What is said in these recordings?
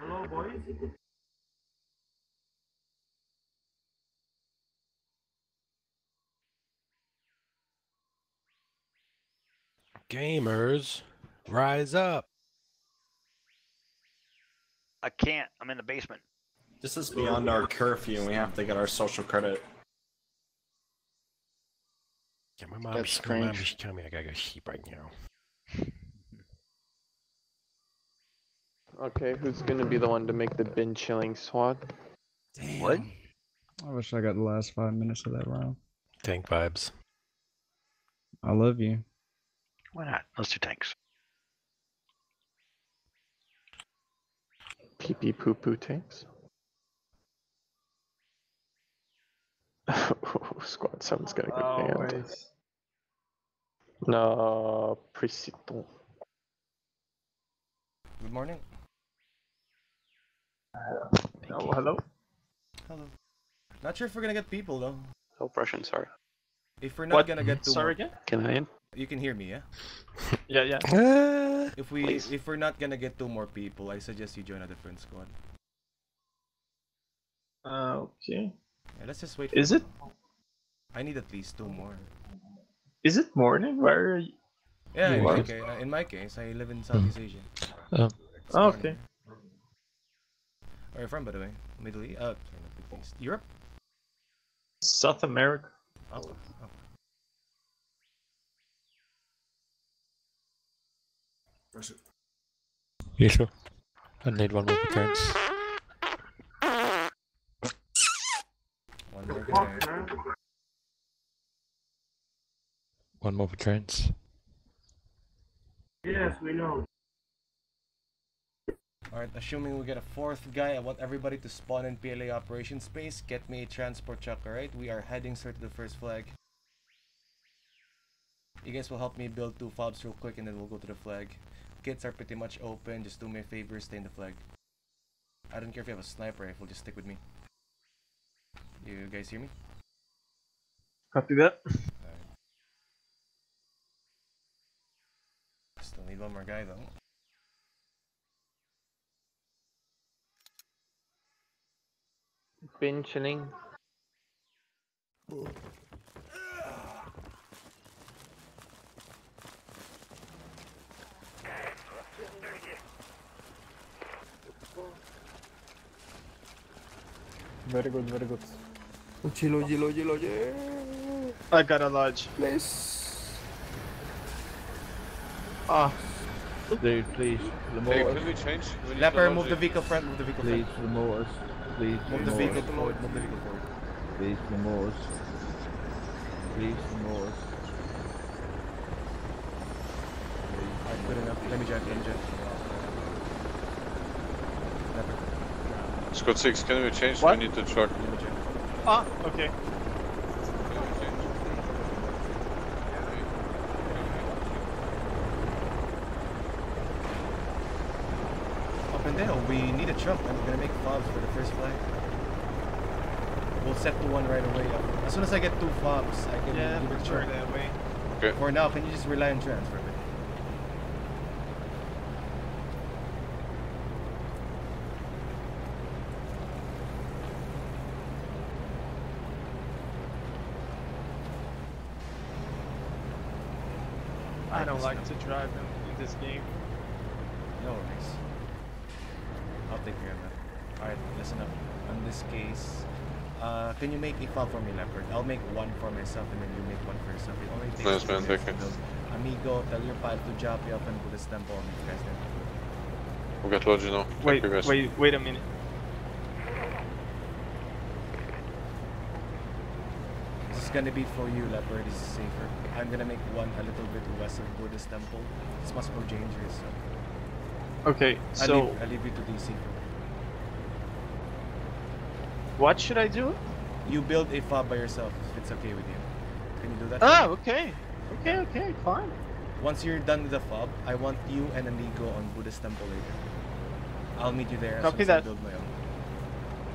Hello, boys. Gamers, rise up. I can't. I'm in the basement. This is beyond our curfew, and we have to get our social credit. Yeah, my mom, That's my mom just telling me I gotta go sleep right now. Okay, who's gonna be the one to make the bin chilling SWAT? What? I wish I got the last five minutes of that round. Tank vibes. I love you. Why not? Let's do tanks. Pee pee poo poo tanks. Squad 7's gonna get banned. Always. No, Précision. Good morning. Oh, hello. Hello. Not sure if we're gonna get people though. Oh, Russian, sorry. If we're not What? gonna get two Sorry more, again? Can I in? you can hear me, yeah. Yeah, yeah. Ah, If we Please. if we're not gonna get two more people, I suggest you join a different squad. Uh, okay. Yeah, let's just wait. Is for- it? I need at least two more. Is it morning? Where are you? Yeah, in What? my, case, in my case, I live in Southeast Asia. Oh. It's Oh, morning. okay. Where are you from, by the way? Middle East? Uh, sorry, East. Europe? South America. Oh, oh. You sure? I need one more appearance. One more guy. One more appearance. Yes, we know. Alright, assuming we get a fourth guy, I want everybody to spawn in PLA operation space. Get me a transport truck, alright? We are heading straight to the first flag. You guys will help me build two fobs real quick and then we'll go to the flag. Kits are pretty much open, just do me a favor, stay in the flag. I don't care if you have a sniper rifle, just stick with me. You guys hear me? Copy that. Still need one more guy though. Bin chilling. Very good, very good. Chilo, chilo, chilo, yeah. I got a lodge. Please. Ah. Dude, please. The Hey, motors. can we change? We need Leper, move the vehicle front, move the vehicle Please, front. the motors. Please, Move the vehicle forward, move the vehicle forward. Please, the motors. Please, the motors. Alright, good enough. Let me drive, let me drive. Leper, Squad 6, can we change? What? We need the truck. let me drive. Ah, okay. Can we change? Up and we need a truck and we're gonna make fobs for the first flag. We'll set to one right away. As soon as I get two fobs, I can Yeah, give it a sure that way. Okay. For now, can you just rely on transfer? bit? I don't like to drive in, in this game. No worries. I'll take care of that. Alright, listen up. On this case, uh, can you make a fob for me, Leopard? I'll make one for myself and then you make one for yourself. It only takes Nice, two man, minutes thank you. Amigo, tell your pal to drop you off and put a stamp on you guys then. We got logic now. Wait, you guys. wait, wait a minute. This is gonna be for you, Leopard. This is safer. I'm gonna make one a little bit west of Buddhist temple. It's much more dangerous. So Okay, I'll, so leave, I'll leave you to DC. What should I do? You build a fob by yourself if it's okay with you. Can you do that? Ah, okay. Okay, okay, fine. Once you're done with the fob, I want you and Amigo on Buddhist temple later. I'll meet you there as Copy soon as I that. build my own.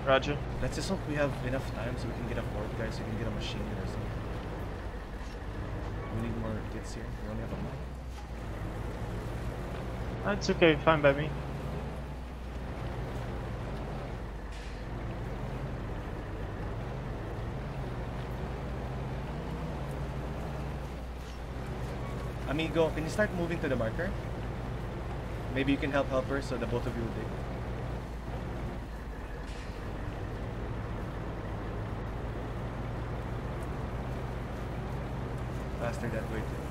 Roger. Let's just hope we have enough time so we can get a fourth guy so we can get a machine gun or something. We need more kids here. We only have a month. That's okay, fine by me. Amigo, can you start moving to the marker? Maybe you can help helper so the both of you will dig. Faster that way too.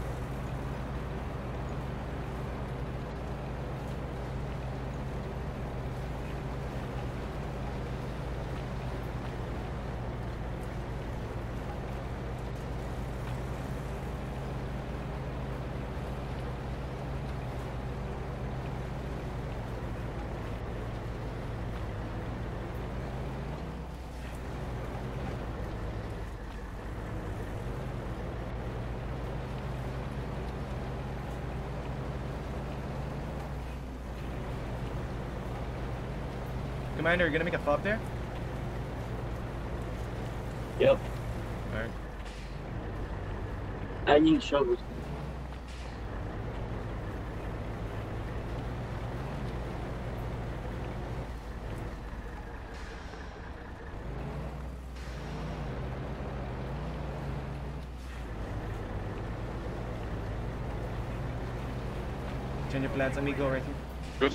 Commander, you're gonna make a fob there? Yep. Alright. I need shovels. Change your plans, amigo, right here. Good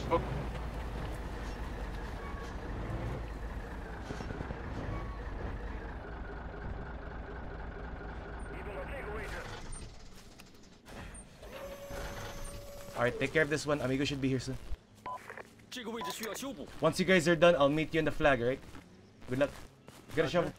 Alright, take care of this one. Amigo should be here soon. Once you guys are done, I'll meet you in the flag, right? Good luck. Get a shovel.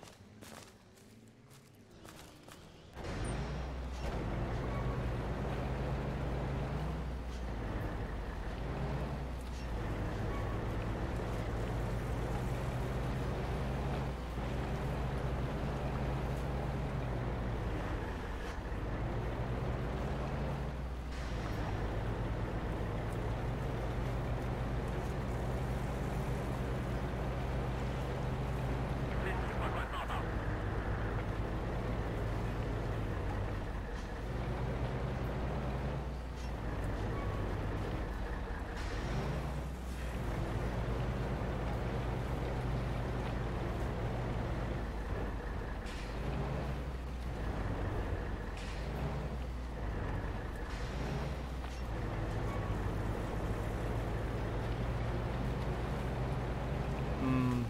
Hmm,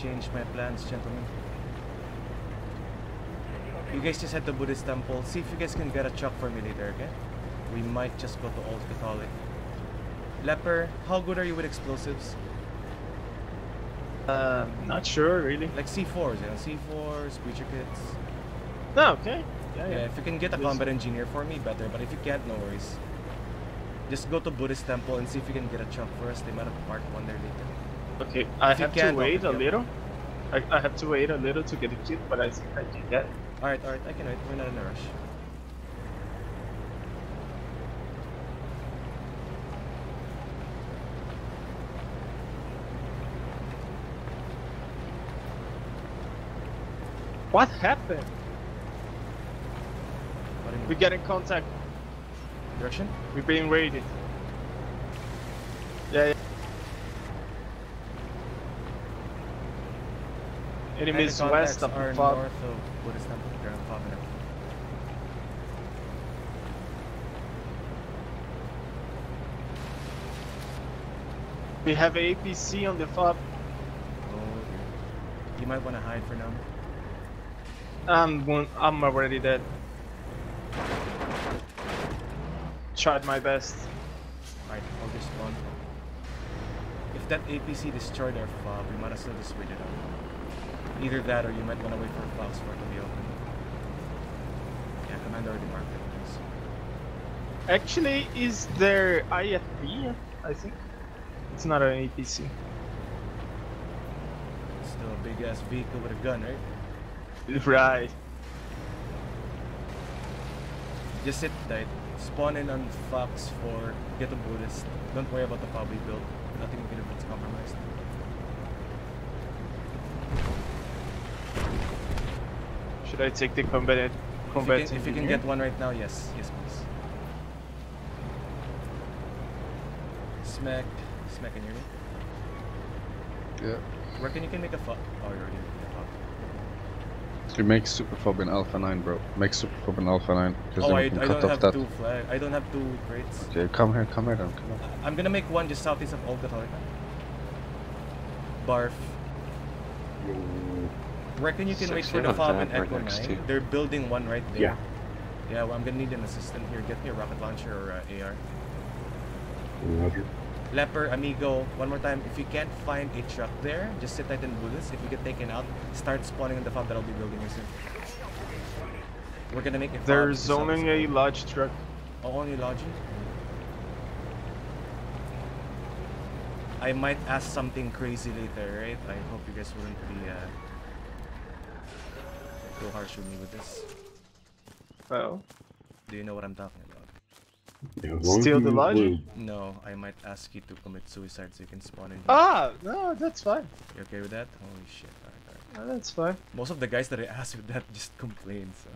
Change my plans, gentlemen. You guys just head to Buddhist temple. See if you guys can get a chuck for me later, okay? We might just go to Old Catholic. Leper, how good are you with explosives? Uh, not sure really. Like C4s, you know, C4s, breacher kits. No, okay. Yeah, Yeah, yeah. if you can get a combat engineer for me, better. But if you can't, no worries. Just go to Buddhist temple and see if you can get a chuck for us. They might have parked one there later. Okay, I If have to wait a I'll pick you little. I, I have to wait a little to get a kit, but I think I can that. Alright, alright, I can wait. We're not in a rush. What happened? What We get in contact. Direction? We're being raided. Yeah. yeah. Enemies west of the north of Buddhist temple. They're on. We have an APC on the fob. Oh. You might want to hide for now. I'm I'm already dead. Tried my best. Alright, I'll just spawn. If that APC destroyed our fob, we might as well just wait it out. Either that or you might want to wait for Fox for it to be open. Yeah, command already marked it. please. Actually, is there IFV? I think it's not an APC. Still a big ass vehicle with a gun, right? Right. Just sit tight. Spawn in on Fox for get a Buddhist. Don't worry about the we built. Nothing we can do if it's compromised. Should I take the combat If you, can, if you can get one right now, yes. Yes, please. Smack. Smack, can you hear me? Yeah. Reckon you can make a fob. Oh, you're already made a fob. You make Superphobe in Alpha 9, bro. Make Superphobe in Alpha 9. Because Oh, I, can I cut don't off have that. two flag. I don't have two crates. Okay, come here, come here then. Come on. I'm gonna make one just southeast of Old Catholic. Barf. Reckon you can wait for the 16 fob of and that right Echo 9. They're building one right there. Yeah. Yeah, well, I'm gonna need an assistant here. Get me a rocket launcher or uh, AR. Roger. Leper, Amigo, one more time. If you can't find a truck there, just sit tight and do this. If you get taken out, start spawning in the fob that I'll be building you soon. We're gonna make a fob They're zoning a of- large truck. Oh, only lodging? I might ask something crazy later, right? I hope you guys wouldn't be uh, too harsh with me with this. Oh. Do you know what I'm talking about? Yeah, as long as Steal the lodge? lube. No, I might ask you to commit suicide so you can spawn in. here. Ah, no, that's fine. You okay with that? Holy shit! Alright, alright. No, that's fine. Most of the guys that I asked with that just complain, so.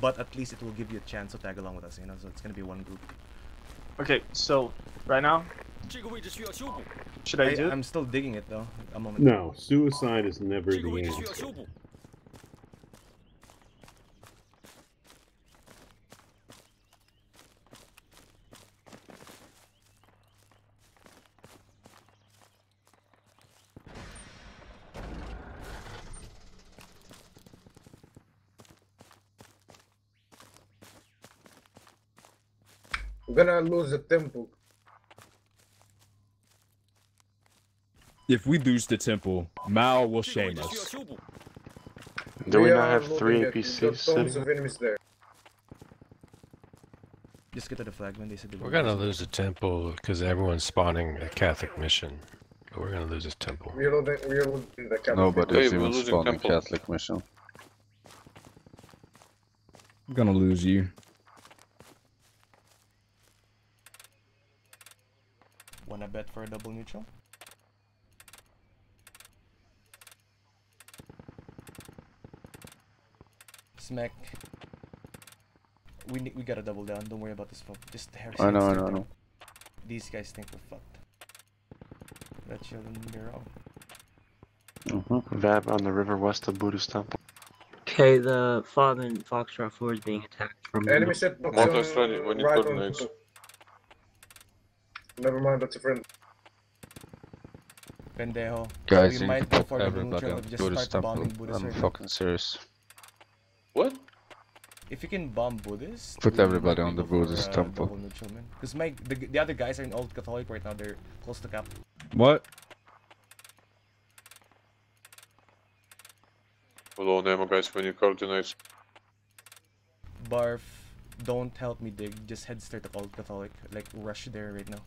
But at least it will give you a chance to tag along with us, you know. So it's gonna be one group. Okay, so right now, should I, I, do? it? I'm still digging it though. A moment. No, suicide is never the answer. We're gonna lose the temple. If we lose the temple, Mao will shame us. Do we, not have three looking at APCs sitting? of enemies there. Just get to the flag when they said they We're were gonna lose a temple because everyone's spawning a Catholic mission. But we're gonna lose this temple. We're losing, we're losing the capital. Nobody's Hey, even spawning temple. Catholic mission. I'm gonna lose you. Wanna bet for a double neutral? Smack. We ne- we gotta double down. Don't worry about this. Fo- just Harris. I know, I know, I know. These guys think we're fucked. Let children their own. Mm-hmm. Vab on the river west of Buddhist temple. Okay, the fob in Foxtrot 4 is being attacked from the Enemy set box Mountain on Strand, we need right on coordinates. Never mind, that's a friend. Pendejo. Guys, we you might need go to for put double everybody neutral on just Buddhist temple. bombing Buddhist I'm fucking serious. What? If you can bomb Buddhists, Put everybody on the go for, Buddhist uh, temple. double neutral, man. Because my the, the other guys are in old Catholic right now. They're close to cap. What? Hello, Nemo guys, we need coordinates. Barf, don't help me dig. Just head straight to old Catholic. Like rush there right now.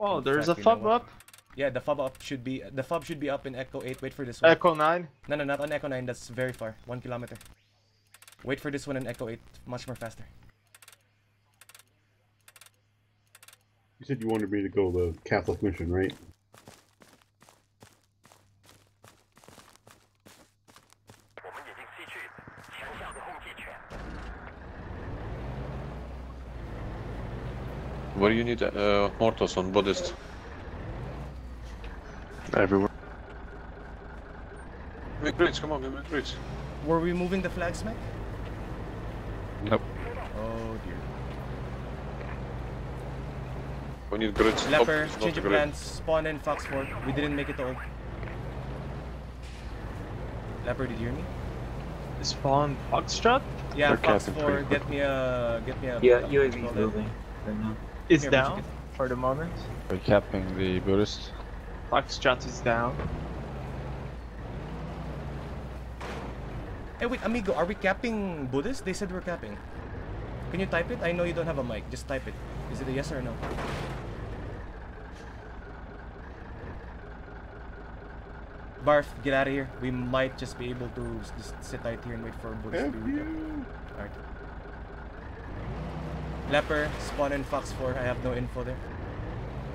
oh, In there's a fact, you know fob what? up. Yeah, the fob up should be the fob should be up in Echo 8. Wait for this one. Echo 9. No, no, not on Echo 9. That's very far. One kilometer. Wait for this one in Echo 8. Much more faster. You said you wanted me to go the Catholic mission, right? Where do you need uh, mortars on Buddhist? Everywhere. Make grids, come on, we make grids. Were we moving the flag smack? Nope. Oh dear. We need grids. Leper, Oh, it's change a your plans. Spawn in Fox 4. We didn't make it all. old. Leper, did you hear me? Spawn Foxtrot Yeah, They're Fox capping 4. pretty Get me a. Get me a. Yeah, a- UAV call is moving right now. is Here, down for the moment. We're capping the Buddhist. Foxtrot is down. Hey, wait, amigo, are we capping Buddhist? They said we're capping. Can you type it? I know you don't have a mic. Just type it. Is it a yes or a no? Barf, get out of here. We might just be able to just sit right here and wait for Buddhist to be recapped. Alright. Leper, spawn in Fox 4. I have no info there.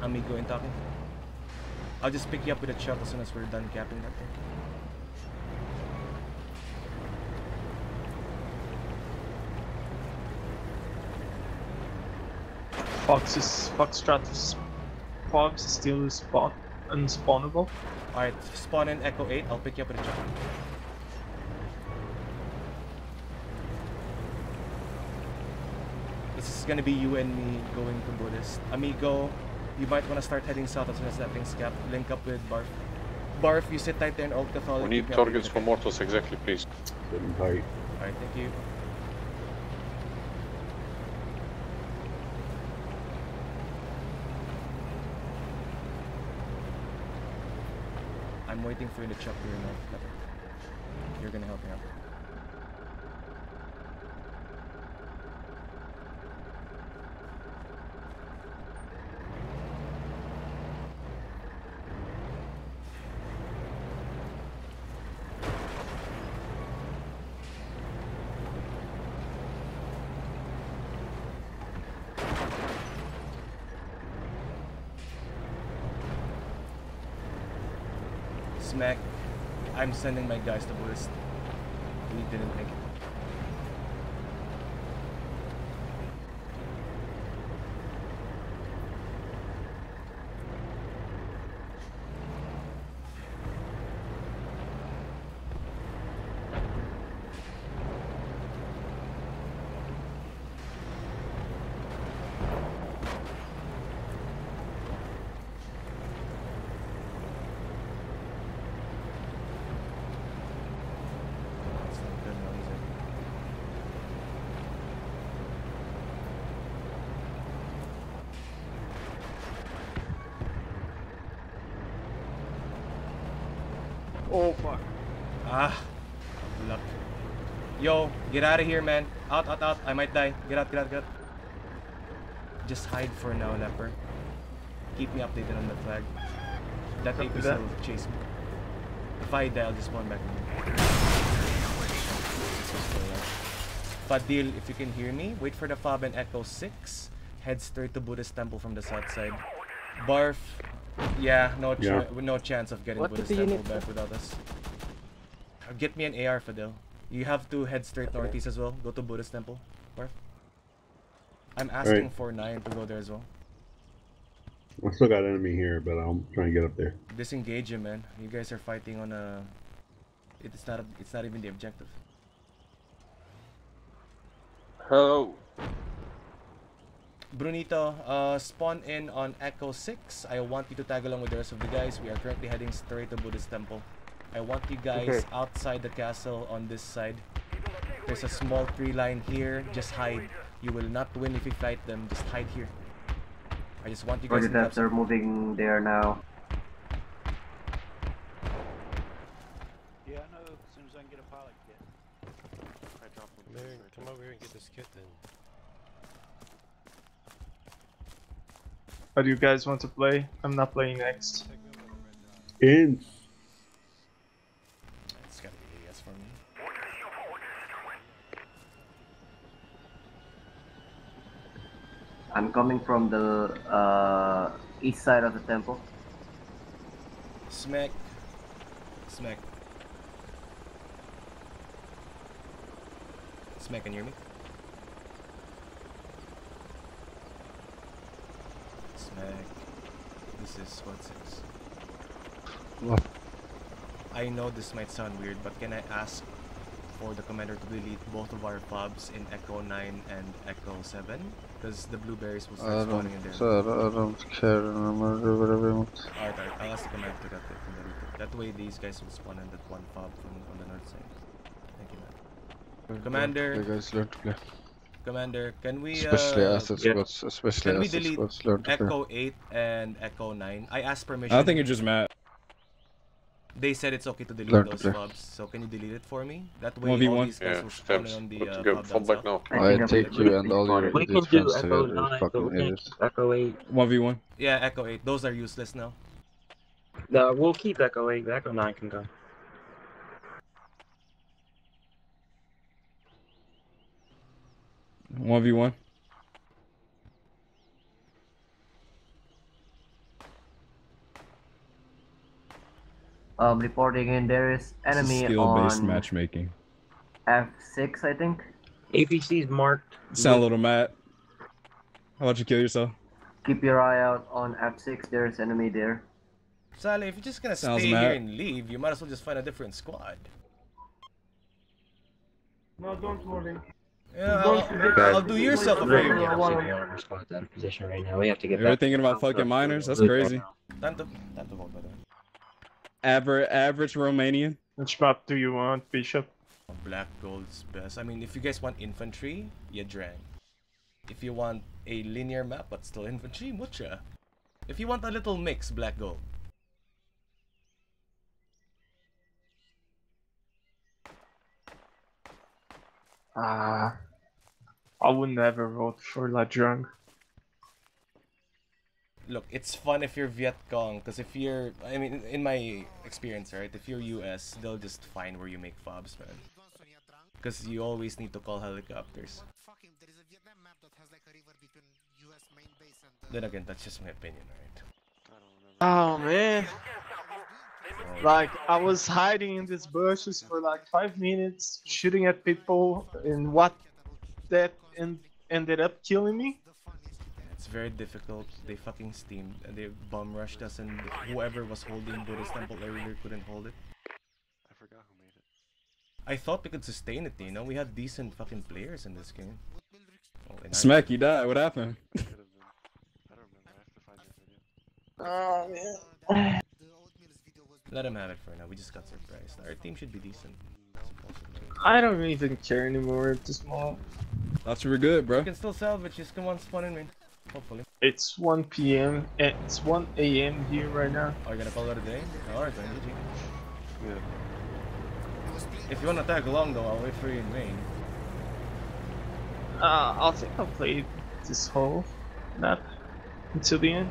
Amigo in talking. I'll just pick you up with a truck as soon as we're done capping that thing. Fox is Foxtrot is fogs still spawn unspawnable? Alright, spawn in Echo 8. I'll pick you up with a chopper. This is gonna be you and me going to Buddhist. Amigo, you might wanna start heading south as soon as that thing's capped. Link up with Barf. Barf, you sit tight there in Old Catholic. We need keep me updated, targets for okay? mortars exactly, please. Alright, thank you. I'm waiting for you to chop your uh, knife. You're gonna help me out. I'm sending my guys to Buddhist. We didn't make it. That's not good now, is it? Oh fuck. Ah, luck. Yo, get out of here, man. Out, out, out. I might die. Get out, get out, get out. Just hide for now, Leper. Keep me updated on the flag. That Copy APC that. will chase me. If I die, I'll just spawn back in. Fadil, if you can hear me, wait for the Fob and Echo 6. Head straight to Buddhist Temple from the south side. Barf, yeah, no, ch- Yeah. no chance of getting What Buddhist Temple back without us. Get me an AR, Fadil. You have to head straight northeast as well. Go to Buddhist Temple. Barf. I'm asking for 9 to go there as well. I still got enemy here, but I'm trying to get up there. Disengage him, man. You guys are fighting on a. It's not. A, it's not even the objective. Hello. Brunito, uh, spawn in on Echo 6. I want you to tag along with the rest of the guys. We are currently heading straight to Buddhist Temple. I want you guys Okay. outside the castle on this side. There's a small tree line here. Just hide. You will not win if you fight them. Just hide here. I just want you oh, guys Roger to that, grab they're moving there now. Yeah, I know. As soon as I can get a pilot kit. Come, here, come over here and get this kit then. How do you guys want to play? I'm not playing next. In. It's gotta be a yes for me. I'm coming from the uh, east side of the temple. Smack. Smack. Smack, can you hear me? Smack. This is what six. What? I know this might sound weird, but can I ask for the commander to delete both of our fobs in Echo 9 and Echo 7? Because the blueberries will start I spawning in don't, there. sir, I don't care. I'm gonna do whatever you want. Alright, alright. I'll ask the commander to get that from the retake. That way these guys will spawn in that one fob from on the north side. Thank you, man. Commander. You guys learn to play. Commander, can we Especially uh, asset yeah. squads. Especially can we delete squads. Learn to play. Echo 8 and Echo 9? I asked permission. I think it just Matt. They said it's okay to delete Learn those play. fobs, so can you delete it for me? That way all 1v1. these guys Yeah, will spawn steps. on the Got uh, go fob fall back now. I I take you and be all your spotted. We can do Echo together, 9, but fucking we can't idiots. Echo 8. 1v1. Yeah, Echo 8. Those are useless now. No, we'll keep Echo 8. Echo 9 can go. One v one. Um, reporting in, there is enemy Skill-based on matchmaking. F6, I think. APC's marked. Sound a little mad. How about you kill yourself? Keep your eye out on F6. There's enemy there. Sally, if you're just gonna Sounds stay here and leave, you might as well just find a different squad. No, don't worry. Yeah, I'll, I'll do yourself a favor. our squad's out of position right now. We have to get You're back. thinking about fucking miners? That's crazy. Time to, time to vote, by the way. Average, average Romanian. Which map do you want, Bishop? Black gold's best. I mean, if you guys want infantry, Ia Drang. If you want a linear map but still infantry, Mucha. If you want a little mix, black gold. Ah, I would never vote for La Drunk. Look, it's fun if you're Viet Cong, because if you're, I mean, in my experience, right, if you're US, they'll just find where you make fobs, man. Because you always need to call helicopters. Then again, that's just my opinion, right? Oh man. Like I was hiding in these bushes for like five minutes, shooting at people, and what that en- ended up killing me. It's very difficult. They fucking steamed and they bum rushed us, and whoever was holding Buddhist Temple earlier couldn't hold it. I forgot who made it. I thought we could sustain it, you know? We had decent fucking players in this game. Oh, and Smack, you died. What happened? Could have been. I don't remember. I have to find that video. Oh man. Let him have it for now. We just got surprised. Our team should be decent. I don't even care anymore at this moment. Thought you were good, bro. We can still salvage. Just come on, spawn in, man. Hopefully. It's 1 p.m. and it's 1 a.m. here right now. Are you gonna call it a day? Alright then, GG. Yeah. If you wanna tag along though, I'll wait for you in main. Uh, I'll think I'll play this whole map until the end.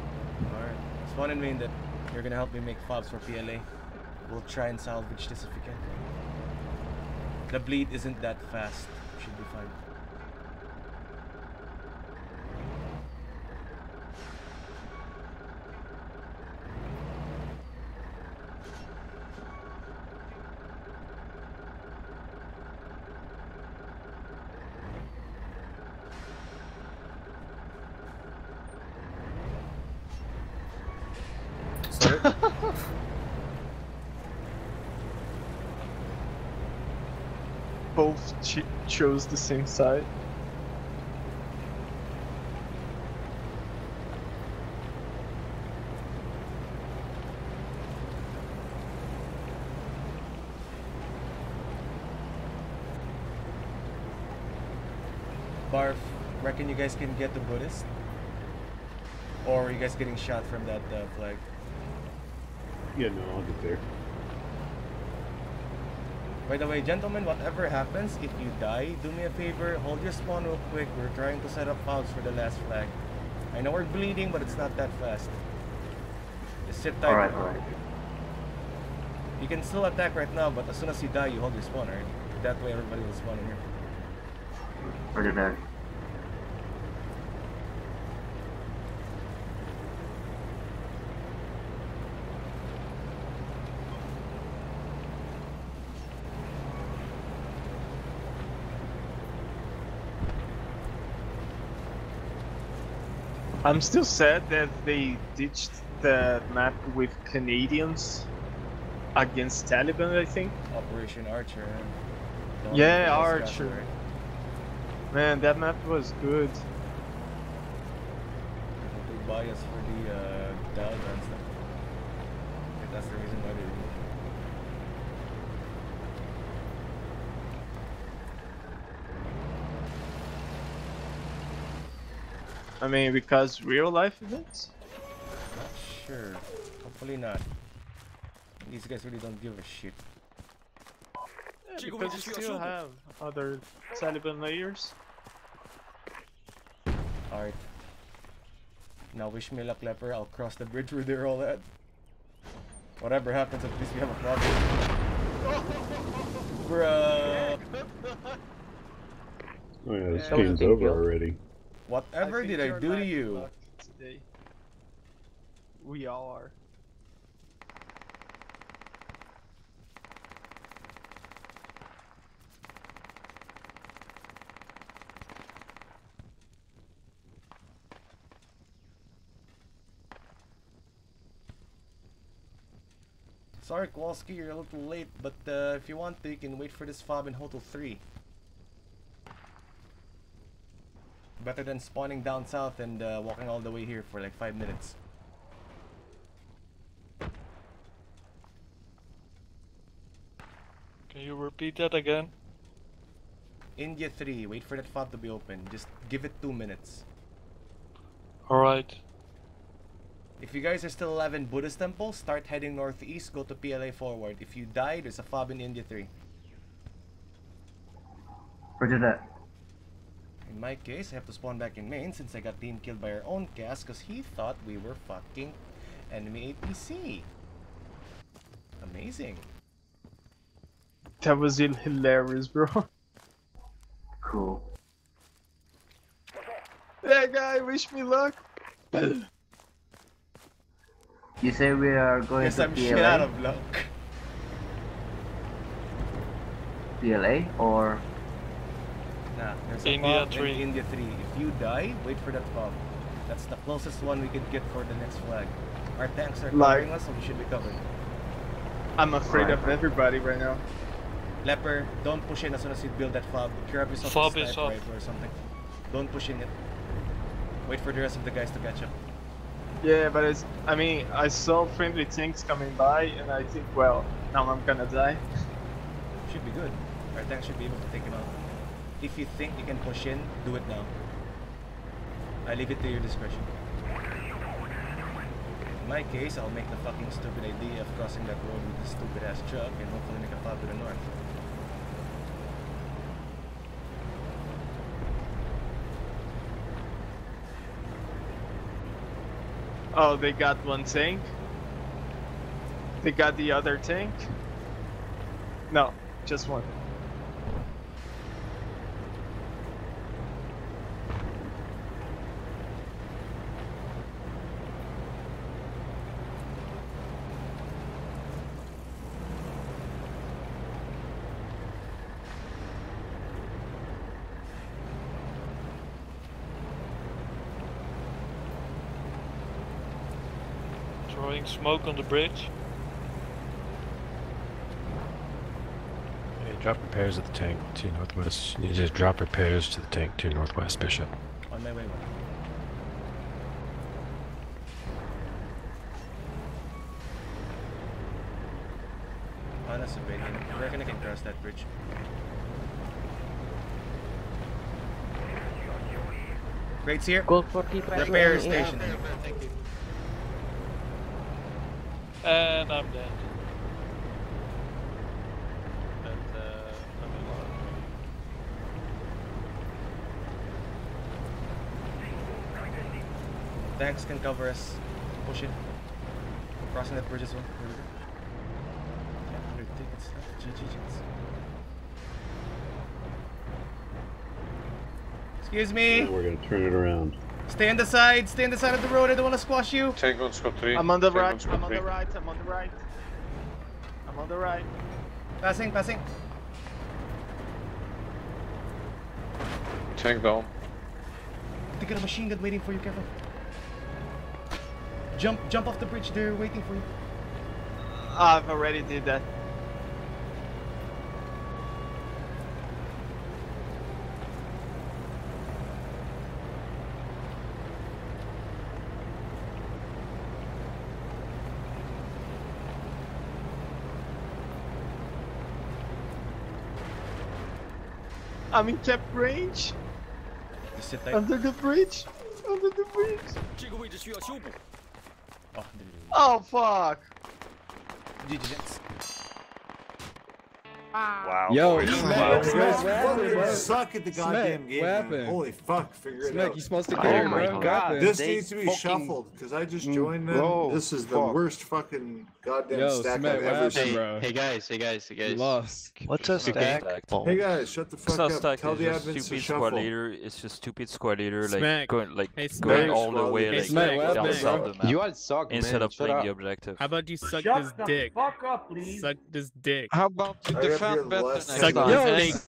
Alright. Spawn in main that You're gonna help me make fobs for PLA. We'll try and salvage this if we can. The bleed isn't that fast. Should be fine. Both ch- chose the same side. Barf, reckon you guys can get the Buddhist? Or are you guys getting shot from that uh, flag? Yeah, no, I'll get there. By the way, gentlemen, whatever happens, if you die, do me a favor, hold your spawn real quick. We're trying to set up fouls for the last flag. I know we're bleeding, but it's not that fast. Just sit tight. Alright, alright. You can still attack right now, but as soon as you die, you hold your spawn, right? That way everybody will spawn in here. Further back. I'm still sad that they ditched the map with Canadians against Taliban, I think. Operation Archer. one Yeah, with the Oscar, Archer. Man, that map was good. They buy us for the uh, Taliban stuff. That's the reason why they did it. I mean, because real life events? Not sure. Hopefully not. These guys really don't give a shit. Yeah, because you still have other Taliban layers. Alright. Now wish me luck, Leper. I'll cross the bridge where they're all at. Whatever happens, at least we have a problem. Bruh. Oh yeah, this Yeah, game's over a already. Whatever I did I do to you? Today. We all are. Sorry Kowalski, you're a little late, but uh, if you want, you can wait for this fob in Hotel 3. Better than spawning down south and uh, walking all the way here for like 5 minutes. Can you repeat that again? India 3, wait for that fob to be open. Just give it 2 minutes. Alright. If you guys are still alive in Buddhist temple, start heading northeast, go to PLA forward. If you die, there's a fob in India 3. Roger that. In my case, I have to spawn back in main since I got team killed by our own cast because he thought we were fucking enemy APC. Amazing. That was hilarious, bro. Cool. That guy, wish me luck. You say we are going to pga Yes, to I'm PLA? shit out of luck. PLA or Nah, there's a India fob three. in India 3. If you die, wait for that fob. That's the closest one we could get for the next flag. Our tanks are Like- covering us, so we should be covered. I'm afraid Alright. of everybody right now. Leper, don't push in as soon as you build that fob. Grab yourself Fob a is sniper rifle or something. Don't push in it. Wait for the rest of the guys to catch up. Yeah, but it's. I mean, I saw friendly tanks coming by, and I think, well, now I'm gonna die. Should be good. Our tank should be able to take him out. If you think you can push in, do it now. I leave it to your discretion. In my case, I'll make the fucking stupid idea of crossing that road with this stupid ass truck and hopefully make a fob to the north. Oh, they got one tank. They got the other tank. No, just one. Smoke on the bridge. Hey, drop repairs at the tank to northwest. You just drop repairs to the tank to northwest Bishop. On my way, man. Honest opinion, I reckon I can cross that bridge. Crates here. Gold 45 Repair station. yeah. station. And I'm dead. And, uh, I'm alive. Tanks can cover us. Push it. Crossing that bridge as well. Here we go. Tickets. GG chance. Excuse me. We're gonna turn it around. Stay on the side. Stay on the side of the road. I don't want to squash you. Tank on squad 3. I'm on the Tank right. squad I'm on three. the right. I'm on the right. I'm on the right. Passing, passing. Tank down. They got a machine gun waiting for you. Careful. Jump, jump off the bridge. They're waiting for you. I've already did that. I'm in cap range. Under the bridge. Under the bridge. Oh, oh fuck. GG's. Wow. Yo, boys. Smack, Wow. Smack, Boys. what suck at the Smack, goddamn game. what happened? Holy fuck, figure it Smack, out. you supposed to Oh my bro. God. This They needs to be fucking- shuffled because I just Mm, joined them. bro, this is the fuck. worst fucking goddamn Yo, stack Smack, I've ever happened, seen. bro? Hey guys, hey guys, hey guys. Lost. What's a stack? Hey guys, shut the fuck not up. stack, Tell it's the just admins to stupid shuffle. squad leader. It's just stupid squad leader, like Smack. going like Hey, going all the way Hey, like Smack, what down south of the map. You guys suck, instead of playing the objective. How about you suck this dick? fuck up, please. Suck this dick. How about you I have defend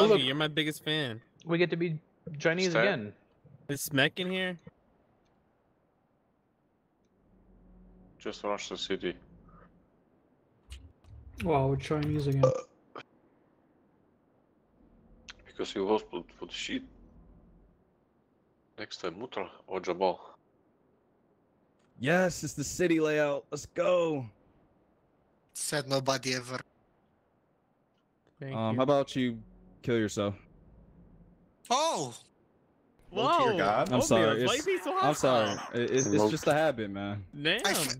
love Look. you. You're my biggest fan. We get to be Chinese Start. again. Is Smek in here? Just rush the city. Wow, we're Chinese again. Because you lost for for the shit. Next time, Muttrah or Jabal. Yes, it's the city layout. Let's go. Said nobody ever. Thank Um, you. how about you kill yourself? Oh! Low tier god. I'm Oatmeal, sorry. It's, so I'm sorry. hostile? It- It's, it's just a habit, man. Damn. I, f-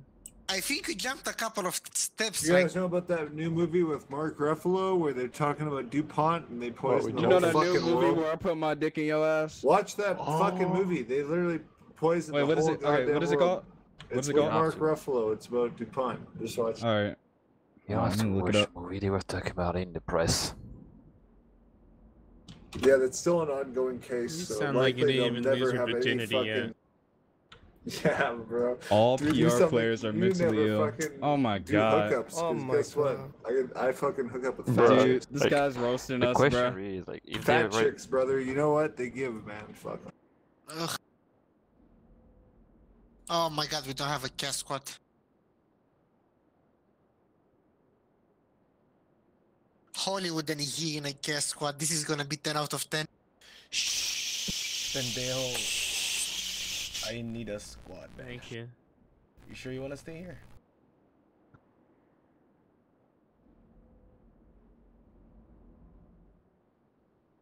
I think we jumped a couple of steps. You like, guys know about that new movie with Mark Ruffalo where they're talking about DuPont and they poison the You know that new fucking movie world? where I put my dick in your ass? Watch that oh. fucking Oh. movie. They literally poison Wait, the what is whole it? Okay, goddamn what is it called? What It's is it with called? Mark Ruffalo. It's about DuPont. Just watch. All right. You know, let me look it which up. movie they were talking about in the press. Yeah, that's still an ongoing case. You so sound like you likely didn't even lose never your have any virginity fucking... Yeah, bro. All Dude, PR players are you mentally ill. fucking Oh my god. hookups, 'cause Oh my guess what? I, can- I fucking hook up with Bro, fat Dude, this like, guy's roasting the us, question bro. is like, if Fat right, chicks, brother. You know what? They give, man. Fuck 'em. ugh. Oh my god, we don't have a cast squad. Hollywood and he in a cast squad. This is gonna be 10 out of 10. Pendejo. I need a squad. Thank you. You sure you want to stay here?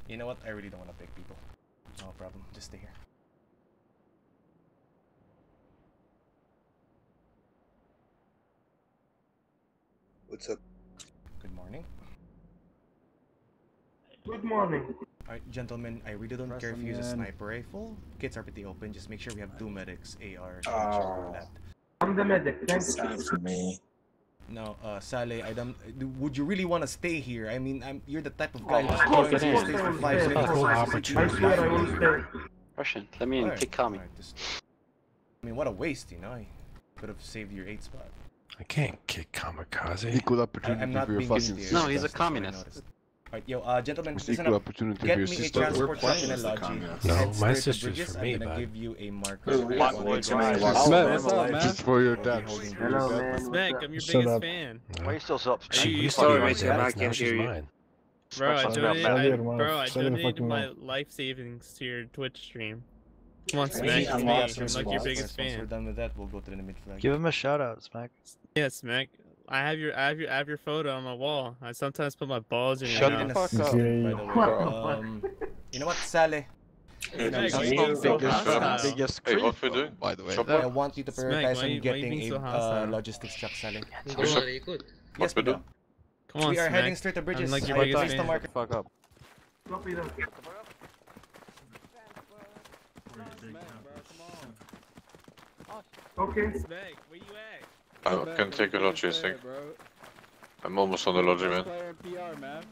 You know what? I really don't want to pick people. No problem. Just stay here. What's up? Good morning. Good morning. Alright, gentlemen, I really don't care if you use a sniper rifle. Kits are pretty open. Just make sure we have two medics, AR, so make sure we're that. I'm the medic. Thanks. for me. No, uh, Sale, I don't. Would you really want to stay here? I mean, I'm. You're the type of Oh, guy of who's course, going to stay for five will minutes. stay. I swear I will stay. Russian, let me in, Alright, kick Kami. alright, just- I mean, what a waste, you know? I could have saved your eight spot. I can't kick kamikaze. Equal opportunity I'm not for your being fucking good to you. No, he's a That's what I communist. Noticed. Alright, yo, uh, gentlemen, It's listen up. opportunity Get your me a sister. transport We're truck in a lodge. No, my sister's Bridges. for me, gonna bud. give you a marker. Who's what? What's your name? guys. Smet, what's up, man? Just for your We'll dad. be holding Hello, Bridges. man. Smek, I'm your Shut biggest up. fan. Why are you still up? She you used sorry, to be my mate, I can't hear you. Bro, I donated, I, bro, I donated my life savings to your Twitch stream. Come on, Hey, Smack, I'm me. I'm like your biggest Once we're fan. done with that, we'll go to the mid flag. Give him a shout out, Smack. Yeah, Smack. I have your, I have your, I have your photo on my wall. I sometimes put my balls in your Shut the fuck up. By Yeah. the way, um, you know what, Sally? Smack, Nice. why Biggest you being so biggest Hey, what we doing? By the way. Chopper? I want you to Smack, prioritize why on you- why getting being a so uh, logistics truck, Sale. Bishop? Yes, What we madam. do? Come on, we are Smack. heading straight to Bridges. I'm like your I biggest the fan. marker. Fuck up. Copy that. Okay. Smack, where you at? I can take a lodge, I think. Bro. I'm almost on the lodge, man. PR, man.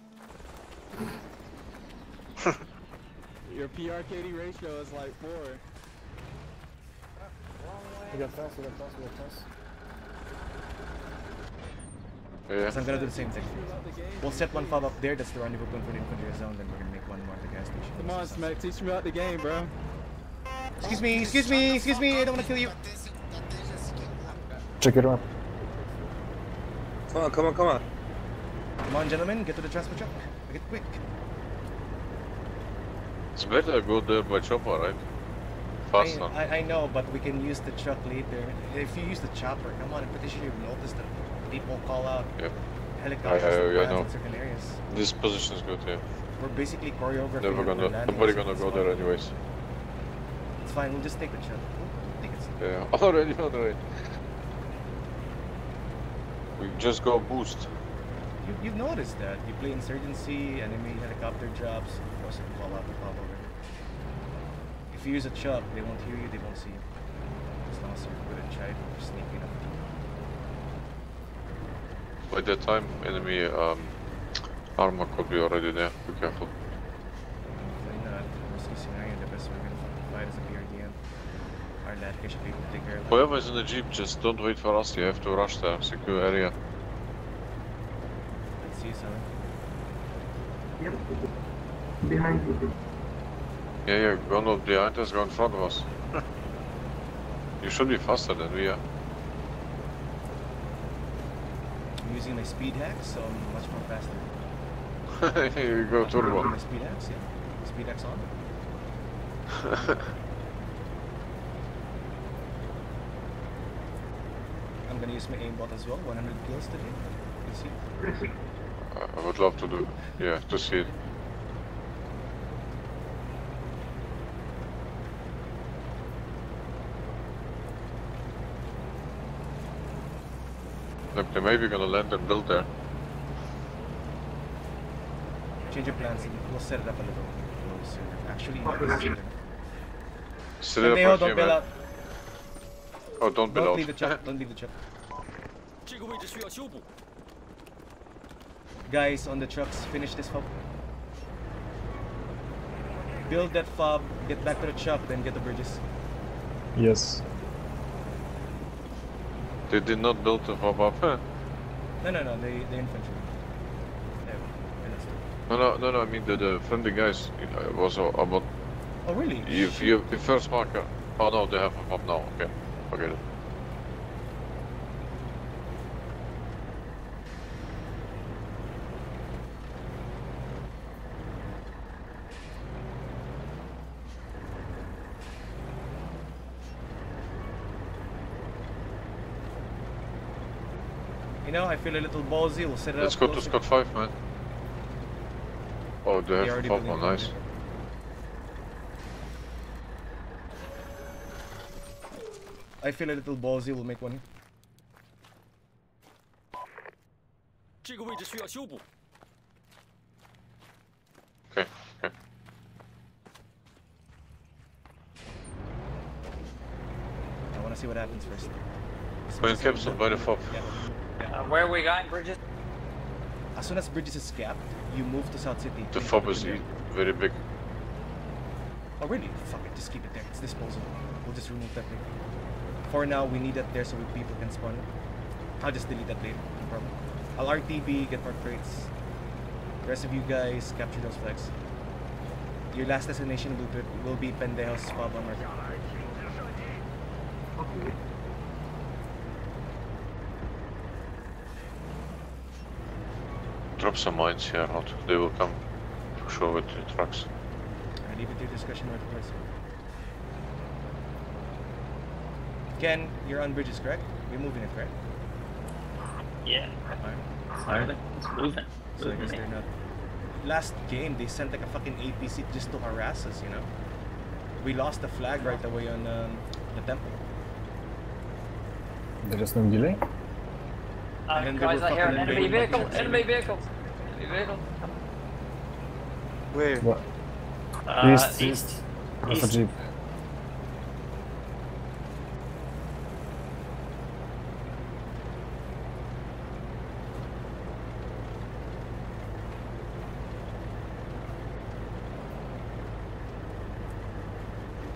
Your PR KD ratio is like four. We got fast, we got fast, we got fast. Yeah. So I'm gonna do the same thing. We'll set one fob up there. That's the rendezvous point for the infantry zone. Then we're gonna make one more at the gas station. Come on, Smack, teach me about the game, bro. Excuse me, excuse me, excuse me. I don't wanna kill you. Check it out. Come on, come on, come on. Come on, gentlemen, get to the transport truck. Make it quick. It's better go there by chopper, right? Faster. I, I know, but we can use the truck later. If you use the chopper, come on, I'm pretty sure you've noticed that people call out Yep. helicopters I- I- to I land know. in certain areas. This position's good, yeah. We're basically choreographing. Never the gonna, landing, nobody gonna go there anyways. It's fine, we'll just take the truck. We'll take it. Yeah, already, already. We just go boost. You, you've noticed that. You play insurgency, enemy helicopter drops, of course you call out the. If you use a chop, they won't hear you, they won't see you. As long as you're good at chive or sneaky enough. By that time, enemy um, armor could be already there. Be careful. Hopefully not. Worst case scenario, the best we're gonna fucking fight is a BRDM. Our lad should be able to take care of that. Whoever's in the jeep, just don't wait for us. You have to rush the Secure area. Let's see something. Behind you. Yeah, yeah, go not behind us, go in front of us. you should be faster than we are. I'm using my speed hack, so I'm much more faster. you go turbo. My speed hacks, yeah. Speed hacks on. I'm gonna use my aimbot as well. 100 kills today. You see? I would love to do, yeah, to see it. Look, they may be gonna land and build there. Change your plans and we'll set it up a little closer. Actually, not closer. Set it Pendejo, up don't here, bail man. out. Oh, don't bail Don't out. leave the truck. Don't leave the truck. Guys on the trucks, finish this fob. Build that fob, get back to the truck, then get the bridges. Yes. They did not build the fob up, huh? No, no, no, they, the infantry. Yeah, yeah, that's it. No, no, no, no, I mean the, the friendly guys uh, was uh, about... Oh, really? You, you, the first marker. Oh no, they have a fob now, okay. Okay then. You know, I feel a little ballsy. We'll set it Let's up go to closer. Scott 5, man. Oh, they They have a already fob, building it nice. there. I feel a little ballsy, we'll make one here. Okay. okay. I want to see what happens first. Point capsule by the fob. Yeah. Uh, where are we going, Bridges? As soon as Bridges is capped, you move to South City. The fob is very big. Oh really? Fuck it, just keep it there. It's disposable. We'll just remove that thing. For now, we need it there so we- people can spawn it. I'll just delete that later. No problem. I'll RTB, get more crates. The rest of you guys capture those flags. Your last destination will be, will be Pendejos on Earth. Drop some mines here, not. They will come show with the trucks. I leave it to your discussion where the place it. Ken, you're on bridges, correct? You're moving it, correct? Yeah. Alright. Slowly. It's moving. So I guess they're not. Last game, they sent like a fucking APC just to harass us, you know? We lost the flag right away on um, the temple. There is no delay? Uh, And guys, I hear an enemy vehicle. Enemy vehicle. Enemy vehicle. Where? What? Uh, east, east. Alpha East. Jeep.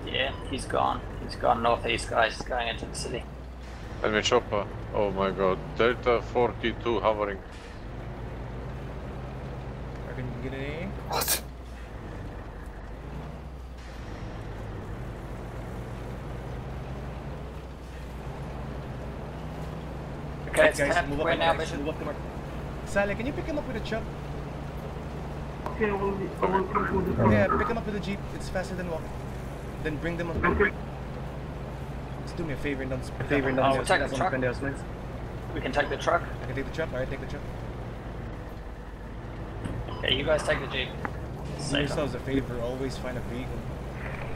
Yeah, he's gone. He's gone northeast, guys. He's going into the city. Enemy chopper. Uh, oh my god. Delta 42 hovering. Reckon you can get an aim? What? Okay, it's guys, tapped. move up We're the now mission. Move up the mark. Sally, can you pick him up with a truck? Okay, I will, I will come to the Yeah, pick him up with a jeep. It's faster than walking. Then bring them up. Okay. Just do me a favor and don't a favor and don't Oh, don't take the don't truck. spend those minutes. We can take the truck. I can take the truck. Alright, take the truck. Yeah, you guys take the jeep. Do Safer. yourselves a favor. Always find a vehicle.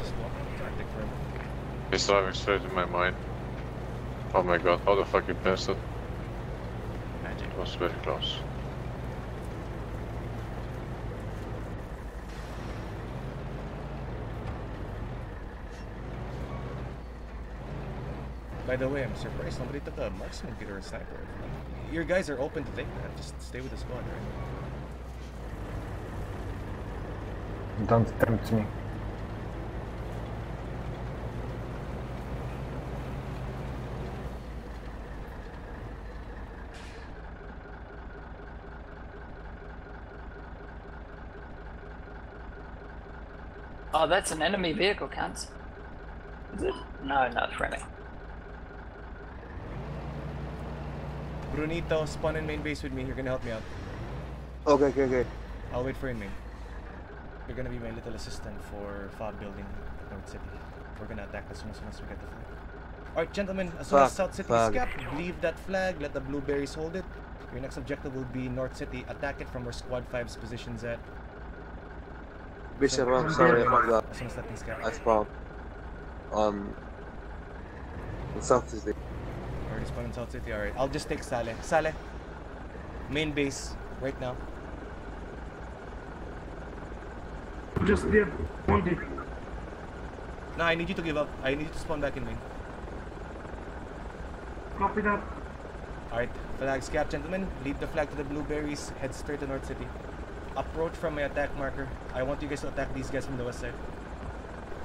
Just walk. Don't take forever. He's driving straight in my mind. Oh my god, how the fuck you passed it? Magic. It was very close. By the way, I'm surprised somebody took a marksman kit or a sniper. Your guys are open to take that. Just stay with the squad, right? Don't tempt me. Oh, that's an enemy vehicle, cunts. Is it? No, no, it's friendly. Brunito, spawn in main base with me. You're gonna help me out. Okay, okay, okay. I'll wait for you in main. You're gonna be my little assistant for fob building North City. We're gonna attack as soon as, soon as we get the flag. Alright, gentlemen, as soon as South City fuck. is capped, leave that flag, let the blueberries hold it. Your next objective will be North City. Attack it from where Squad 5's position's at. Bishop, I'm sorry about that. As soon as that thing's capped. I spawned. Um. South City. Spawned in South City, alright. I'll just take Saleh. Saleh, main base, right now. Just there. One day. No, I need you to give up. I need you to spawn back in main. Copy that. Alright, flags capped, gentlemen. Leave the flag to the blueberries. Head straight to North City. Approach from my attack marker. I want you guys to attack these guys from the west side.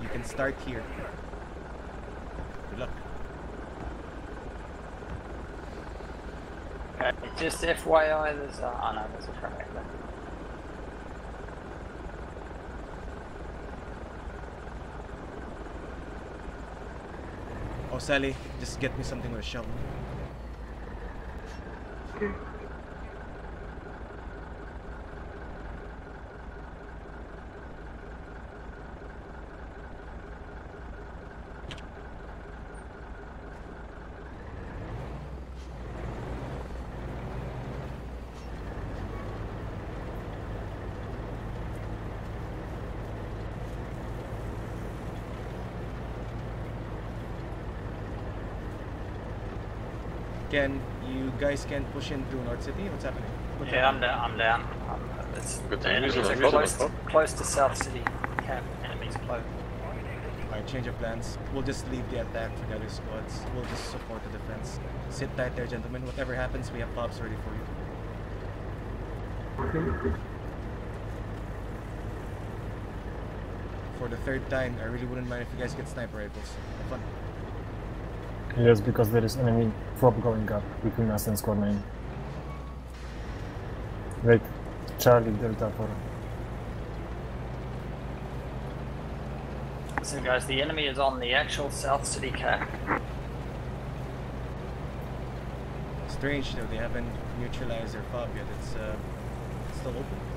You can start here. Good luck. Okay, just FYI, there's a, oh no, there's a there. Oh, Sally, just get me something with a shovel. Can you guys can push in through North City? What's happening? What's Yeah, I'm down. I'm down. I'm, uh, it's, Good the thing enemies he's are close, close to South City camp. Enemies close. Alright, change of plans. We'll just leave the attack for the other squads. We'll just support the defense. Sit tight there, gentlemen. Whatever happens, we have pops ready for you. For the third time, I really wouldn't mind if you guys get sniper rifles. Have fun. Yes, because there is enemy prop going up between us and squad 9. Wait, Charlie Delta 4. So guys, the enemy is on the actual South City cap. Strange though, they haven't neutralized their fob yet. It's uh, it's still open.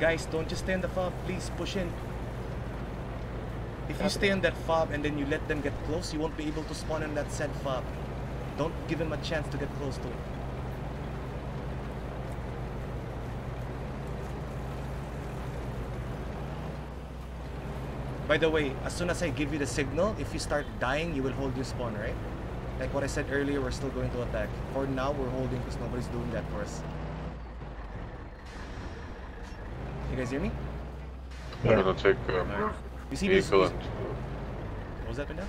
Guys, don't just stay in the fob. Please push in. If you stay in that fob and then you let them get close, you won't be able to spawn in that said fob. Don't give him a chance to get close to it. By the way, as soon as I give you the signal, if you start dying, you will hold your spawn, right? Like what I said earlier, we're still going to attack. For now, we're holding because nobody's doing that for us. You guys hear me? I'm gonna take um, Alright. You see this? vehicle this- and What was that, Pinda?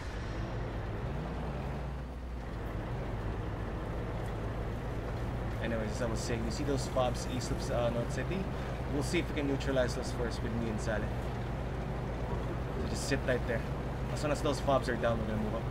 Anyways, as I was saying, you see those fobs east of uh, North City? We'll see if we can neutralize those first with me and Sally. So just sit right there. As soon as those fobs are down, we're gonna move up.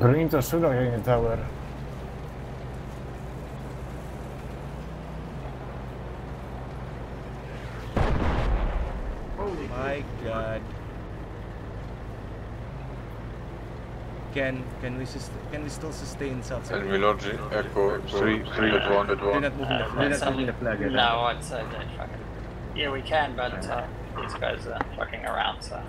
Brunito should have in the tower. My god. Can can we sus- can we still sustain South City? Enemy launching Echo 3, 3 at 1 at They're not moving the flag. that's moving the flag. No, right? I'd say they fucking. Yeah, we can, but uh, these guys are fucking around, so.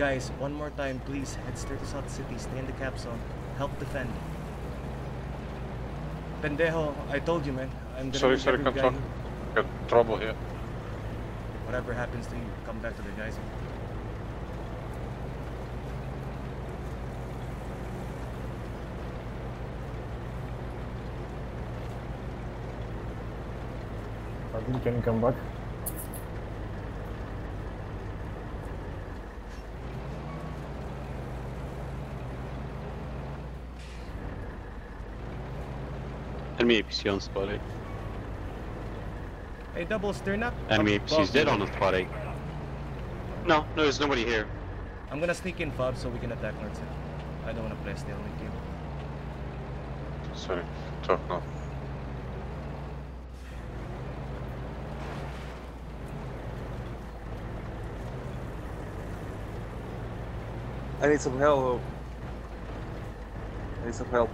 Guys, one more time, please head straight to South City. Stay in the cap zone. Help defend. Pendejo, I told you, man. I'm gonna Sorry, sorry, every come guy Got trouble here. Whatever happens to you, come back to the guys. Fabio, can you come back? Enemy APC on spot 8. Hey, double turn up. Enemy Up APC is dead on the spot 8. No, no, there's nobody here. I'm gonna sneak in Fob so we can attack North I don't wanna play stalemate game. Sorry, talk now. I need some help. I need some help.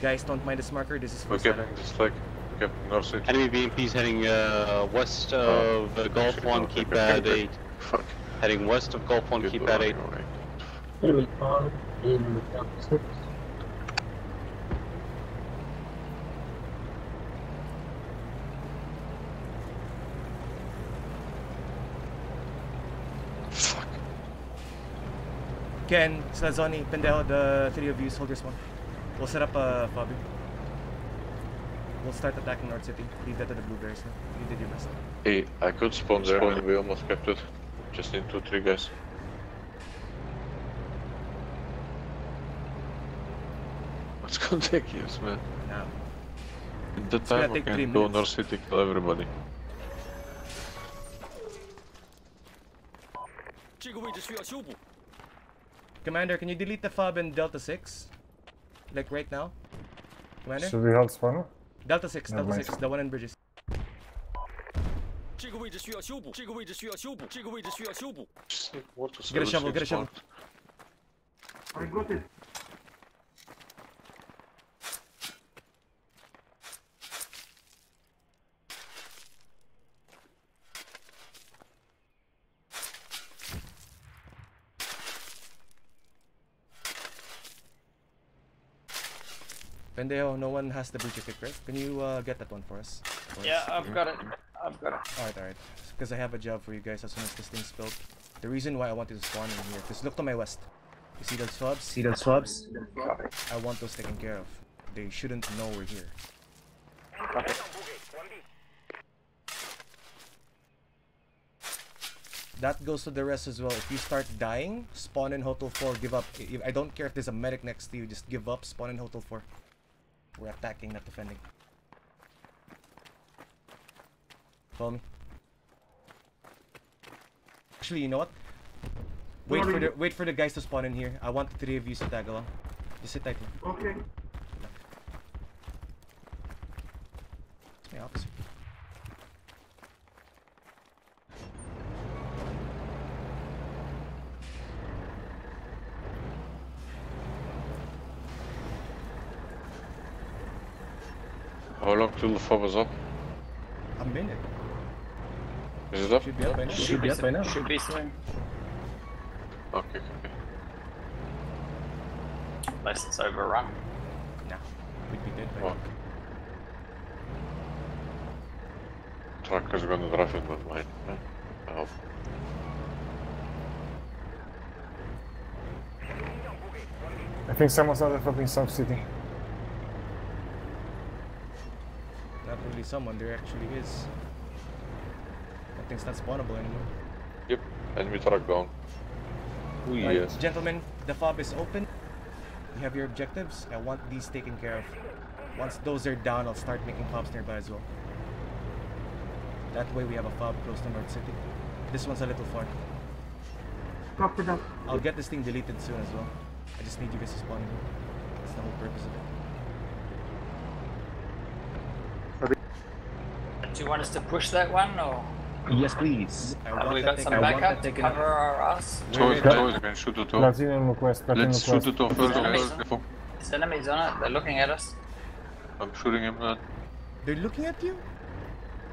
Guys, don't mind this marker. This is for Okay, Saturday. this flag. Okay, North City. Enemy BMP is heading uh, west Oh, of uh, Golf 1, keep at 8. Fuck. Heading west of Golf 1, Good keep at 8. alright. Enemy spotted in Delta Ken, Slazoni, Pendejo, the three of you, hold your spawn. We'll set up a Fabi. We'll start attacking North City. Leave that to the blueberries. Now. You did your best. Hey, I could spawn there and we almost kept it. Just need two, three guys. What's gonna take years, man? Yeah. At the time we can go North City, kill everybody. Commander, can you delete the FOB in Delta 6? Like right now? Commander? Should we hold spawner? Delta 6, Never Delta mind. 6, the one in bridges. 这个位置需要修补，这个位置需要修补，这个位置需要修补。 What was Get a shovel, get a shovel. I got it. Pendejo, no one has the breacher kit, right? Can you uh, get that one for us? For Yeah, us? I've got it. I've got it. Alright, alright. Because I have a job for you guys as soon as this thing's built. The reason why I want you to spawn in here, because look to my west. You see those swabs? See those swabs? I want those taken care of. They shouldn't know we're here. That goes to the rest as well. If you start dying, spawn in Hotel 4, give up. I- I don't care if there's a medic next to you, just give up, spawn in Hotel 4. We're attacking, not defending. Follow me. Actually, you know what? Wait for the wait for the guys to spawn in here. I want the three of you to tag along. Just sit tight. Okay. It's my officer. How long till the fob is up? A minute. Is it up? Should be up by now. Should be up by now. Should be soon. Okay, okay. Unless it's overrun. Nah, we'd be dead by Fuck. Trucker's gonna drive in with mine. huh? I hope. I think someone's out of in South City. Not really someone, there actually is. That thing's not spawnable anymore. Yep, enemy truck down. Ooh, Alright, yes. Gentlemen, the fob is open. You have your objectives. I want these taken care of. Once those are down, I'll start making fobs nearby as well. That way we have a fob close to North City. This one's a little far. Copy that. I'll get this thing deleted soon as well. I just need you guys to spawn in. That's the whole purpose of it. Do you want us to push that one or? Yes, please. Have we got some I backup to cover out. our ass? Toys, Wait, toys, we can shoot it off. Platinum request, platinum Let's shoot it off first, Enemies. guys. Careful. There's enemies on it. They're looking at us. I'm shooting him, man. They're looking at you?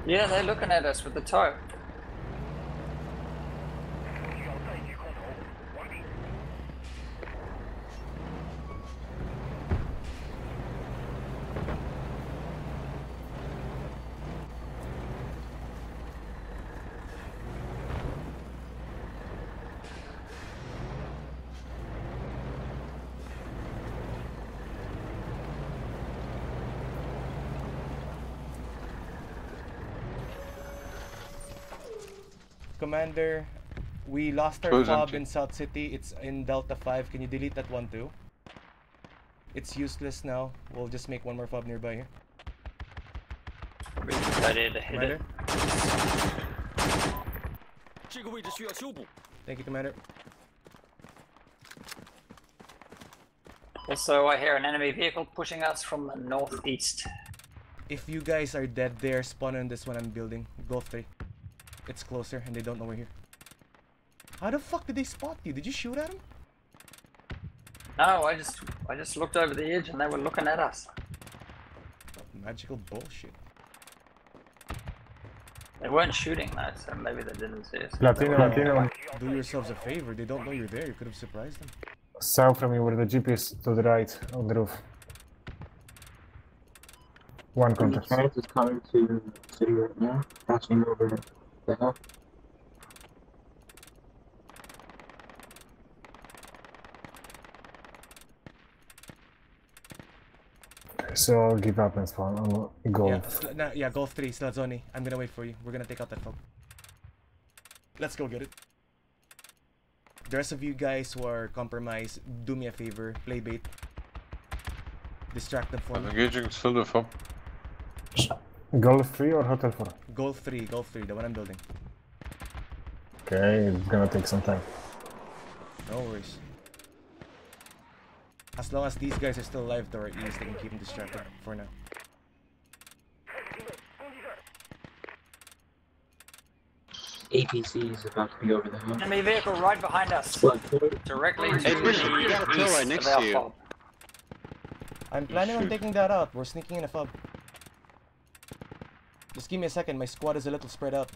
Yeah, they're looking at us with the tow. Commander, we lost our Chosen fob in South City. It's in Delta 5. Can you delete that one too? It's useless now. We'll just make one more fob nearby here. We to hit Commander. it. Thank you, Commander. Also, I hear an enemy vehicle pushing us from the northeast. If you guys are dead there, spawn on this one I'm building. Go 3. It's closer and they don't know we're here. How the fuck did they spot you? Did you shoot at them? No, I just I just looked over the edge and they were looking at us. Magical bullshit. They weren't shooting though, so maybe they didn't see us. Platinum, platinum. Do yourselves a favor. They don't know you're there. You could have surprised them. South from you where the jeep is to the right on the roof. One contact. Tank is coming to city right now, passing over the. So I'll give up and spawn on gold. Yeah, sl- nah, yeah, Golf 3, Sladzoni. I'm gonna wait for you. We're gonna take out that fob. Let's go get it. The rest of you guys who are compromised, do me a favor. Play bait. Distract them for I'm me. engaging still the fob. Golf 3 or Hotel 4? Golf 3, Golf 3, the one I'm building. Okay, it's gonna take some time. No worries. As long as these guys are still alive they're at east, they can keep them distracted for now. APC is about to be over the hill. Enemy vehicle right behind us. Directly to Hey, Bishop, you got a the right next to you. fob. I'm planning on taking that out. We're sneaking in a fob. Just give me a second. My squad is a little spread out.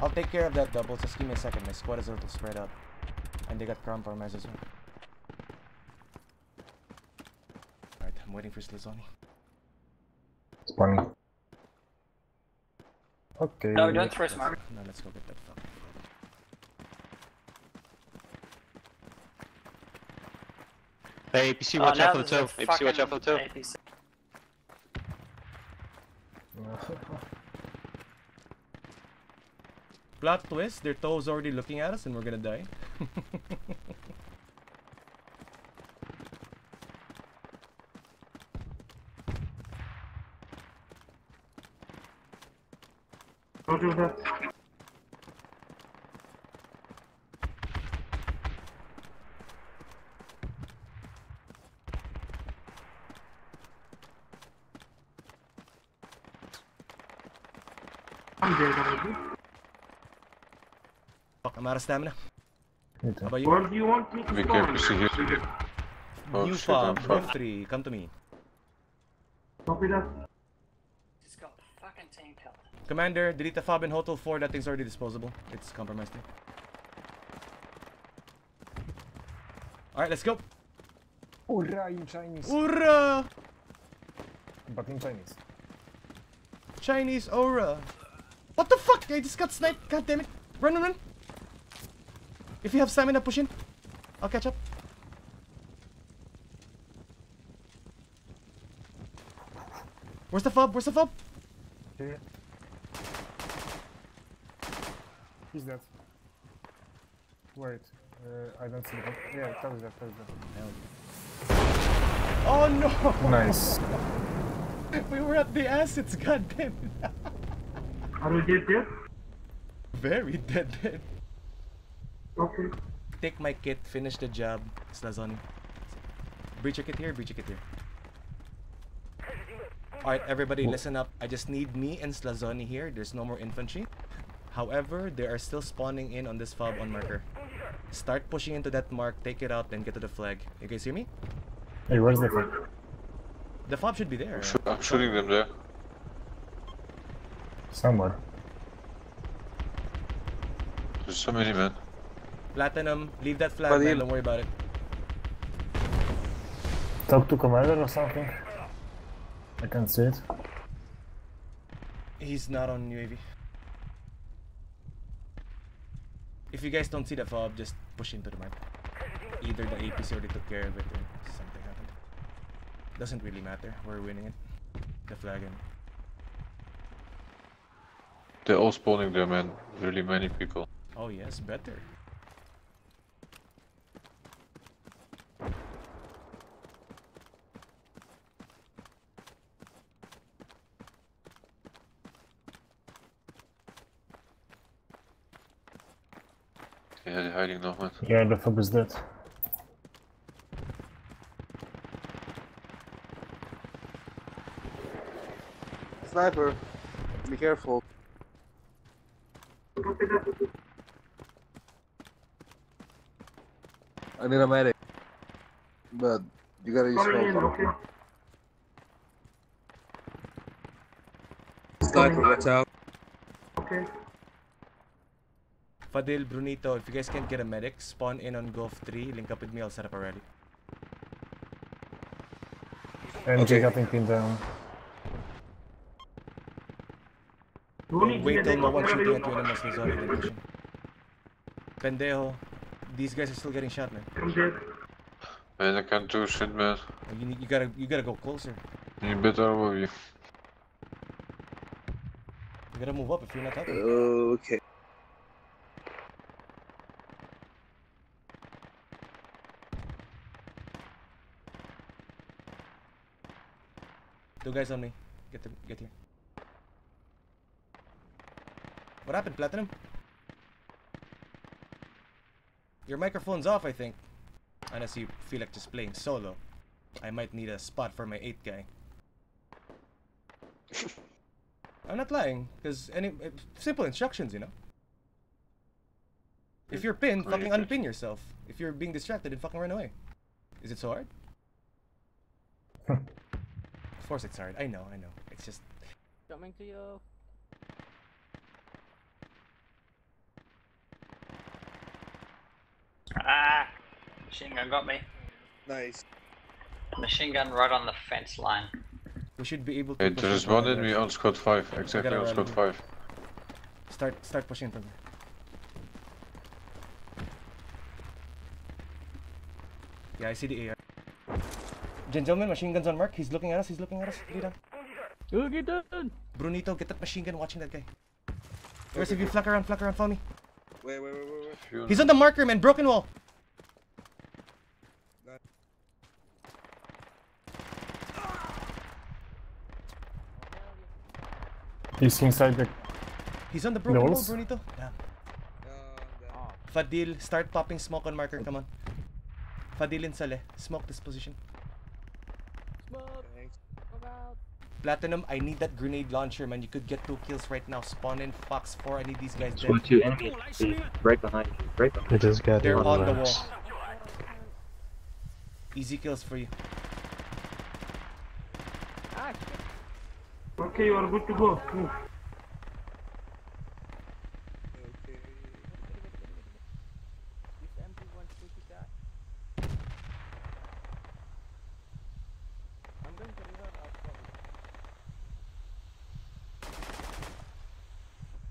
I'll take care of that double. Just give me a second. My squad is a little spread out. And they got compromise as well. Alright, I'm waiting for Slazoni. Spawning. Okay. No, don't throw smart. No, let's go get that fob. Hey, APC, Oh, watch now out for the there's tow. APC, watch out for the tow. Plot twist, their tow's already looking at us and we're gonna die. Roger that. Fuck, I'm out of stamina. How about you? Where do you want me to Make spawn? APC here. Oh New shit, I'm fob, fucked. Golf 3, come to me. Copy that. Just got fucking team killed. Commander, delete the fob in Hotel 4. That thing's already disposable. It's compromised. Alright, let's go. Hurrah in Chinese. Hoorah! But in Chinese. Chinese aura. What the fuck? I just got sniped. God damn it. Run, run, run. If you have stamina, push in. I'll catch up. Where's the fob? Where's the fob? Here. He's dead. Wait, uh, I don't see him. Yeah, that was that, that was that. Oh no! Nice. we were at the assets, god damn it. Are we dead there? Very dead, dead. Okay. Take my kit, finish the job. Slazoni. Breach your kit here, breach your kit here. Alright, everybody, listen up. I just need me and Slazoni here. There's no more infantry. However, they are still spawning in on this fob on marker. Start pushing into that mark, take it out, then get to the flag. You guys hear me? Hey, where's the flag? The fob should be there. Sh- I'm shooting them there. Somewhere. There's so many men. Platinum, leave that flag, Padil. man. Don't worry about it. Talk to commander or something? I can't see it. He's not on UAV. If you guys don't see the fob, just push into the mark. Either the APC already took care of it or something happened. Doesn't really matter. We're winning it. The flag and They're all spawning there, man. Really many people. Oh yes, better. Ja, die hiding nog, man. Yeah, the fob is dead. Sniper, be careful. I need a medic. But you gotta use Coming in, smoke. okay. Sniper, watch out. Okay. Fadil, Brunito, if you guys can't get a medic, spawn in on Golf 3, link up with me, I'll set up a rally. MJ Okay. getting pinned down. Wait till no one's commander shooting at you and the zone then pushing. Pendejo, these guys are still getting shot, man. I'm dead. Man, I can't do shit, man. You, need- you gotta, you gotta go closer. You better overview. You gotta move up if you're not helping. Uh, okay. Two guys on me. Get them, get here. What happened, Platinum? Your microphone's off, I think. Unless you feel like just playing solo. I might need a spot for my 8 guy. I'm not lying, because any uh, simple instructions, you know. If you're pinned, fucking unpin yourself. If you're being distracted, then fucking run away. Is it so hard? of course it's hard. I know, I know. It's just Coming to you. Ah! Machine gun got me. Nice. Machine gun right on the fence line. we should be able to. Hey, push there's this one one enemy there. on squad 5. Exactly on squad 5. Start, start pushing them. Yeah, I see the AR. Gentlemen, machine guns on mark. He's looking at us. He's looking at us. Lead on. Go get done. Brunito, get that machine gun watching that guy. The rest of you, flack around, flack around, follow me. Wait, wait, wait, wait, wait. He's on the marker, man. Broken wall. He's inside the. He's on the broken wall, Knowles? Brunito. Yeah. Fadil, start popping smoke on marker. Come on. Fadil and Saleh, smoke this position. Smoke. Platinum, I need that grenade launcher, man. You could get two kills right now. Spawn in Fox 4. I need these guys dead. 2 enemy. Right behind you. Right behind I just got They're on the wall. Easy kills for you. Okay, you are good to go. Move.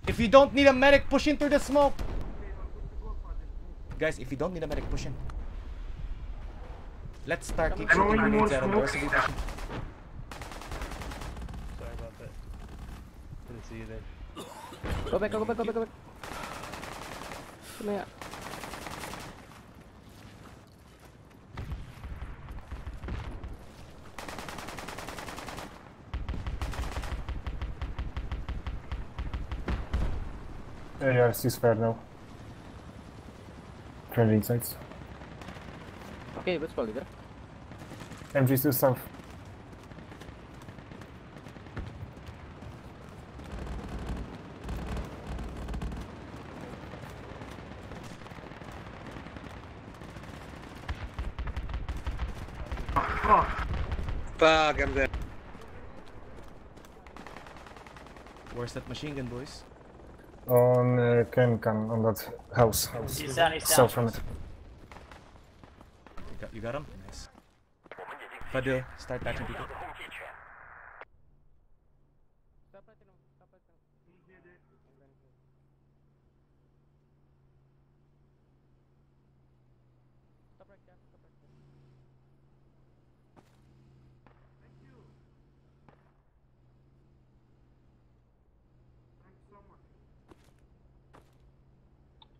If you don't need a medic, push in through the smoke. Guys, if you don't need a medic, push in. Let's start keep shooting Throwing more grenades at him. The smoke. rest of you push in. Sorry about that. Didn't see you there. Go back, go back, go back, go back. Come here. Yeah, yeah, ceasefire now. Friendly insights. Okay, let's go, leader. MG to south. Fuck. Fuck, I'm dead. Where's that machine gun, boys? On uh, Ken Can, on that house. He's down, he's down. from it. You got, you got him? Nice. Fadil, start backing people.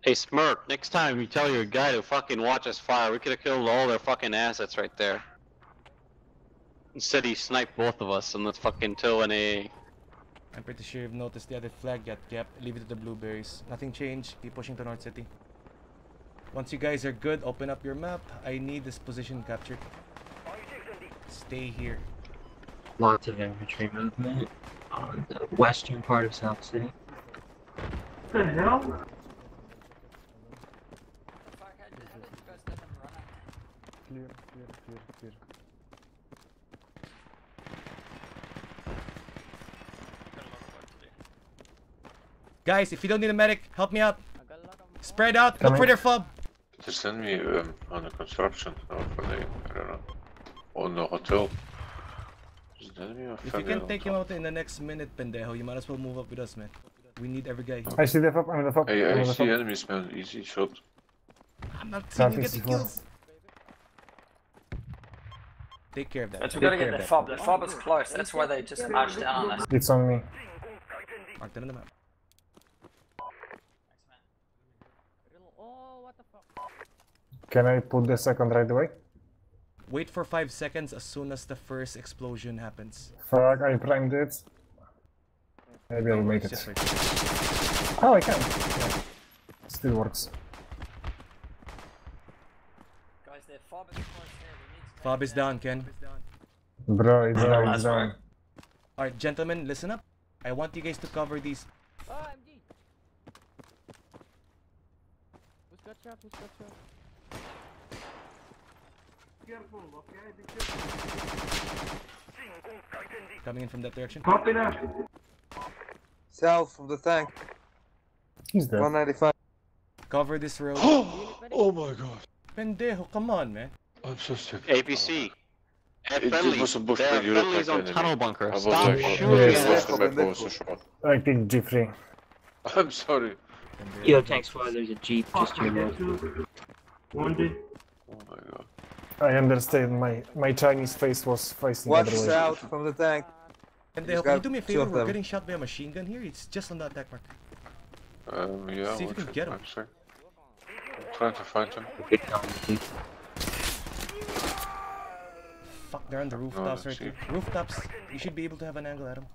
Hey Smirk, next time you tell your guy to fucking watch us fire, we could have killed all their fucking assets right there. Instead he sniped both of us and let's fucking tow an A. I'm pretty sure you've noticed the other flag got kept. Leave it to the blueberries. Nothing changed. Keep pushing to North City. Once you guys are good, open up your map. I need this position captured. Stay here. Lots of infantry movement on the western part of South City. What the hell? Clear, clear, clear, clear. Guys, if you don't need a medic, help me out. Spread out. Look for their fob. Just send me um, on the construction or for the, I don't know, on the hotel. Is that me or If you can take him out in the next minute, pendejo, you might as well move up with us, man. We need every guy. I see the fob, I'm in the fob. Hey, I'm I the see fob. enemies, man. Easy shot. I'm not seeing you get the kills. Take care of that. But we Take gotta get the that. fob. The fob is close. That's why they just marched down on us. It's on me. Mark that on the map. Can I put the second right away? Wait for 5 seconds as soon as the first explosion happens. Fuck, I primed it. Maybe I'll make it. right. Oh, I can. Yeah. Still works. Guys, their fob is close here. We need to Fob is down, Ken. Bro, it's Yeah, down, that's it's down. Alright, gentlemen, listen up. I want you guys to cover these. Who's got shot? Who's got shot? Careful, okay? Be careful. Coming in from that direction. Copy that. South from the tank. He's dead. 195. Cover this road. oh my god. Pendejo, come on, man. I'm so sick. APC. At It, it friendly. was a bush There are by on tunnel bunker. I was Stop shooting at us. the map was a shot. I picked G3. I'm sorry. Yo, tank squad, there's a jeep just to your north. Wounded. Oh my god. I understand my my Chinese face was facing Watch the other way. south from the tank. And they, can you do me a favor? We're them. getting shot by a machine gun here. It's just on that attack mark. Um, yeah, See if you we'll can get him. back, sir. I'm trying to find him. Good count, dude. Fuck, they're on the rooftops right see. here. Rooftops. You should be able to have an angle at them.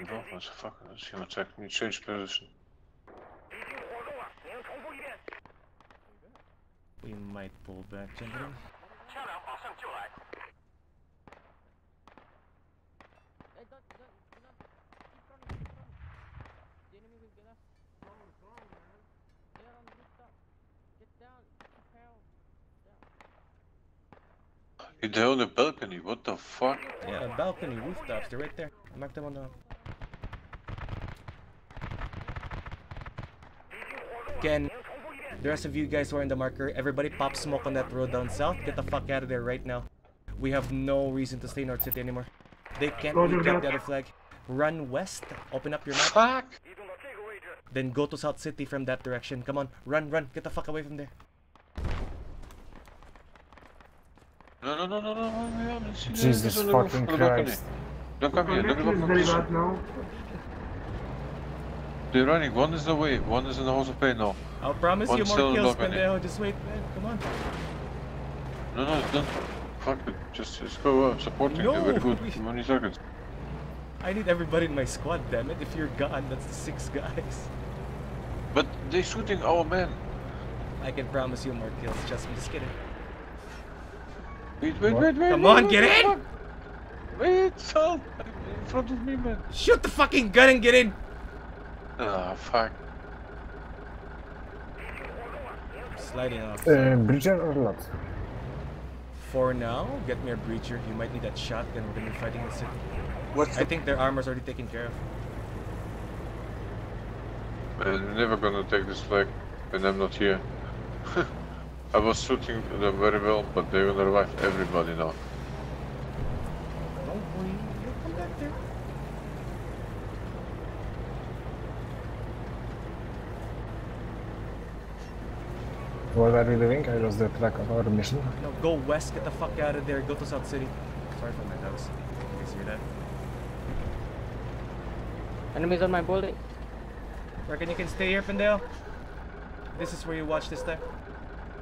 No, what the fuck? I see him attack me. Change position. We might pull back, gentlemen. They're on the balcony. What the fuck? Yeah, balcony, rooftops. They're right there. I marked them on the map. Ken, the rest of you guys who are in the marker, everybody pop smoke on that road down south. Get the fuck out of there right now. We have no reason to stay North City anymore. They can't Roger recap the other flag. Run west, open up your map. Fuck! Then go to South City from that direction. Come on, run, run, get the fuck away from there. No, no, no, no, no, no, no, no. see the Jesus enemies on the roof, fucking on. Christ. Don't come here, don't come is very here. bad now. They're running. One is away. One is in the house of pain now. I'll promise One you more kills, pendejo. Just wait, man. Come on. No, no, don't. Fuck it. Just, just go uh, supporting. No, They're very good. we- Many seconds. I need everybody in my squad, damn it. If you're gone, that's the six guys. But they're shooting our men. I can promise you more kills. Just, just kidding. Wait, wait, wait, wait. Come wait, on, what get the in! Wait, Sal. In front of me, man. Shoot the fucking gun and get in! Ah, fuck. Sliding off. Uh, breacher or not? For now, get me a breacher. You might need that shotgun. We're gonna be fighting the city. What's I the- think their armor's already taken care of. Man, we're never gonna take this flag when I'm not here. I was shooting them very well, but they will gonna revive everybody now. Don't worry, you'll come back there. What are we doing? I lost the track of our mission. No, go west. Get the fuck out of there. Go to South City. Sorry for my house. You guys hear that? Enemies on my bullet. Reckon you can stay here, Pendale? This is where you watch this time.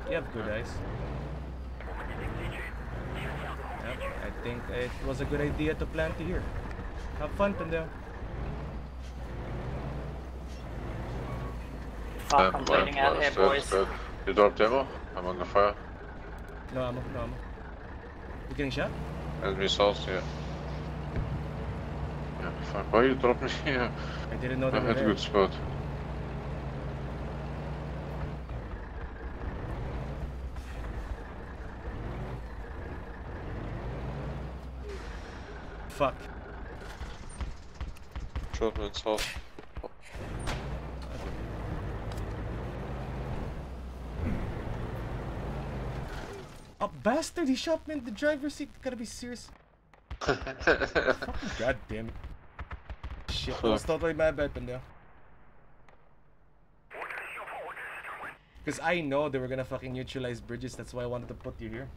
You have good eyes. Yep, I think it was a good idea to plant here. Have fun, Pendale. Fuck, I'm bleeding out here, boys. You dropped ammo? I'm on the fire. No ammo, no ammo. You getting shot? Enemy souls, yeah. Yeah, fuck, why you drop me here? I didn't know that I had a good spot. Fuck. Shot me in south. Oh, bastard! He shot me in the driver's seat. Gotta be serious. God damn it. Shit, that was totally my bad, Pendale. Because I know they were gonna fucking neutralize bridges, that's why I wanted to put you here.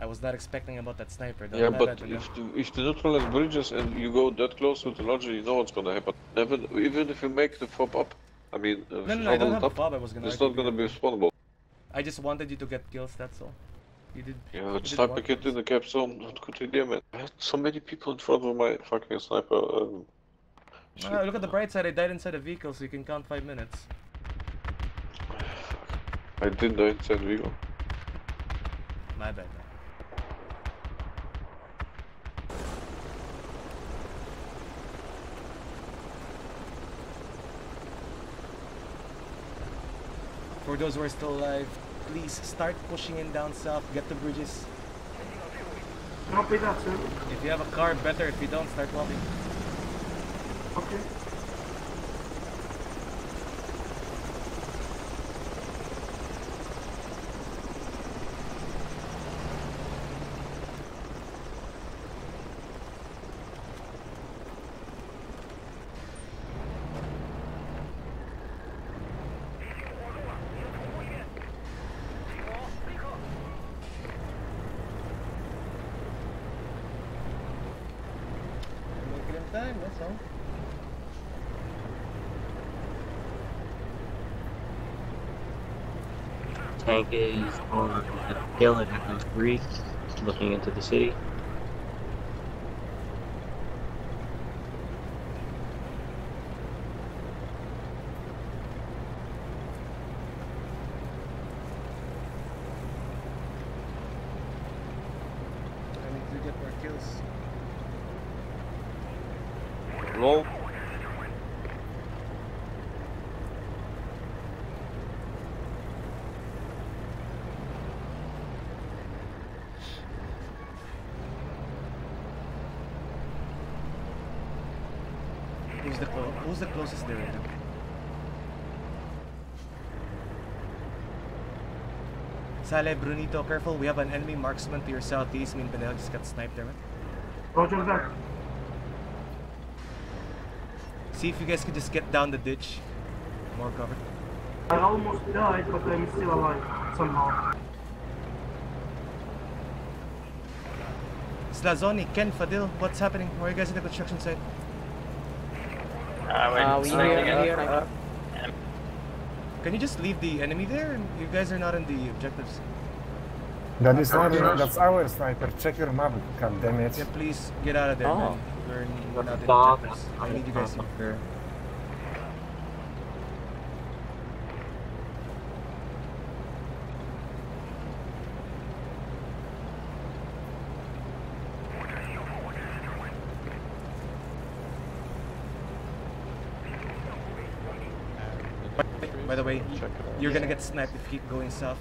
I was not expecting about that sniper. That Yeah, but if the, if the neutralize bridges and you go that close to the lodger, you know what's gonna happen. Even, even if you make the fob up, I mean, uh, No, no, no, I don't have a up, fob, I was gonna It's not gonna be spawnable. I just wanted you to get kills, that's all. You did. Yeah, you did sniper one. kit in the cap zone, not good idea, man. I had so many people in front of my fucking sniper. Um, Ah, look at the bright side, I died inside a vehicle, so you can count five minutes. I didn't die inside vehicle. My bad. Those who are still alive, please start pushing in down south, get the bridges. Copy that, sir. If you have a car, better. If you don't, start walking. Okay. Make it in time, that's all. Tank is on a hill at Echo 3, looking into the city. I need to get more kills. Lol. Who's the clo- Who's the closest there? Right now? Sale, Brunito, careful. We have an enemy marksman to your southeast. Me and Benel just got sniped there, man. Roger that. See if you guys could just get down the ditch. More cover. I almost died, but I'm still alive somehow. Slazoni, Ken, Fadil, what's happening? Where are you guys in the construction site? Uh, we're Uh, we sniping hear- at- hear, uh, Can you just leave the enemy there? And you guys are not in the objectives. That is not, that's our sniper. Check your map, god damn it. Yeah, please get out of there, Oh. man. We're, we're not in Bob, objectives. I need you guys here. Here. By the way, you're gonna get sniped if you keep going south.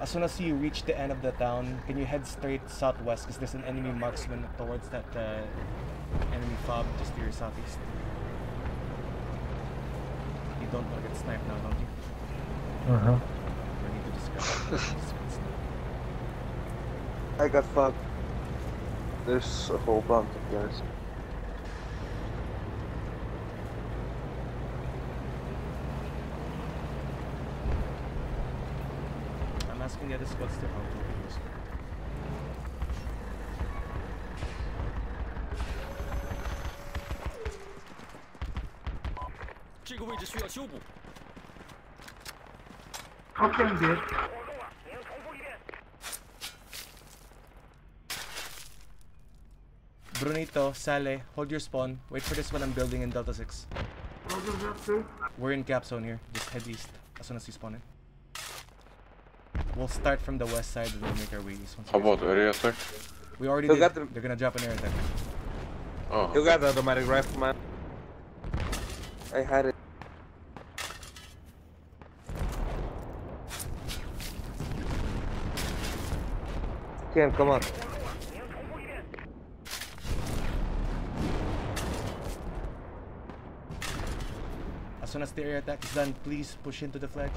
As soon as you reach the end of the town, can you head straight southwest? Because there's an enemy marksman towards that uh, enemy fob just to your southeast. You don't want to get sniped now, don't you? Uh-huh. We need to discuss. I got fucked. There's a whole bunch of guys. I'm asking the other squads to help you. please. How can get? Brunito, Sale, hold your spawn. Wait for this one I'm building in Delta 6. Roger that, sir. We're in cap zone here. Just head east as soon as you spawn in. We'll start from the west side and we'll make our way east. once How we get about area attack? We already You did. got the- They're gonna drop an air attack. Oh. You got the automatic rifle, man. I had it. Ken, come on. As soon as the air attack is done, please push into the flag.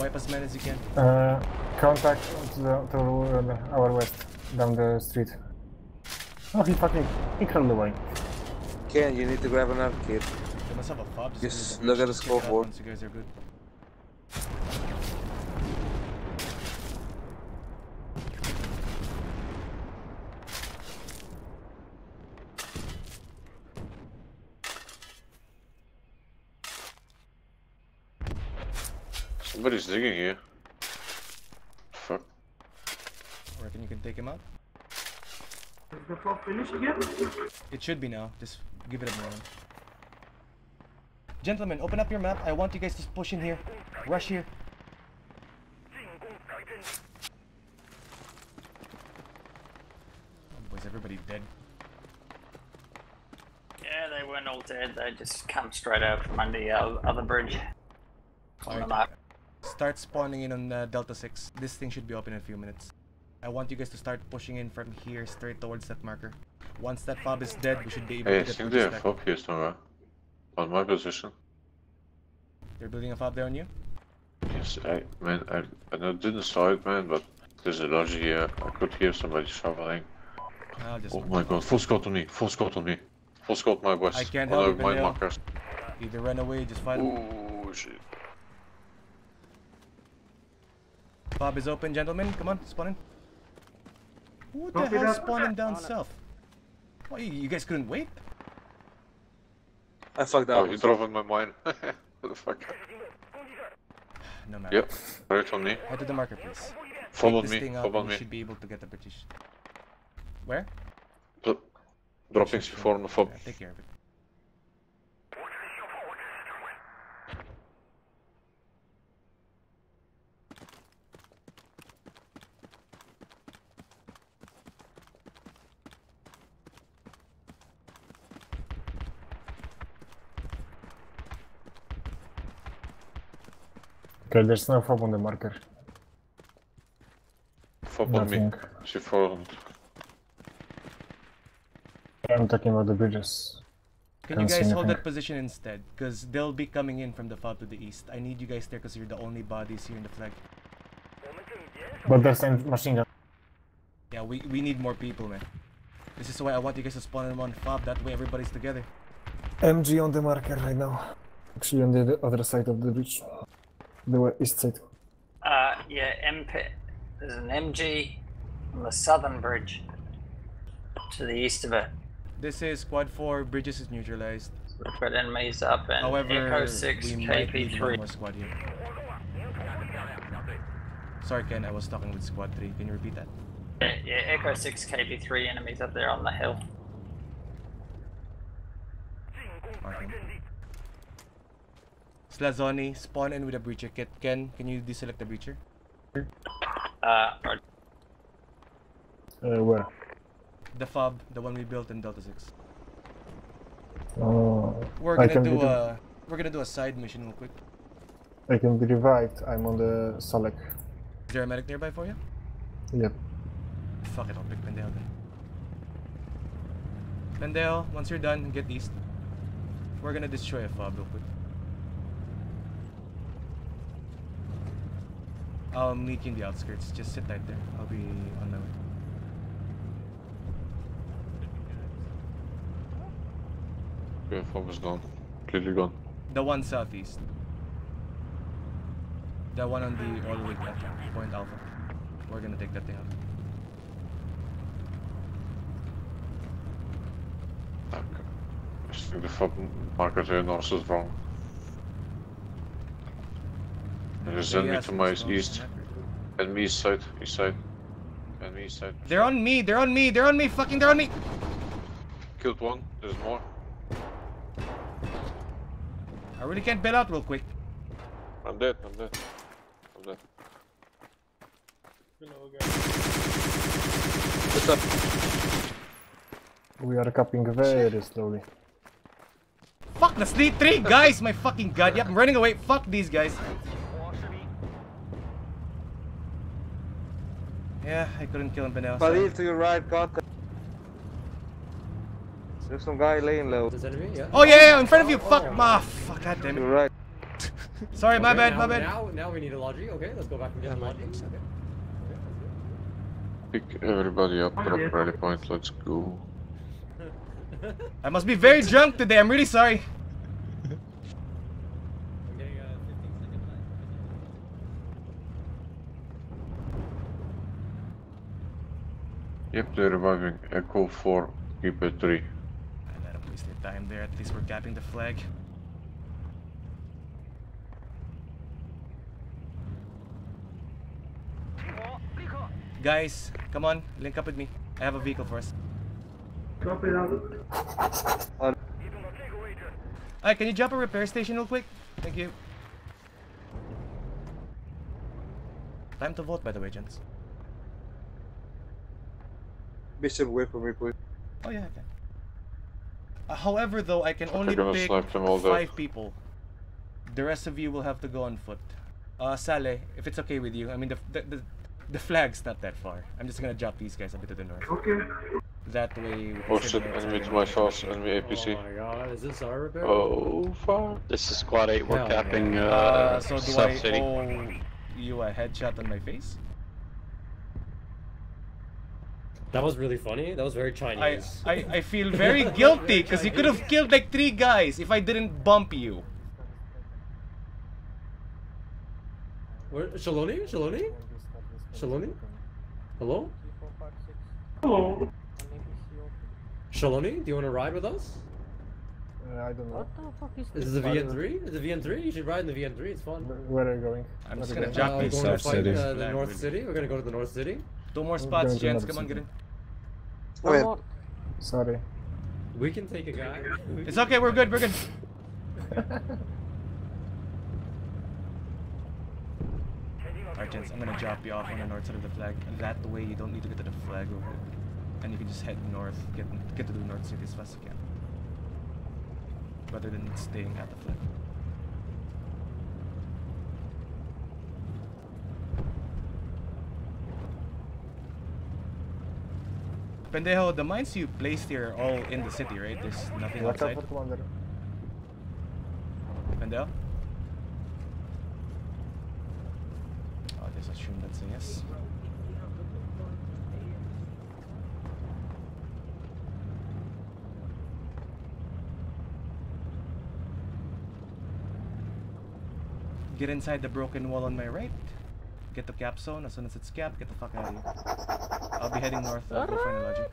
Wipe as many as you can. Uh, contact to, the, to uh, our west, down the street. Oh, he fucking he crawled away. Ken, you need to grab another kid. They must have a fob. Just look at the just check it out scoreboard. Once you guys are good. Somebody's digging here. Fuck. Reckon you can take him out? Is the pop finished again? It should be now. Just give it a moment. Gentlemen, open up your map. I want you guys to push in here. Rush here. Oh, boys, everybody dead. Yeah, they weren't all dead. They just come straight out from under the other other bridge. On the map. Start spawning in on uh, Delta 6. This thing should be open in a few minutes. I want you guys to start pushing in from here straight towards that marker. Once that fob is dead, we should be able Hey, to get think to they the have fob here somewhere. On my position. They're building a fob there on you? Yes, I man, I, I didn't saw it, man, but there's a lodge here. I could hear somebody shoveling. Ah, oh my god, full squad on me, full squad on me. Full squad my west. I can't One help of you, my Benel. markers. Either run away, just fight. Oh shit. Fob is open, gentlemen. Come on, spawn in. Who the hell that. spawning down On south? Why, you you guys couldn't wait? I fucked Oh, up. he drove on my mine. what the fuck? No matter. Yep, right on me. Head to the market, please. Follow Take this me, thing out follow and we should be able to get the British. Where? Dro- Dropping C4 on the fob. Yeah, take care of it. Okay, there's no fob on the marker. Fob on me. Nothing. C4 I'm talking about the bridges. Can you Can't see guys hold that position instead? Because they'll be coming in from the fob to the east. I need you guys there because you're the only bodies here in the flag. But there's a machine gun. Yeah, we, we need more people, man. This is why I want you guys to spawn in one fob. That way everybody's together. MG on the marker right now. Actually on the other side of the bridge. The we- east side. Uh, yeah, MP. There's an MG on the southern bridge to the east of it. This is Squad 4. Bridges is neutralized. We've got enemies up and However, Echo 6, we might need KP3. more squad here. Sorry, Ken. I was talking with Squad 3. Can you repeat that? Yeah, yeah, Echo 6, KP3 enemies up there on the hill. Okay. Slazoni, spawn in with a breacher kit. Ken, can you deselect the breacher? Uh, right. Uh, where? The fob, the one we built in Delta 6. Oh, We're gonna do a we're gonna do a side mission real quick. I can be revived. I'm on the Salek. Is there a medic nearby for you? Yep. Fuck it, I'll pick Pendejo then. Pendejo, once you're done, get east. We're gonna destroy a fob real quick. I'll meet you in the outskirts. Just sit right there. I'll be on my way. Okay, is gone. Completely gone. The one southeast. The one on the all the way at Point Alpha. We're gonna take that thing out. I think the fob marker here north is wrong. There's Yeah, enemy yes, to my it's wrong. east. Enemy east side, east side. Enemy east side. They're on me. They're on me. They're on me. Fucking, they're on me. Killed one, there's more. I really can't bail out real quick. I'm dead, I'm dead. I'm dead. What's up? We are capping very slowly. Fuck, the three guys. My fucking god. Yep, I'm running away. Fuck these guys. Yeah, I couldn't kill him, Penel. Khalil to your right, contact. There's some guy laying low. There's enemy, yeah. Oh yeah, yeah, in front of you. Fuck, ma. Fuck, god damn To your it. right. Sorry, my Okay, bad, now, my bad. Now, now we need a logi. Okay, let's go back and get the logi. Okay. Pick everybody up, drop rally point, let's go. I must be very drunk today. I'm really sorry. Yep, they're reviving. Echo 4, keep it 3. I let him waste their time there. At least we're gapping the flag. Guys, come on, link up with me. I have a vehicle for us. Copy that. Alright, can you jump a repair station real quick? Thank you. Time to vote, by the way, gents. Bishop, wait for me, please. Oh yeah, I can. Uh, however, though, I can Fuck, only pick snipe all dead. five people. The rest of you will have to go on foot. Uh, Saleh, if it's okay with you, I mean the the the, the flag's not that far. I'm just gonna drop these guys a bit to the north. Okay. That way. we Oh can shit, send more enemy to to my the enemy APC. Oh my god, is this our repair? Oh fuck. This is squad 8, we're Hell capping yeah. uh, Uh, so do South I City. owe you a headshot on my face? That was really funny. That was very Chinese. I, I feel very guilty because you could have killed like three guys if I didn't bump you. Where, Shaloni? Shaloni? Shaloni? Hello? Hello. Shaloni, do you want to ride with us? Uh, I don't know. What the fuck is this? Is this? this a VN3? Is it VN3? You should ride in the VN3. It's fun. Where are you going? I'm Where just gonna going? drop Uh, we're going to South fight City. uh, the North City. We're gonna go to the North City. Two more spots, going to gents. Come on, get in. Go ahead. Come on. Sorry. We can take a guy. It's okay. We're good. We're good. Alright, gents. I'm gonna drop you off on the north side of the flag. That way, you don't need to get to the flag over it. And you can just head north, get get to the north city as fast as you can. Rather than staying at the flag. Pendejo, the mines you placed here are all in the city, right? There's nothing Watch out outside. commander. Pendejo? Oh, just assume that's a yes. Get inside the broken wall on my right. Get the cap zone. As soon as it's capped, get the fuck out of here. I'll be heading north. I'll go find a lodging.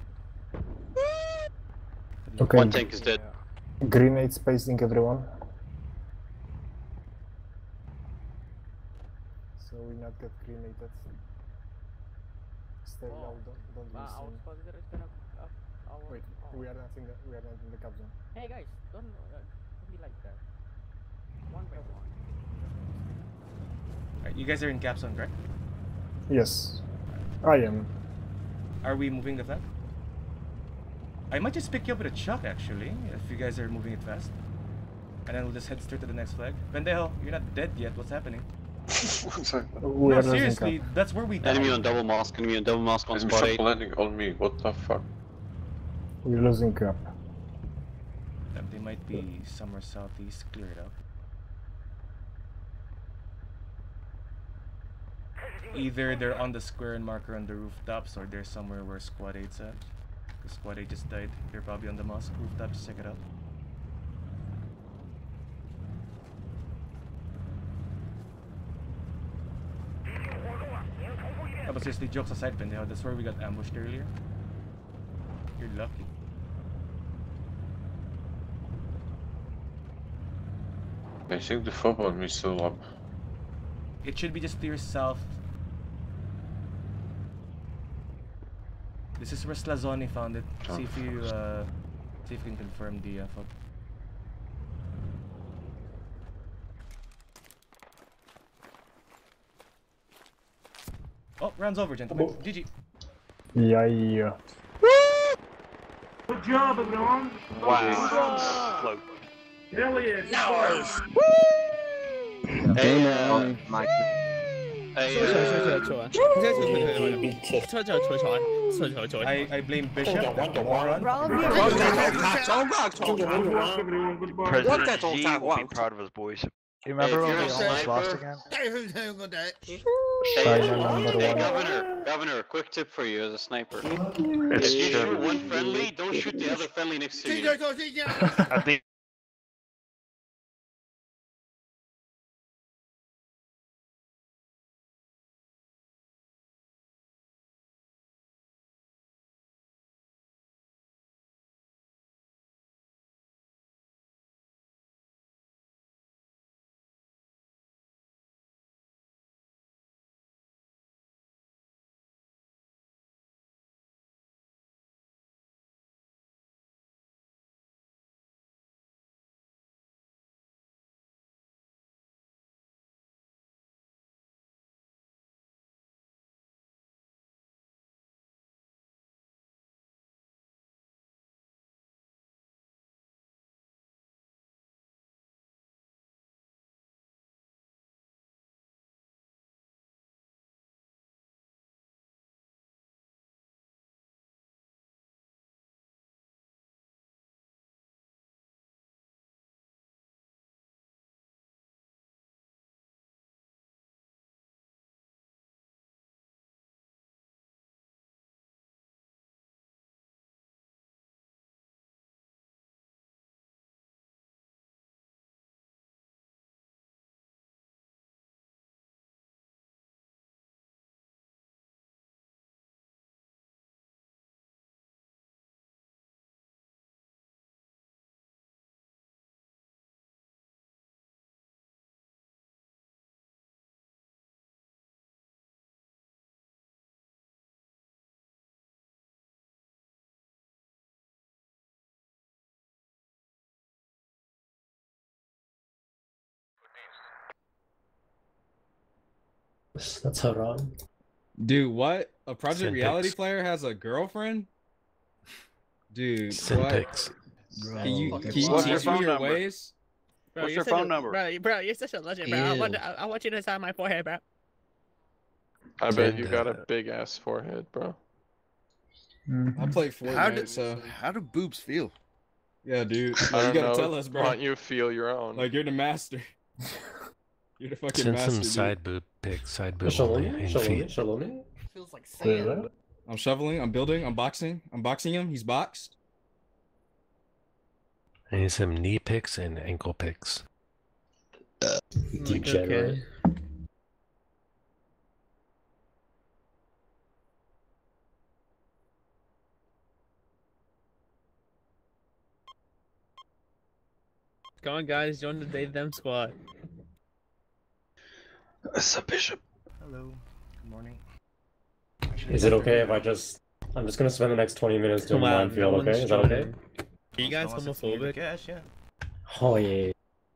Okay. One tank is dead. Grenade spacing everyone. So we not get grenaded. Stay low, don't, don't Uh, listen. squad leader is gonna. Uh, our, Wait, we are not in the we are not in the cap zone. Hey guys, don't, uh, don't be like that. One by one. Alright, you guys are in cap zone, correct? Yes, I am. Are we moving the flag? I might just pick you up with a chuck actually, if you guys are moving it fast. And then we'll just head straight to the next flag. Pendejo, you're not dead yet, what's happening? We no, are losing seriously, that's where we died. Enemy on double mosque, enemy on double mosque on Enemy spot shot 8. landing on me, what the fuck? We're losing cap. They might be somewhere southeast. Clear it out. Either they're on the square and marker on the rooftops, or they're somewhere where Squad 8's at. Because Squad 8 just died. They're probably on the mosque rooftops. Check it out. Tapos seriously, jokes aside, pendejo, oh, that's where we got ambushed earlier. You're lucky. I think the fob on me is still up. It should be just to your south. This is where Slazoni found it. Oh. Ah. See if you uh, see if you can confirm the uh. Oh, round's over, gentlemen. Oh. GG. Yeah, yeah. Good job, everyone. Wow. Float. Hell yes. Nice. Woo! Hey, hey, uh, I blame Bishop. President Xi will be proud of his boys. Do You remember when we almost lost again? Hey. Governor, Governor, quick tip for you as a sniper. If you shoot one friendly, don't shoot the other friendly next to you. I think That's how wrong. Dude, what? A Project Syntax. Reality player has a girlfriend? Dude, what? Syntax. Can you, can you What's your teach me phone your number? ways? Bro, What's your phone a, number? Bro, bro, you're such a legend, bro. I want, Ew. I, I want you to sign my forehead, bro. I bet you got a big ass forehead, bro. Mm-hmm. I play Fortnite, How do, so how do boobs feel? yeah, dude. Like, you gotta know. tell us, bro. Why don't you feel your own? Like you're the master. you're the fucking Send master. some dude. side boob pics, side boob only, Shalom, and shalom, feet. shalom. Feels like sand. what? I'm shoveling. I'm building. I'm boxing. I'm boxing him. He's boxed. I need some knee picks and ankle pics. Degenerate. Come on, guys, join the Dave Them squad. What's up, Bishop? Hello. Good morning. Is it okay if I just? I'm just gonna spend the next 20 minutes doing Come on, minefield. no Okay, is that okay? Are you guys As long as it's near the homophobic? cache, yeah. Oh yeah.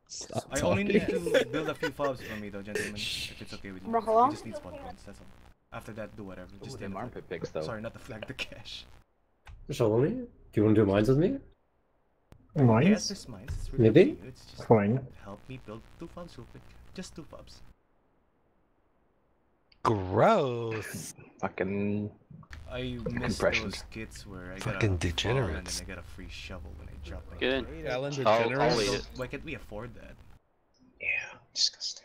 Stop I only need to build a few fobs for me though, gentlemen. If it's okay with you. Bro, I just need spawn points, that's all. After that, do whatever. Just them them armpit pics, though. Sorry, not the flag, the cache. Shalom, do you want to do mines with me? Yes, Mines? there's mines. It's really Maybe? up to you. It's just Fine. help me build two fobs real quick. Just two fobs. Gross. Fucking. I miss those kits where I Fucking got a fall and degenerates. I get a free shovel when I drop my Get in. Alan degenerates? how- I'll. Why can't we afford that? Yeah, disgusting.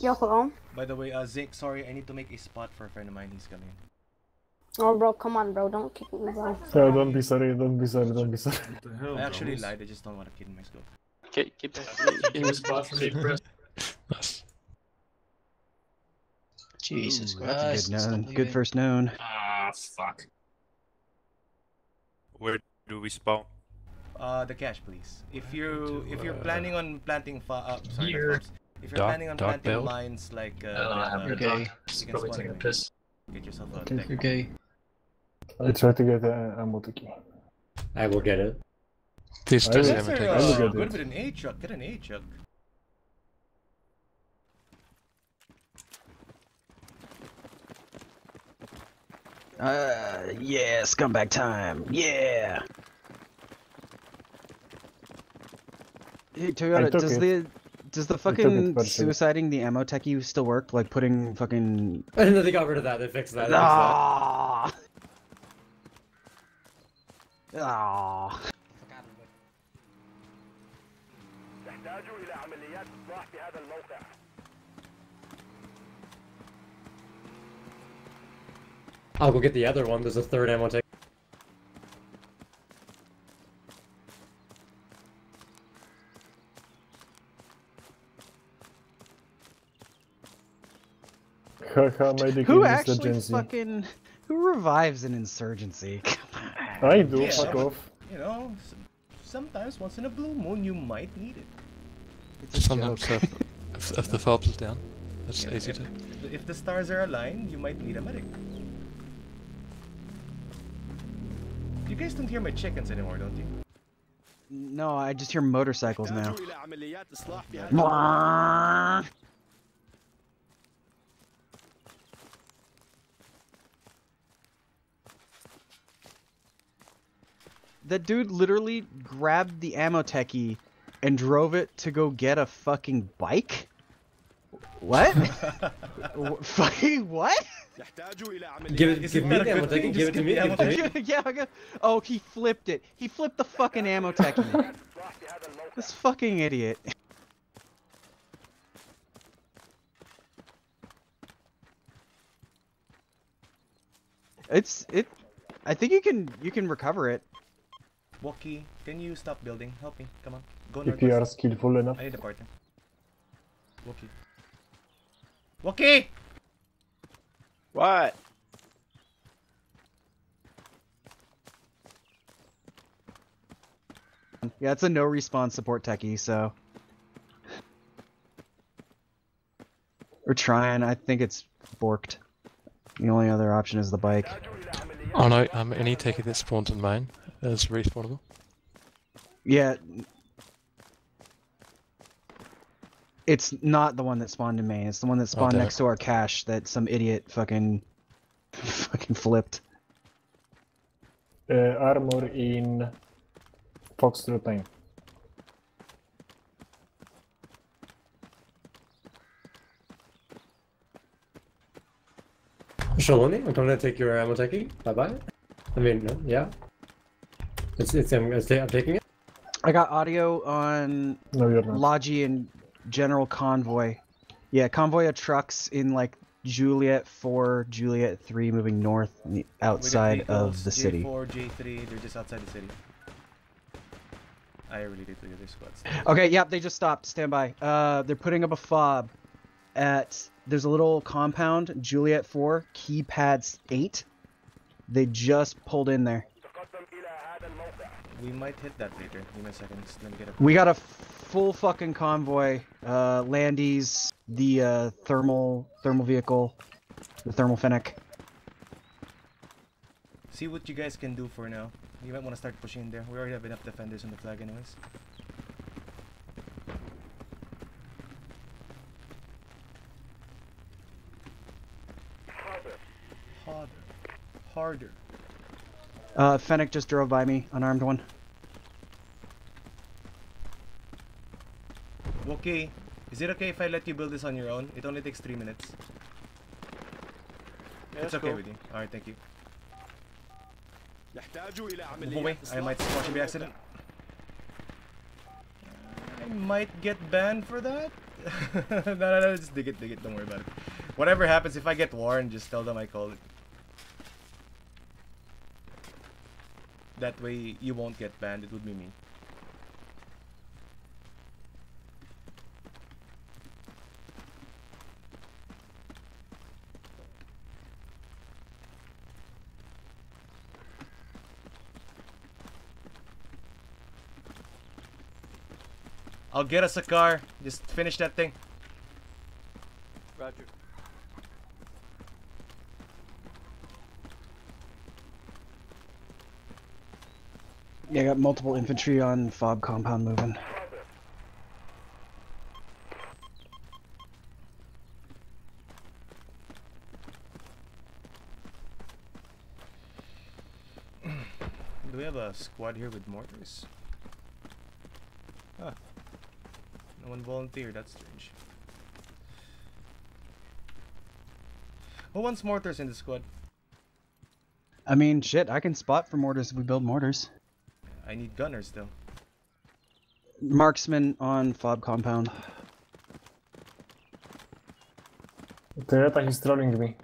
Yo, hello. By the way, uh, Zeke, sorry, I need to make a spot for a friend of mine. He's coming. Oh, bro, come on, bro. Don't kick me, bro. So don't be sorry, don't be sorry, don't be sorry. Hell, I actually lied. I just don't want to kid myself. Keep, keep Give me a spot for me, Chris. Jesus Ooh, Christ. that's a good known. Good first known. Ah, fuck. Where do we spawn? Uh, the cache, please. If you if you're planning on planting fa- uh, sorry, Here. If you're Dock- planning on planting build? mines like uh, I don't have uh, uh, dock. you can probably taking a piss. Get yourself a Okay, deck. okay. I try to get uh, a ammo key. I will get it. This I doesn't will- ever They're take I uh, will us. get good with an A truck. Get an A truck. Uh, yeah, scumbag time. Yeah. Hey, Toyota, does it. the does the fucking suiciding the ammo techie still work? Like putting fucking And then they got rid of that. They fixed that. They fixed that. Ah. Ah. I'll go get the other one. There's a third ammo tech. Haha, my dick Who is actually insurgency. fucking who revives an insurgency? I do, Yeah, fuck off. You know, sometimes once in a blue moon you might need it. It's a Sometimes joke. if, if, if the Phelps is down, it's You know, easy if, to. if the stars are aligned, you might need a medic. You guys don't hear my chickens anymore, don't you? No, I just hear motorcycles now. that dude literally grabbed the ammo techie and drove it to go get a fucking bike? What? Fucking what? Give it, give me the ammo Tech. Give it to me. Ammo ticket. yeah. okay. Oh, he flipped it. He flipped the fucking ammo Tech. this fucking idiot. It's it. I think you can you can recover it. Wookie, can you stop building? Help me. Come on. Go north. If you are skillful enough. I need a partner. Woki. Wookie! What? Yeah, it's a no respawn support techie, so we're trying. I think it's borked. The only other option is the bike. Oh no, um, any ticket that spawns in main is respawnable. Yeah. It's not the one that spawned in main. It's the one that spawned damn next to our cache that some idiot fucking fucking flipped. Uh, armor in Foxtrot 9. Shaloni, I'm coming to take your ammo techie. Bye bye. I mean, yeah. It's it's I'm, I'm I'm taking it. I got audio on No, you're not. Logi and General Convoy. Yeah, convoy of trucks in like Juliet 4, Juliet 3 moving north n- We got outside of vehicles, the city. J4, J3, they're just outside the city. I really did look at their squads. Okay, yep, they just stopped. Stand by. Uh, they're putting up a fob at. There's a little compound, Juliet 4, keypads 8. They just pulled in there. We might hit that later. Give me a second. Let me get a. We got a full fucking convoy. Uh, Landies, the uh, thermal thermal vehicle, the thermal fennec. See what you guys can do for now. You might want to start pushing in there. We already have enough defenders on the flag, anyways. Harder. Harder. Uh, fennec just drove by me, unarmed one. Okay. Is it okay if I let you build this on your own? It only takes three minutes. Yeah, it's okay cool. with you. Alright, thank you. Oh wait, I might squash him by accident. I might get banned for that? no, no, no, just dig it, dig it, don't worry about it. Whatever happens, if I get warned, just tell them I called it. That way you won't get banned, it would be me. I'll get us a car. Just finish that thing. Roger. Yeah, I got multiple infantry on fob compound moving. Do we have a squad here with mortars? Huh. No one volunteered, that's strange. Who wants mortars in the squad? I mean, shit, I can spot for mortars if we build mortars. I need gunners though. Marksman on fob compound. Toyota, he's trolling me.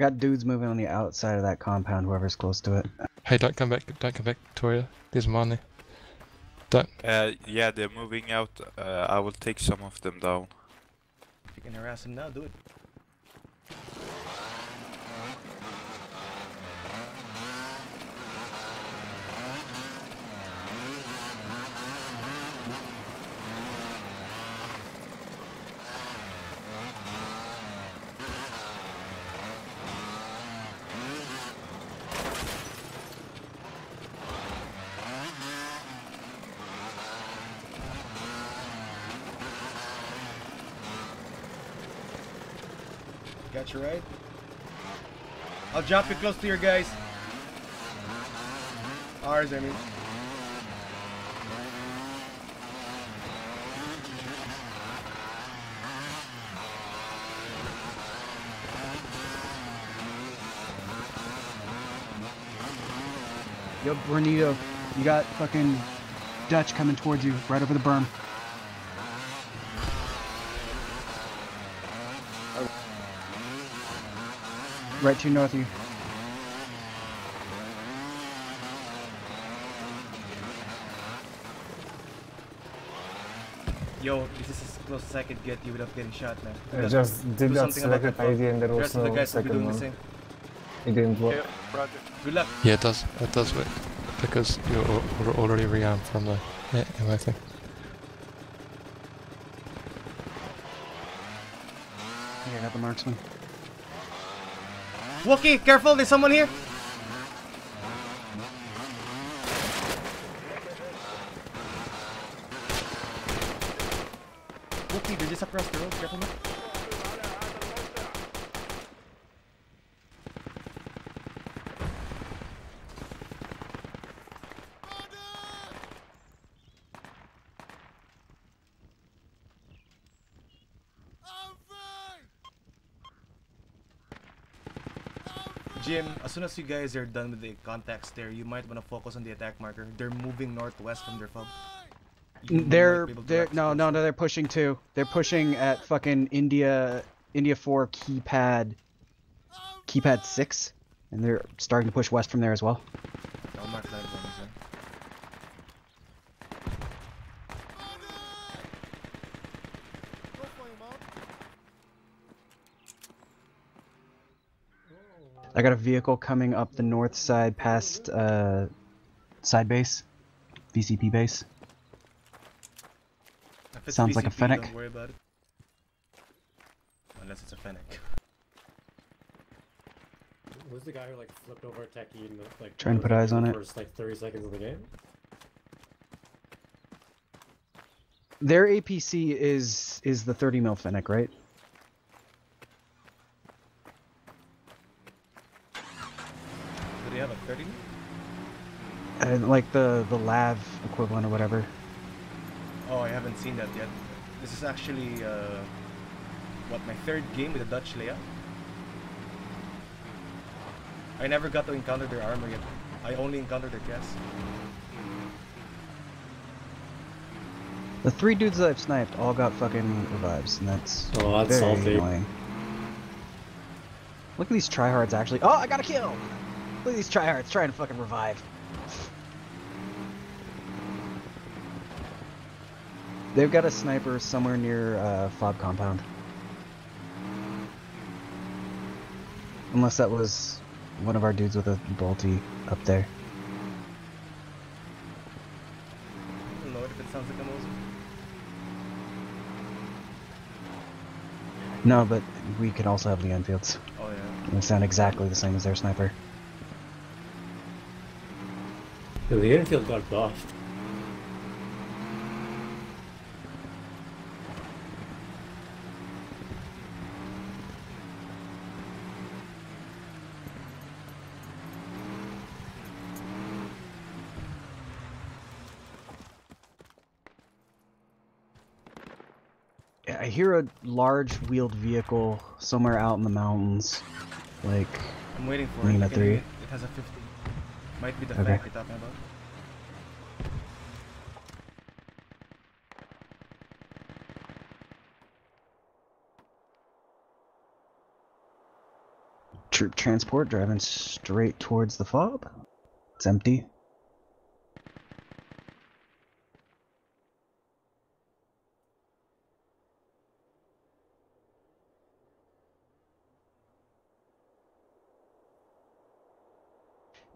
I got dudes moving on the outside of that compound, whoever's close to it. Hey, don't come back, don't come back, Victoria. There's money. Don't. Uh, yeah, they're moving out. Uh, I will take some of them down. If you can harass them now, do it. You right. I'll drop you close to your guys. Ours, I mean. Yo, Bernito, you got fucking Dutch coming towards you, right over the berm. Right to north of you. Yo, this is as close as I could get you without getting shot, man. I just do did that something about selected ID and there was rest the no guys will be second one. It didn't work. Roger. Good luck. Yeah, it does. It does work. Because you're al- al- already rearmed from the yeah, MI thing. Here, I got the marksman. Wookie, careful, there's someone here. Wookie, they're just across the road. Careful, man. Jim, as soon as you guys are done with the contacts there, you might want to focus on the attack marker. They're moving northwest from their fob. You They're be able to they're no no no they're pushing too. They're pushing at fucking India India four keypad keypad six, and they're starting to push west from there as well. I'll mark that one, sir. I got a vehicle coming up the north side past uh side base, VCP base. If it's Sounds like a Fennec. Don't worry about it. unless it's a Fennec. Who's the guy who like flipped over a techie in the like Trying to put eyes on it. first like 30 seconds of the game? Their APC is is the 30 mil Fennec, right? Do they have a 30? And like the the lav equivalent or whatever. Oh, I haven't seen that yet. This is actually uh, what my third game with the Dutch layout. I never got to encounter their armor yet. I only encountered their gas. The three dudes that I've sniped all got fucking revives, and that's Oh, that's very salty. annoying. Look at these tryhards actually. Oh, I got a kill! Look at these tryhards trying to fucking revive. They've got a sniper somewhere near uh, fob compound. Unless that was one of our dudes with a bolty up there. I if it sounds like a Mosin. No, but we could also have the Enfields. Oh yeah. They sound exactly the same as their sniper. Yeah, the Enfield got buffed. Yeah, I hear a large wheeled vehicle somewhere out in the mountains. Like, I'm waiting for it. At three. It. it has a 50. Might be the Okay. Fennec you're talking about. troop transport driving straight towards the fob. It's empty.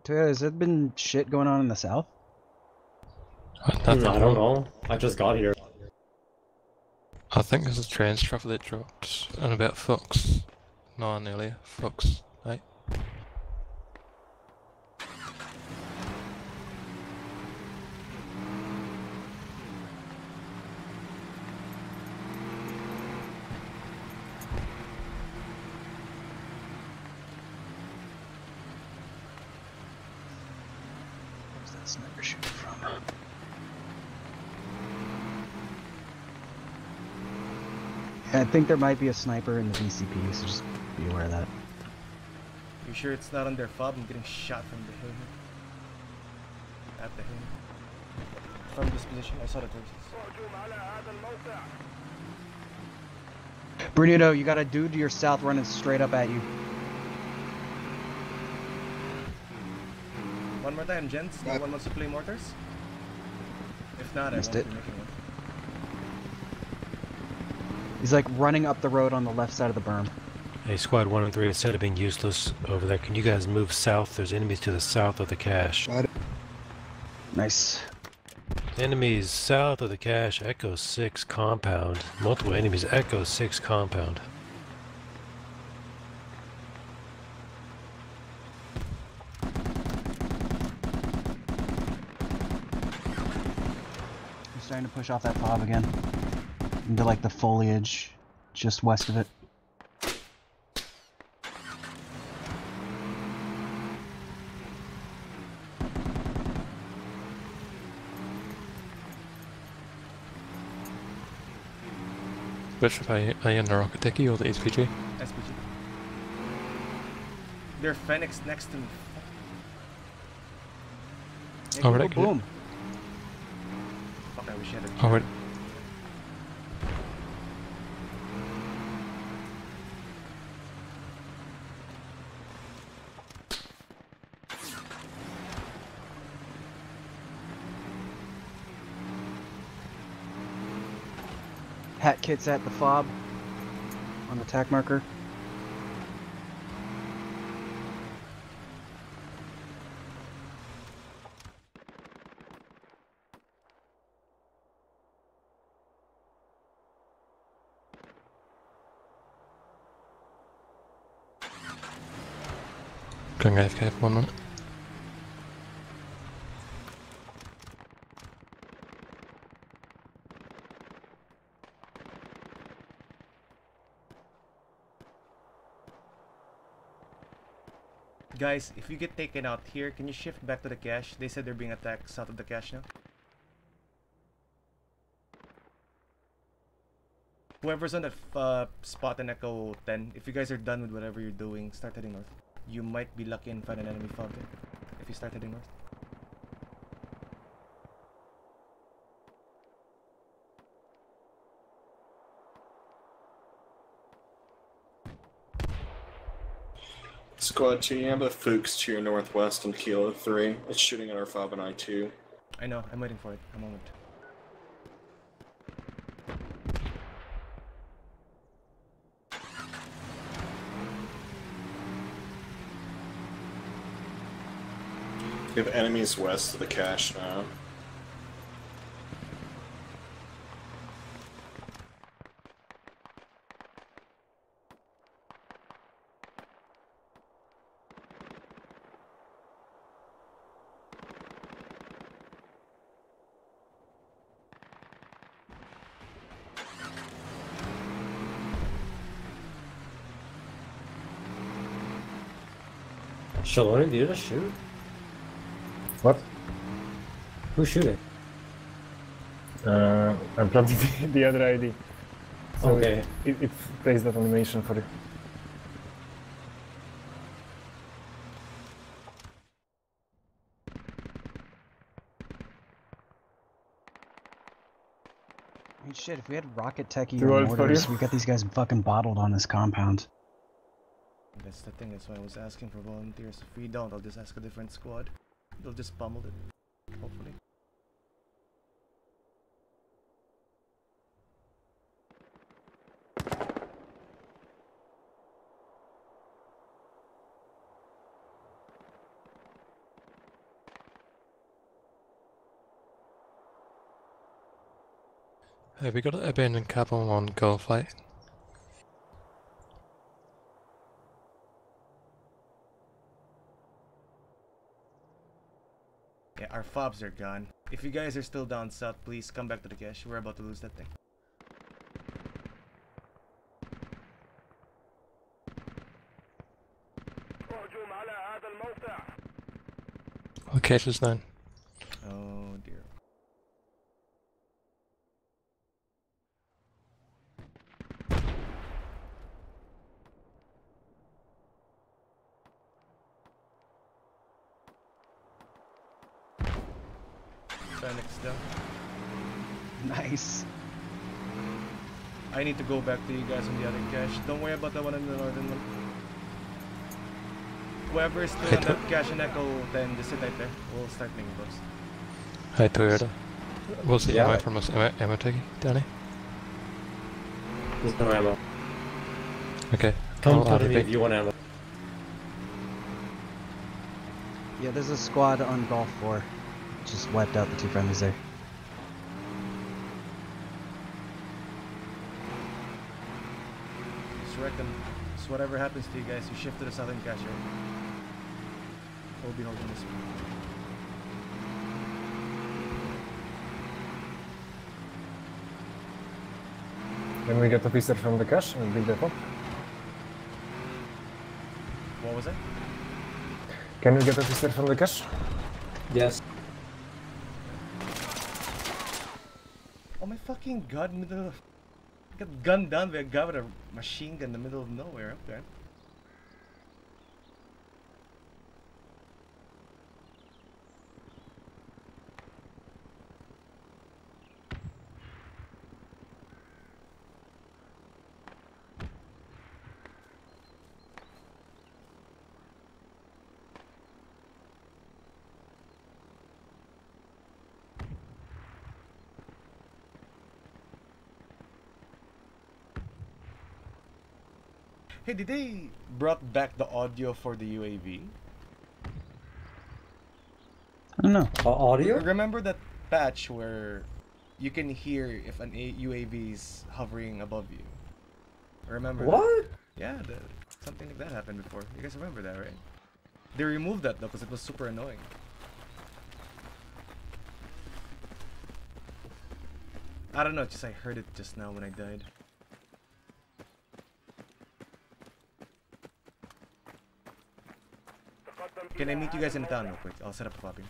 Has there been shit going on in the south? I don't know. I just got here. I think there's a train traffic that dropped on about Fox 9 earlier. Fox 8. Where's that sniper shooting from? Yeah, I think there might be a sniper in the VCP, so just be aware of that. You sure it's not on their fob? I'm getting shot from the hill. At the hill. From this position, I saw the torches. Bruno, you got a dude to your south running straight up at you. One more time, gents. No one wants to play mortars? If not, I Missed won't it. be making one. He's like running up the road on the left side of the berm. Hey, squad one and three, instead of being useless over there, can you guys move south? There's enemies to the south of the cache. Nice. Enemies south of the cache, Echo 6 compound. Multiple enemies, Echo 6 compound. I'm starting to push off that fob again. Into like the foliage just west of it. Which are you, are you in the rocket techie or the SPG? SPG. They're Phoenix next to me. Oh, right, okay. boom. Fuck, I wish It's at the fob on the tack marker. Going AFK for one minute. Guys, if you get taken out here, can you shift back to the cache? They said they're being attacked south of the cache now. Whoever's on that uh, spot in Echo 10, if you guys are done with whatever you're doing, start heading north. You might be lucky and find an enemy fountain if you start heading north. Squad 2, you have a Fuchs to your northwest and Kilo 3. It's shooting at our fob and I-2. I know, I'm waiting for it. A moment. We have enemies west of the cache now. Shaloni, did you just shoot? What? Who's shooting? Uh, I'm planting the, the other IED. So Okay. It, it, it plays that animation for you. I mean, shit, if we had rocket techie Too or mortars, we got these guys fucking bottled on this compound. That's the thing, that's why I was asking for volunteers. If we don't, I'll just ask a different squad. They'll just pummel it. Hopefully. Hey, we got an abandoned cabin on Gulf Light. Fobs are gone. If you guys are still down south, please come back to the cache. We're about to lose that thing. The cache is nine. Oh dear. Phoenix down. Nice. I need to go back to you guys on the other cache. Don't worry about the one in the northern one. Whoever is still Hey, on to- that cache in Echo, then just sit right there. We'll start making those. Hey, Toyota. What's the Yeah. ammo from us? Ammo, ammo Tiki, Danny? There's no ammo. Okay. Come I'll to RDP. me if you want ammo. Yeah, there's a squad on Golf 4. Just wiped out the two friendlies there. Just reckon. So whatever happens to you guys, you shift to the southern cache, right? We'll be holding this one. Then we get a officer from the cache and big depot. What was it? Can we get a officer from the cache? Yes. Oh my fucking god, middle of... I got gunned down by a guy with a machine gun in the middle of nowhere. Okay. Hey, did they brought back the audio for the UAV? I don't know. audio? Remember that patch where you can hear if an A UAV is hovering above you? Remember? that? What? Yeah, the, something like that happened before. You guys remember that, right? They removed that though because it was super annoying. I don't know, just I heard it just now when I died. Can I meet you guys in the town real quick? I'll set up a copy.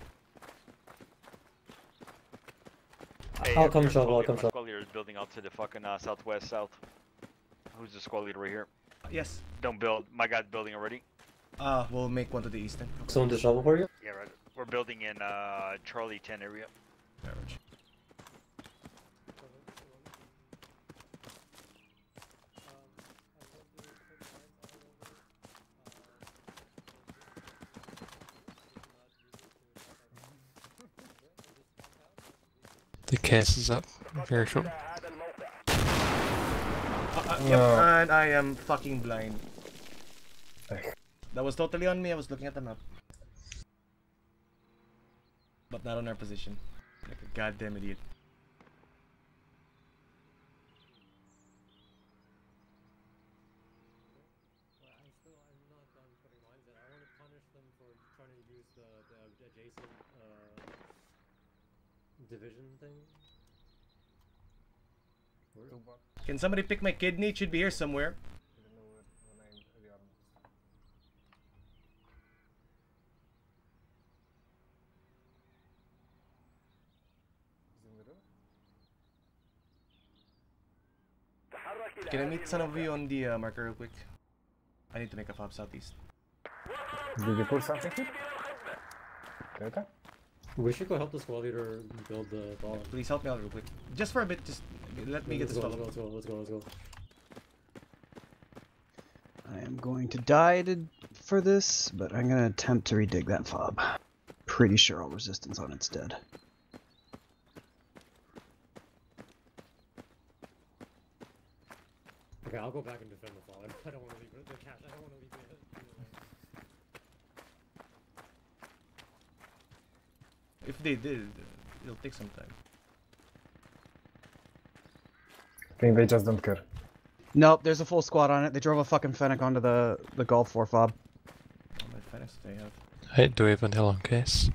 I'll come shovel, I'll come shovel. Squad leader is building out to the fucking uh, southwest south. Who's the squad leader right here? Yes. Don't build. My guy's building already. Uh, we'll make one to the east then. Someone to shovel for you? Yeah, right. We're building in uh, Charlie 10 area. Average. The case is up. Very short. Uh, yep, No. and I am fucking blind. That was totally on me, I was looking at the map. But not on our position. Like a goddamn idiot. division thing. Can somebody pick my kidney? It should be here somewhere. Can I meet some of you on the uh, marker real quick? I need to make a fob southeast. Did you put something here? Okay. We should go help the squad leader build the ball. Please help me out real quick. Just for a bit, just let me get let's this go, fellow. let's go, let's go, let's go, let's go. I am going to die to, for this, but I'm going to attempt to redig that fob. Pretty sure all resistance on it's dead. Okay, I'll go back and defend the fob. I don't want to leave it- the cache. I don't want to leave it. If they did, it'll take some time. I think they just don't care. Nope, there's a full squad on it. They drove a fucking Fennec onto the, the Golf 4 fob. How many Fennecs do they have? I do even hill on case.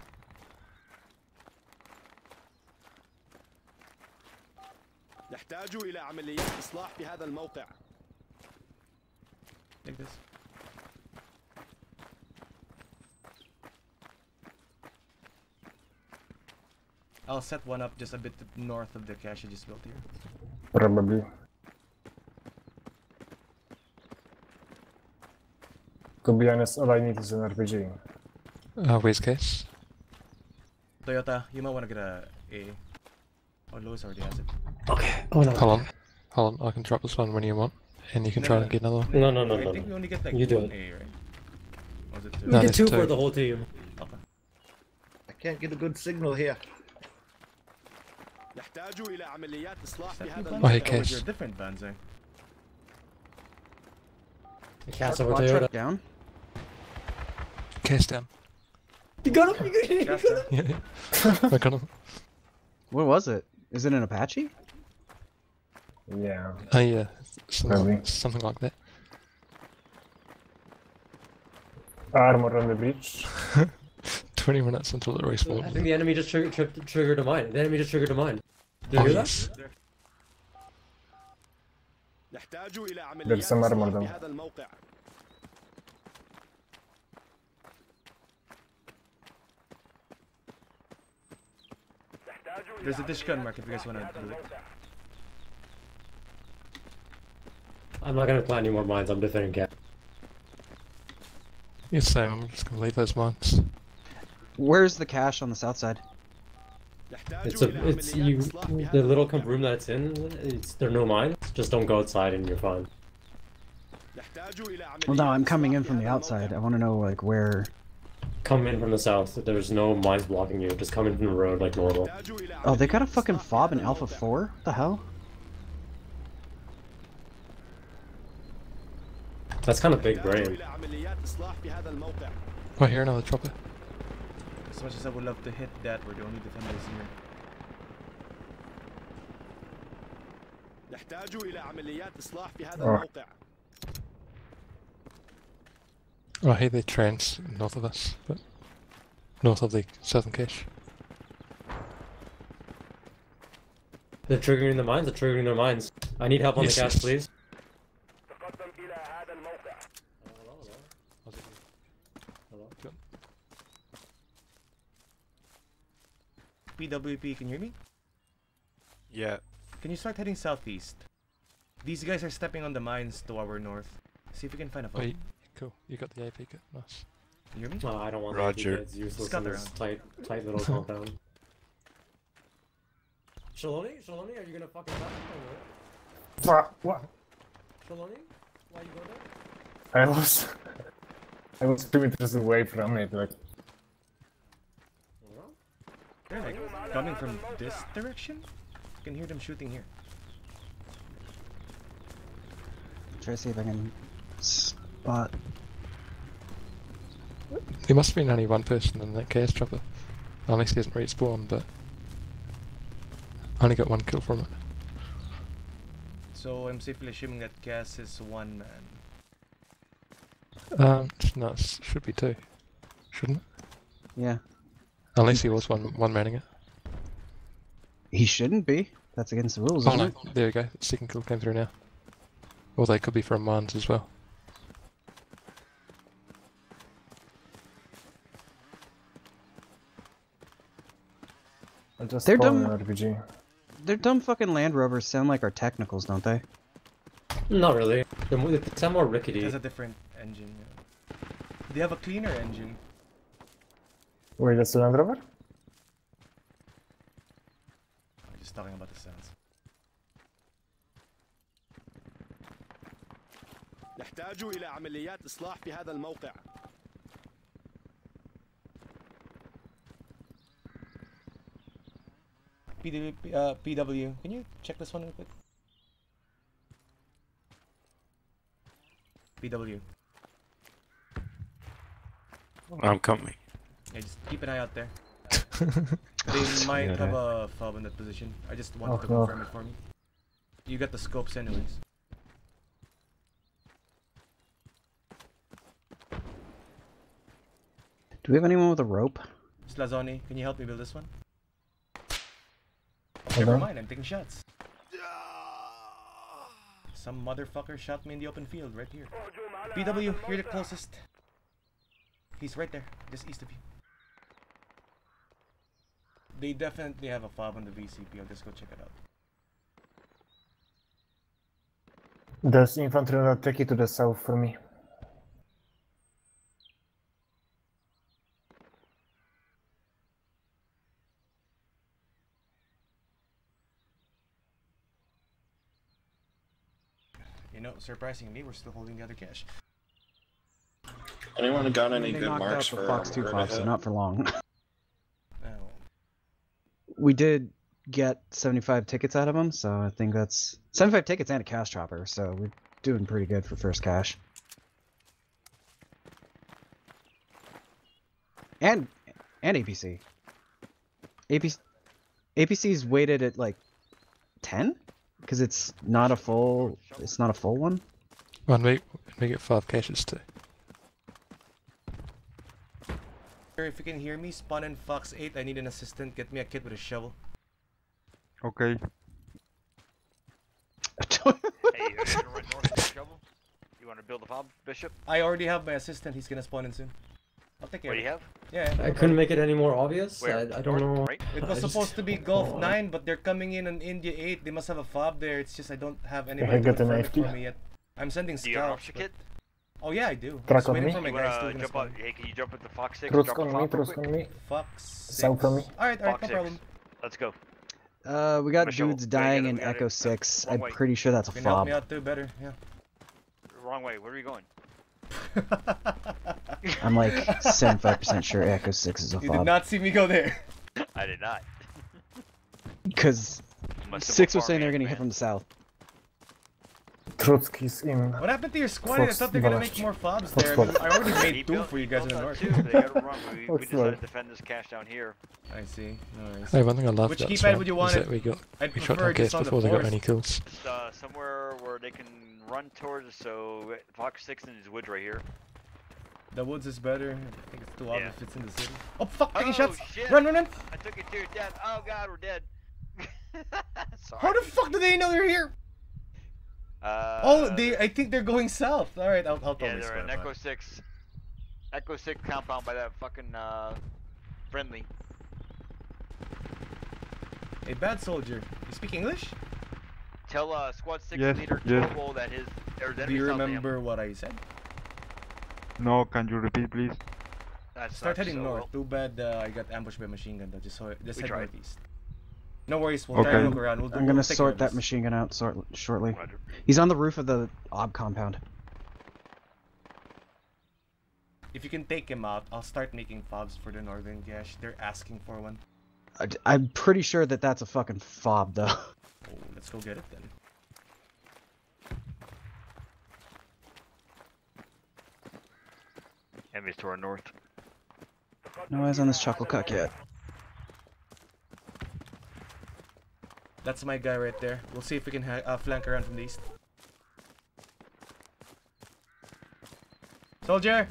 Take this. I'll set one up just a bit north of the cache I just built here. Probably. To be honest, all I need is an RPG. Uh, where's case? Toyota, you might want to get a A. Oh, Lewis already has it. Okay. Oh no. Hold on. Hold on, I can drop this one when you want. And you can No, try no. and get another one. No, no, no, I no. think we only get like You do it. A, right? Or was it two? We No, get two two. for the whole team. Okay. I can't get a good signal here. يحتاج إلى عمليات إصلاح في Except هذا you Oh, hey, Banzai, or was Cash. your different Banzai? Cast over Quad Toyota. truck down. Case down. You got him. You got him. You got him. Yeah, yeah. I got him. What was it? Is it an Apache? Yeah. Oh yeah, something, Probably. something like that. Armor on the bridge. 20 minutes until the race will. I think the enemy just tri tri triggered a mine. The enemy just triggered a mine. Did you oh, hear yes. that? There's some armor down. There's a dish gun mark if you guys want to do it. I'm not gonna plant any more mines, I'm defending cat. Yes, Sam, I'm just gonna leave those mines. Where's the cache on the south side? It's a, it's you, the little room that it's in, it's, there are no mines, just don't go outside and you're fine. Well, no, I'm coming in from the outside, I want to know, like, where... Come in from the south, there's no mines blocking you, just come in from the road like normal. Oh, they got a fucking fob in Alpha 4? What the hell? That's kind of big brain. Right here, another chopper. As much as I would love to hit that, we're the only defenders here. يحتاج إلى عمليات إصلاح في هذا آه. الموقع. Oh, I hear the trains north of us, but north of the southern cache. They're triggering the mines. They're triggering their mines. I need help on Yes, the cache, yes. please. PWP, can you hear me? Yeah. Can you start heading southeast? These guys are stepping on the mines to our north. See if we can find a phone. you, cool. You got the AP kit. Nice. You hear me? No, I don't want Roger. that. It's useless Scout in this around. tight, tight little compound. Shaloni, Shaloni, are you gonna fucking die or what? what? Shaloni, why are you go there? I was... I was two meters away from it, like... They're like coming from this direction? I can hear them shooting here. Try to see if I can spot. There must have been only one person in that CAS chopper. Unless he hasn't respawned, but I only got one kill from it. So I'm safely assuming that Cass is one man. Um, no, it should be two, shouldn't it? Yeah. Unless he was one one manning it. He shouldn't be. That's against the rules, Oh isn't no, it? there we go. The second kill came through now. Or they could be from mines as well. Just They're dumb- an RPG. Their dumb fucking Land Rovers sound like our technicals, don't they? Not really. They're more, they sound more rickety. Has a different engine. yeah. They have a cleaner engine. Wait, that's the Land Rover? I'm just talking about the sounds. نحتاج إلى عمليات إصلاح في هذا الموقع PW, uh, PW, can you check this one real quick? PW. I'm coming. Yeah, just keep an eye out there. they might have a fob in that position. I just wanted Oh, to no. confirm it for me. You got the scopes anyways. Do we have anyone with a rope? Slazoni, can you help me build this one? Hold Never on. mind, I'm taking shots. Some motherfucker shot me in the open field right here. PW, you're the closest. He's right there, just east of you. They definitely have a fob on the VCP. I'll just go check it out. There's infantry on the to the south for me. You know, surprisingly, we're still holding the other cache. Anyone got any they good marks out for Fox 2 where Fox, so not for long. We did get 75 tickets out of them, so I think that's 75 tickets and a CAS chopper, so we're doing pretty good for first cache. And and APC. APC APC's weighted at like 10 because it's not a full it's not a full one. One week, we get five caches too. If you can hear me, spawn in Fox 8. I need an assistant. Get me a kid with a shovel. Okay. hey, you gonna run north with a shovel? You want to build a fob, Bishop? I already have my assistant. He's gonna spawn in soon. I'll take care oh, What do you it. have? Yeah. I couldn't make it any more obvious. Where? I, I don't North, know. right? It was just- supposed to be Come Golf 9, but they're coming in on India 8. They must have a fob there. It's just I don't have I anybody to got an confirm it for me yet. I'm sending Do you have an scouts. but- kit? Oh yeah, I do. I'm Truck just on me? for my You guys wanna to jump spawn. hey, can you jump into Fox 6 Truth drop a on me, fob real truth quick? on me. Fox South from me. Alright, alright, no 6. problem. Let's go. Uh we got Michelle, dudes dying in Echo 6. Wrong I'm way. pretty sure that's a You can help fob. me out too better, yeah. Wrong way. Where are you going? I'm like 75% sure Echo 6 is a You did not see me go there. I did not. Because 6 was saying they're getting man. hit from the south. Trotsky's in. What happened to your squad? I thought they're gonna make more fobs Fox there. I. I already made two for you guys in the north. two, but They gotta run. We, we decided to defend this cache down here. I see. No worries. Hey, one thing I love Which about keypad Swamp would you is want that it? we got I'd we shot prefer down cache just the before they got any kills. Just, uh, somewhere where they can run towards. So Fox 6 and his woods right here. The woods is better. I think it's too obvious if it's in the city. Oh fuck! Oh, Taking shots! shit. Run, run, run! I took it to your death. Oh god, we're dead. Sorry. How the fuck do they know you're here? Uh, oh, they. I think they're going south. All right, I'll, I'll tell yeah, my they're squad in Echo 6. Echo 6 compound by that fucking, uh, friendly. A bad soldier. You speak English? Tell, uh, Squad 6 Yes, leader yes. Turbo that his, there's Do you south of him. remember what I said? No, can you repeat, please? That Start heading so north. Too bad uh, I got ambushed by machine gun though. Just, so, just We head tried. northeast. No worries, we'll try Okay. look around. We'll I'm we'll gonna sort that machine gun out sort shortly. He's on the roof of the ob compound. If you can take him out, I'll start making fobs for the northern cache. They're asking for one. I, am pretty sure that that's a fucking fob though. Oh, let's go get it then. Enemies to our north. No eyes on this chuckle cuck yet. That's my guy right there. We'll see if we can ha uh, flank around from the east. Soldier!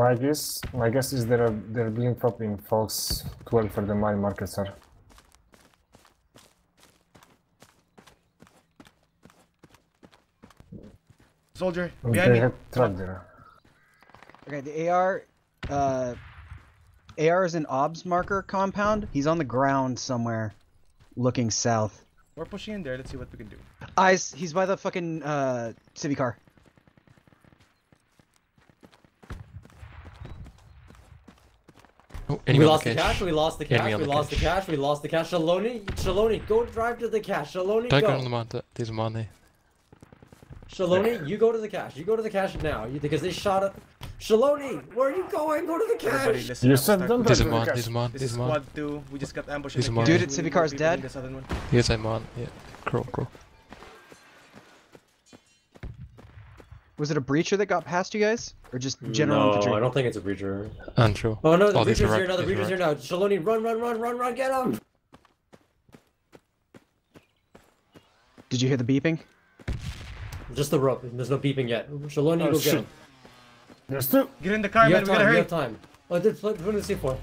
My guess, my guess is they're they're being pop in Fox 12 for the mine market, sir. Soldier, behind they me! have truck there. Okay, the AR, uh, AR is an obs marker compound. He's on the ground somewhere, looking south. We're pushing in there, let's see what we can do. Eyes, he's by the fucking uh city car. Oh, we lost the cache. cash, we lost the cache, we the lost the cache, we lost the cache. Shaloni, Shaloni, go drive to the cache. Shaloni, Don't go go. on the mount. There's money. Shaloni, you go to the cache. You go to the cache now, you, because they shot at. Shaloni, where are you going? Go to the Everybody cache. listen You up, said start don't pushing. There's a drive to the mon. cache. There's a mon. This is a mon. 2, we just got ambushed in He's the a mon. Dude at We- Civic Car's dead? This other one. Here's a mon. Yeah. Crawl, crawl. Was it a breacher that got past you guys, or just general no, infantry? I don't think it's a breacher. Unsure. Oh no, the Oh, these breacher's are here now. The right, these are breacher's here now. Shaloni, run, run, run, run, run, get him. Did you hear the beeping? Just the rope. There's no beeping yet. Shaloni, Oh, go get shit. him. There's two. Get in the car, you man, we gotta time. You hurry! have time. Oh, did put put in the C4.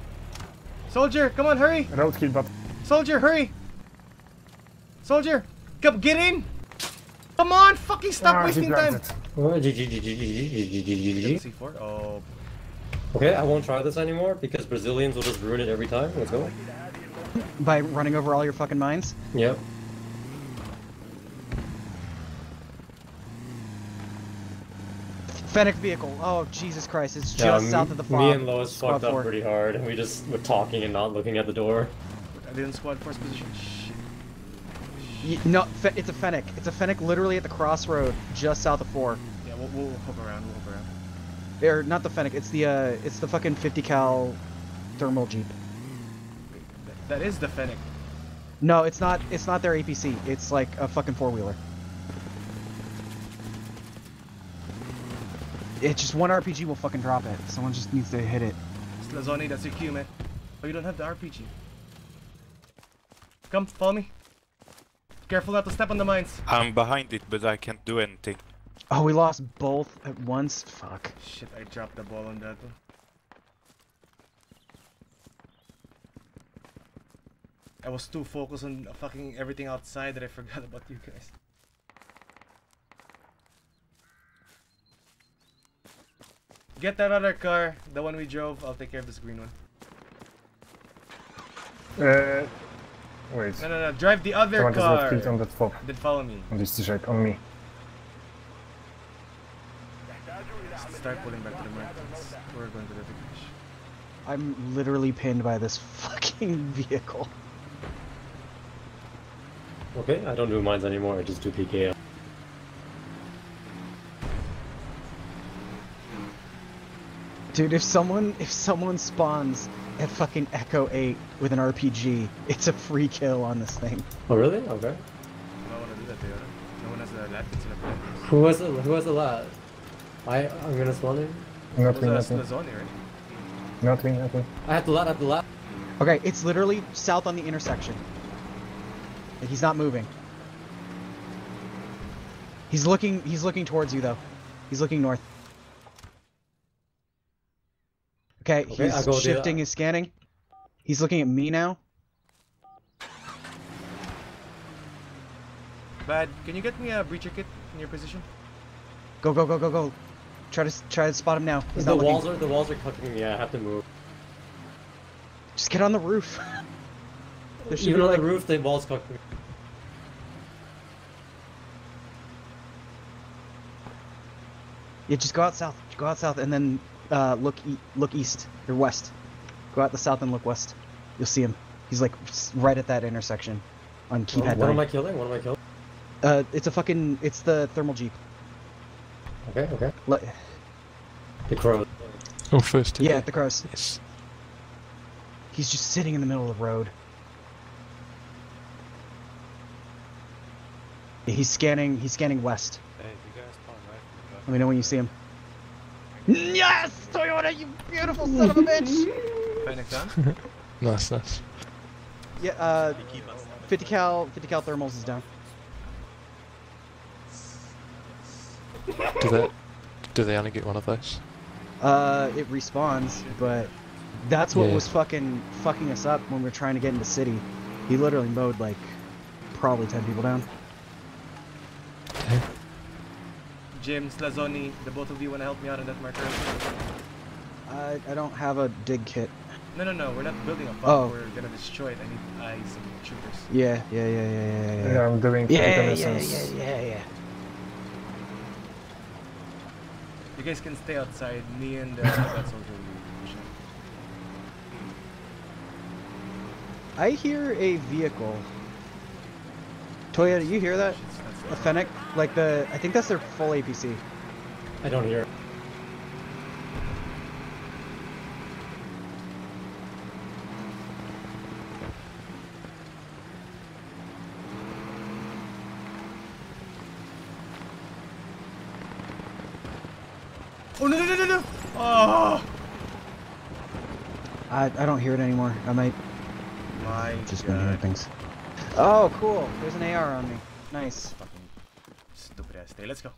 Soldier, come on, hurry! Roadkill, but Soldier, hurry! Soldier, come get in! Come on, fucking stop Ah, wasting time! planted. Oh, GG, GG, GG, GG, GG. C4? Oh, Okay, I won't try this anymore because Brazilians will just ruin it every time. Let's go. By running over all your fucking mines? Yep. Fennec vehicle. Oh Jesus Christ! It's just Yeah, south of the fob. Me and Lois Squad fucked up four. pretty hard, and we just were talking and not looking at the door. I didn't squad force position. Shit. Y- No, it's a Fennec. It's a Fennec literally at the crossroad, just south of four. Yeah, we'll, we'll hop around, we'll hop around. Or not the Fennec. It's the uh, it's the fucking 50 cal thermal jeep. That is the Fennec. No, it's not. It's not their APC. It's like a fucking four wheeler. It's just one RPG will fucking drop it. Someone just needs to hit it. It's Lazoni, that's your cue, man. Oh, you don't have the RPG. Come, follow me. Careful not to step on the mines. I'm behind it, but I can't do anything. Oh, we lost both at once. Fuck. Shit, I dropped the ball on that one. I was too focused on fucking everything outside that I forgot about you guys. Get that other car, the one we drove. I'll take care of this green one. Uh, wait. No, no, no. Drive the other Someone just got car. killed on that fob. Then follow me. On this t-shirt, on me. Start pulling back to the mountains. We're going to the village. I'm literally pinned by this fucking vehicle. Okay, I don't do mines anymore. I just do PKL. Dude, if someone if someone spawns at fucking Echo 8 with an RPG, it's a free kill on this thing. Oh really? Okay. I don't want to do that, Toyota. No one has a lat it's in a plan. Who was the Who has the last? I I'm gonna spawn in. Not me, Those not are me. Lazoni, right? Not me, not. I have the lat. I have the lat. Okay, it's literally south on the intersection. Like he's not moving. He's looking. He's looking towards you though. He's looking north. Okay, Okay, he's shifting that. his scanning. He's looking at me now. Bad. Can you get me a breacher kit in your position? Go go go go go. Try to try to spot him now. He's the not looking. walls are the walls are cooking me. I have to move. Just get on the roof. There should Even be on like the roof, the walls cooking me. Yeah, just go out south. Go out south, and then uh, look e- look east or west. Go out the south and look west. You'll see him. He's like right at that intersection on What, keypad what am I nine. killing? What am I killing? Uh, it's a fucking. It's the thermal jeep. Okay, okay. Le- The crow. Oh, first. yeah, the crows. Yes. He's just sitting in the middle of the road. He's scanning. He's scanning west. Hey, you guys spawn right Let me know when you see him. Yes, Toyota, you beautiful son of a bitch. Fennec down. Nice, nice. Yeah, uh, 50 cal, 50 cal thermals is down. Do they, do they only get one of those? Uh, it respawns, but that's what Yeah. was fucking fucking us up when we were trying to get into the city. He literally mowed like probably 10 people down. Jim, Slazoni, the both of you want to help me out on that marker? I, I don't have a dig kit. No, no, no. We're not building a Oh. bomb. We're gonna destroy it. I need eyes and shooters. Yeah, yeah, yeah, yeah, yeah, yeah. Yeah, I'm doing Yeah, yeah, reconnaissance. yeah, yeah, yeah. You guys can stay outside. Me and uh, that soldier will be pushing. I hear a vehicle. Toya, do you hear that? A Fennec? Like the, I think that's their full APC. I don't hear. it. Oh no no no no no! Oh I, I don't hear it anymore. I might my just been hearing things. Oh, cool. There's an AR on me. Nice. Stupid ass day. Let's go.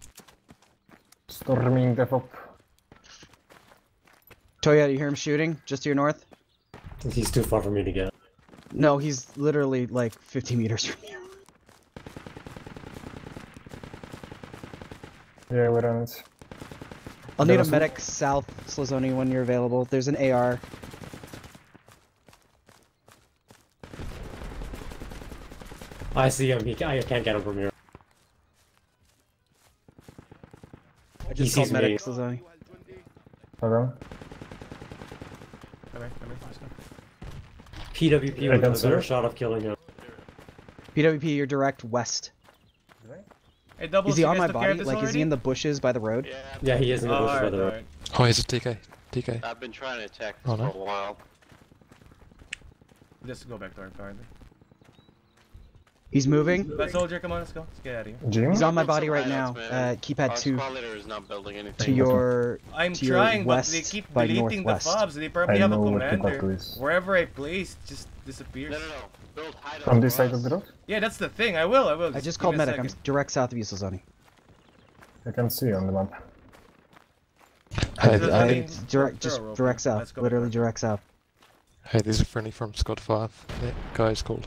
Storming the top. Toya, you hear him shooting just to your north? He's too far for me to get. No, he's literally like 50 meters from you. Yeah, we're on it. I'll need a medic south Slazoni when you're available. There's an AR. I see him. He, ca- I can't get him from here. I He just called sees medic me. Hold on. Come here, come here. PWP I with a see better shot of killing him. PWP, you're direct west. Hey, doubles. Is he on my took care of body? this Like, is he in the bushes by the road? Yeah, he is in the Oh, bushes by alright, the road. alright. Oh, he's a TK. TK. I've been trying to attack Oh, no? for a while. Just go back to our party. He's moving. That soldier, come on, let's go. Let's get out of here. Jim? He's on my body right now. hideouts, Uh, keypad Our 2 is not building anything. to your I'm to your trying, but west they keep deleting the northwest. fobs. They probably I have a know what to commander. Wherever I place, just disappears. No, no, no. Build hideouts On this side of us. the road? Yeah, that's the thing. I will, I will. I just called me a medic. I'm direct south of you, Slazoni. I can see on the map. Hey, Just I, letting- direct, just direct south. Literally direct south. hey, there's a friendly from Squad 5. That guy's called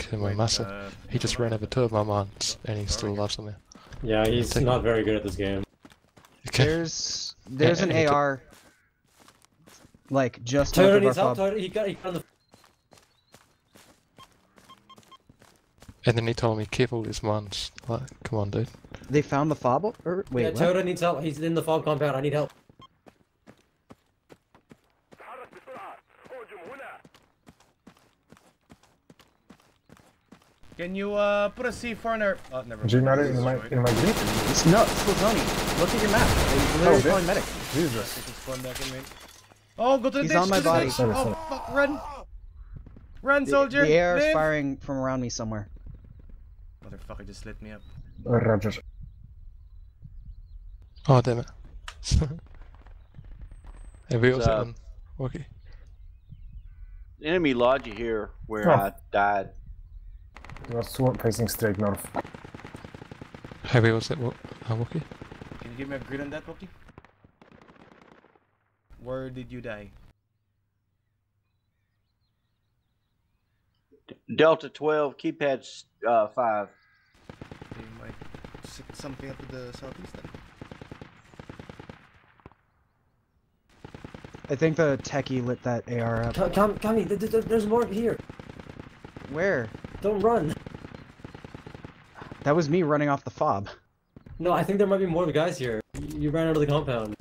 Hey Kimamasa. uh, he just ran over two of my mines and he still loves them. Yeah, he's Take- not very good at this game. Okay. There's there's an and he AR like just north Toyota of our needs help. he got, he got the. And then he told me, careful, there's mines. Like, come on, dude. They found the fob. Or wait, yeah, what? Needs help. He's in the fob compound. I need help. Can you uh put a C4 in our? Oh, never mind. Jim, are you It's in my, destroyed. in my jeep? It's no, it's Slazoni. Look at your map. They Oh, literally this- calling medic. Jesus. Take this one back in, mate. Oh, go to the He's ditch. on my body. ditch. Oh fuck! Run! Run, The, soldier! the AR is firing from around me somewhere. Motherfucker just lit me up. Uh, Roger. Oh, damn it. hey, we What's also. Okay. Enemy lodge here where Oh. I died. You are sw- facing straight north. Heavy was that, What? Uh, Wookie? Can you give me a grid on that, Wookie? Where did you die? Delta 12, keypad uh, 5. They might stick something up to the southeast then. I think the techie lit that AR up. Come, come, come, th- th- th- there's more here. Where? Don't run. That was me running off the fob. No, I think there might be more of the guys here. You you ran out of the compound.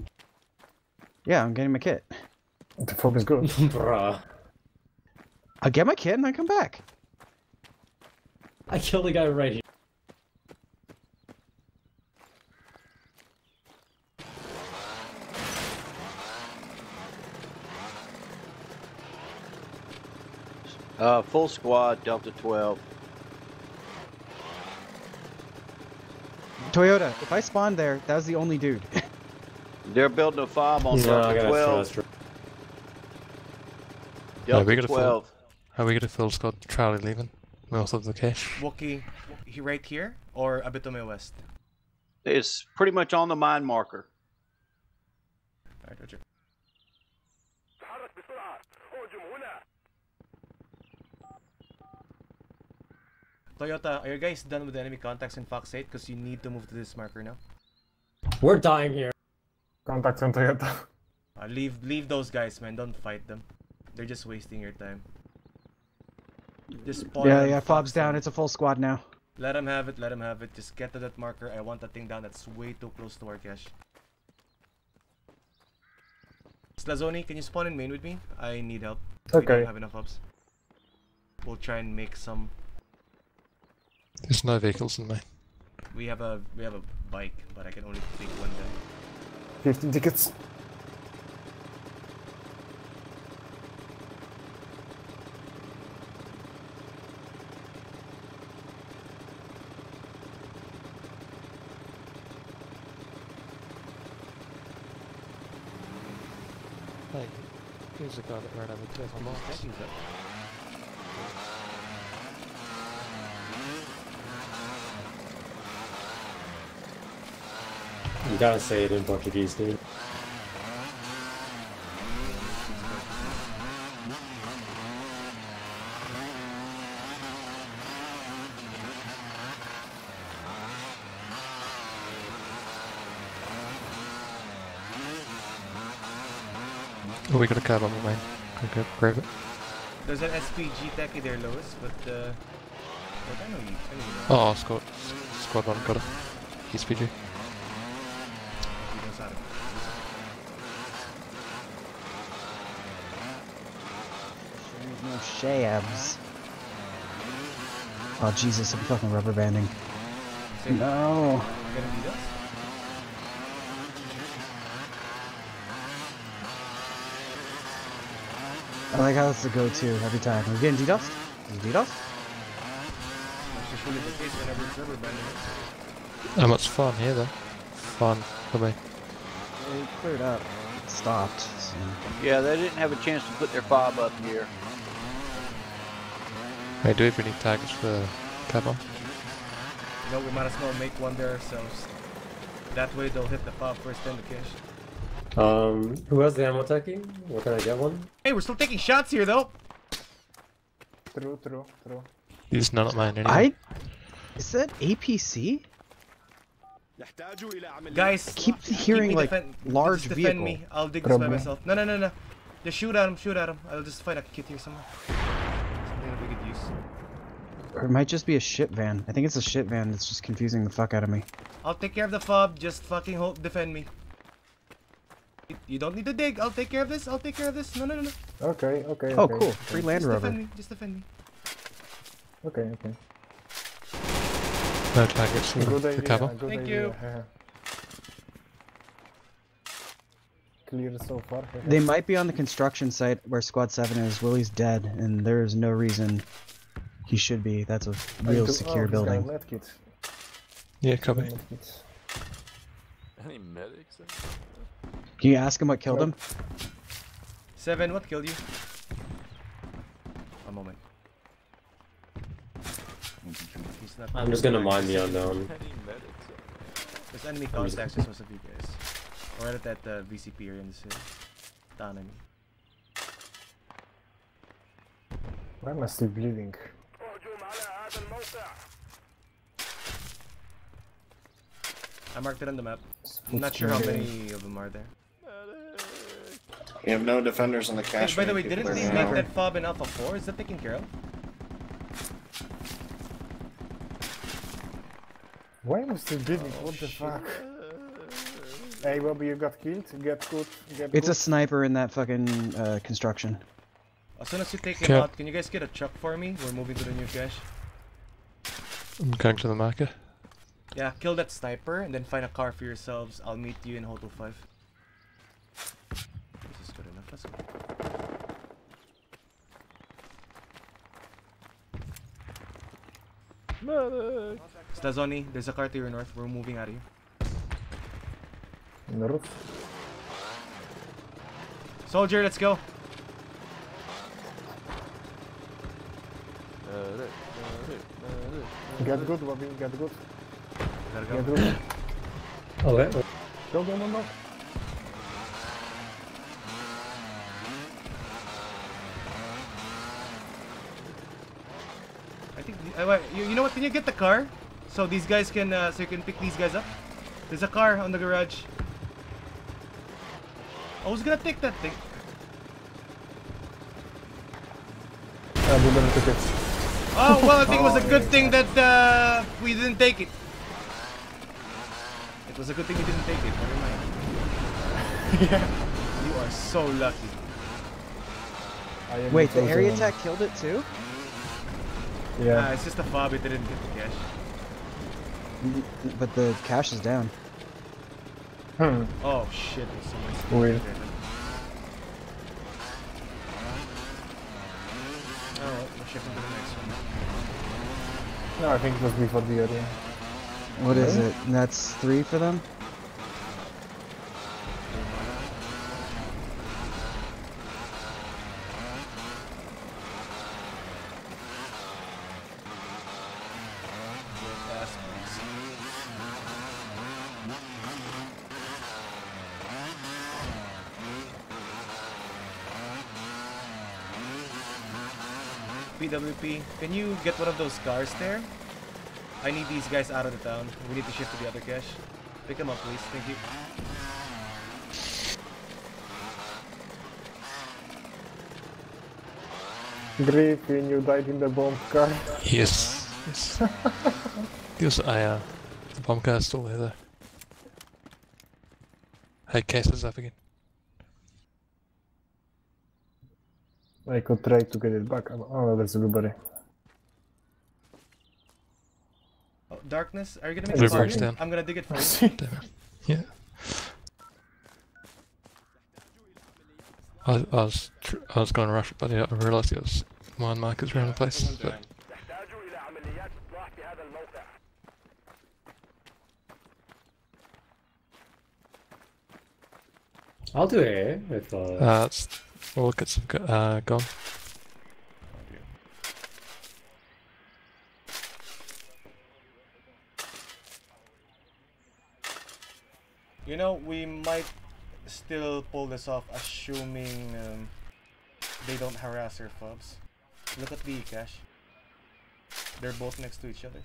Yeah, I'm getting my kit. The fob is good. Bruh. I'll get my kit and I come back. I killed a guy right here. Uh, full squad, Delta 12. Toyota, if I spawned there, that was the only dude. They're building a fob on No, I Delta gotta 12. trust her. Are we Delta gonna 12. Full, are we gonna full squad Charlie leaving? North of the cache? Wookie, he right here or a bit to my west? It's pretty much on the mine marker. Alright, roger. Toyota, are you guys done with the enemy contacts in Fox 8? Because you need to move to this marker now. We're dying here. Contacts on Toyota. Uh, leave leave those guys, man. Don't fight them. They're just wasting your time. Just spawn yeah, yeah, fob's down. It's a full squad now. Let them have it, let them have it. Just get to that marker. I want that thing down. That's way too close to our cache. Slazoni, can you spawn in main with me? I need help. Okay. We Okay. don't have enough hubs. We'll try and make some. There's no vehicles in me. We have a we have a bike, but I can only take one guy. 15 tickets. Hey, here's the guy that ran over two of my You gotta say it in Portuguese, dude. Oh, we got a cab on the main. Okay, grab it. There's an SPG techie there, Lois, but uh, but I know you. I know you. Oh, squad, squad one got it. He's PG. He knows how to- There's no shabs. Oh Jesus, I'm fucking rubber banding. Say- No. You gonna beat us? I like how that's the go-to every time. Are we getting DDoS? Is it DDoS? That's usually the case whenever it's rubber banding. How much fun here though? Fun for me. It cleared up. Stopped. So. Yeah, they didn't have a chance to put their fob up here. Hey, do we have any targets for cab on? You know, we might as well make one there ourselves. That way they'll hit the fob first, then the cache. Um, who has the ammo techie? Where can I get one? Hey, we're still taking shots here though. True, true, true. He's none at mine anyway. I. Is that APC? Guys, I keep keep hearing me like defend- large just defend vehicle. me. I'll dig this by myself. No, no, no, no. Just shoot at him. Shoot at him. I'll just find a kit here somewhere. Something that we could use. Or it might just be a shit van. I think it's a shit van that's just confusing the fuck out of me. I'll take care of the fob. Just fucking hold, defend me. You- You don't need to dig. I'll take care of this. I'll take care of this. No, no, no, no. Okay, okay. Oh, okay. cool. Free Land Just Rover. defend me. Just defend me. Okay, okay. No targets Good idea. cab on. Good Thank idea. you. Clear so far. haha. They might be on the construction site where Squad 7 is. Willie's dead, and there is no reason he should be. That's a Oh, real do- oh, secure oh, he's got building. Yeah, He's got copy. Any medics? Can you ask him what killed him? Seven. What killed you? A moment. I'm just gonna mine the unknown. Any? There's enemy contacts just most of you guys. Right at that uh, VCP area in the city. Down enemy. Why am I still bleeding? I marked it on the map. I'm not sure how many of them are there. We have no defenders on the cache. by the way, didn't are they make that fob in Alpha 4? Is that taken care of? Why am I still bleeding? what the fuck? Hey Bobby, you got killed? Get good, get It's a sniper in that fucking uh, construction. As soon as you take him Okay. out, can you guys get a truck for me? We're moving to the new cache. I'm going to the market. Yeah, kill that sniper and then find a car for yourselves. I'll meet you in Hotel 5. This is good enough. Let's go. Slazoni, there's a car to your north. We're moving out of here. North. Soldier, let's go. Get good, Bobby, get good. Gotta Get good. Okay. Go, go, go, go. I think uh, wait, you, you know what? Can you get the car so these guys can uh, so you can pick these guys up? There's a car on the garage. I was gonna take that thing. Uh, we better take it. Oh well, I think it was a good yeah. thing that uh, we didn't take it. It was a good thing we didn't take it. Never mind. yeah. You are so lucky. I am Wait, the area one. attack killed it too? Yeah. Nah, it's just a fob. It didn't get the cache. But the cache is down. Hmm. Oh shit! There's so much. Weird. Oh, we're shipping to the next one. No, I think it was before the area. What is Really? it? And That's three for them? PWP, can you get one of those cars there? I need these guys out of the town. We need to shift to the other cache. Pick them up, please. Thank you. Griffin, you died in the bomb car. Yes. yes. Because I, uh, the bomb car's still there though. Hey, case is up again. I could try to get it back. Oh, that's a blueberry. Oh, darkness, are you gonna make a Blueberry's fire? down. I'm gonna dig it for you. Yeah. I, I was I was going to rush it, but I realised there was mine markers around the place. But I'll do it if uh, uh, it's, we'll look at some go- uh, gone. You know, we might still pull this off, assuming um, they don't harass their fobs. Look at the cache. They're both next to each other.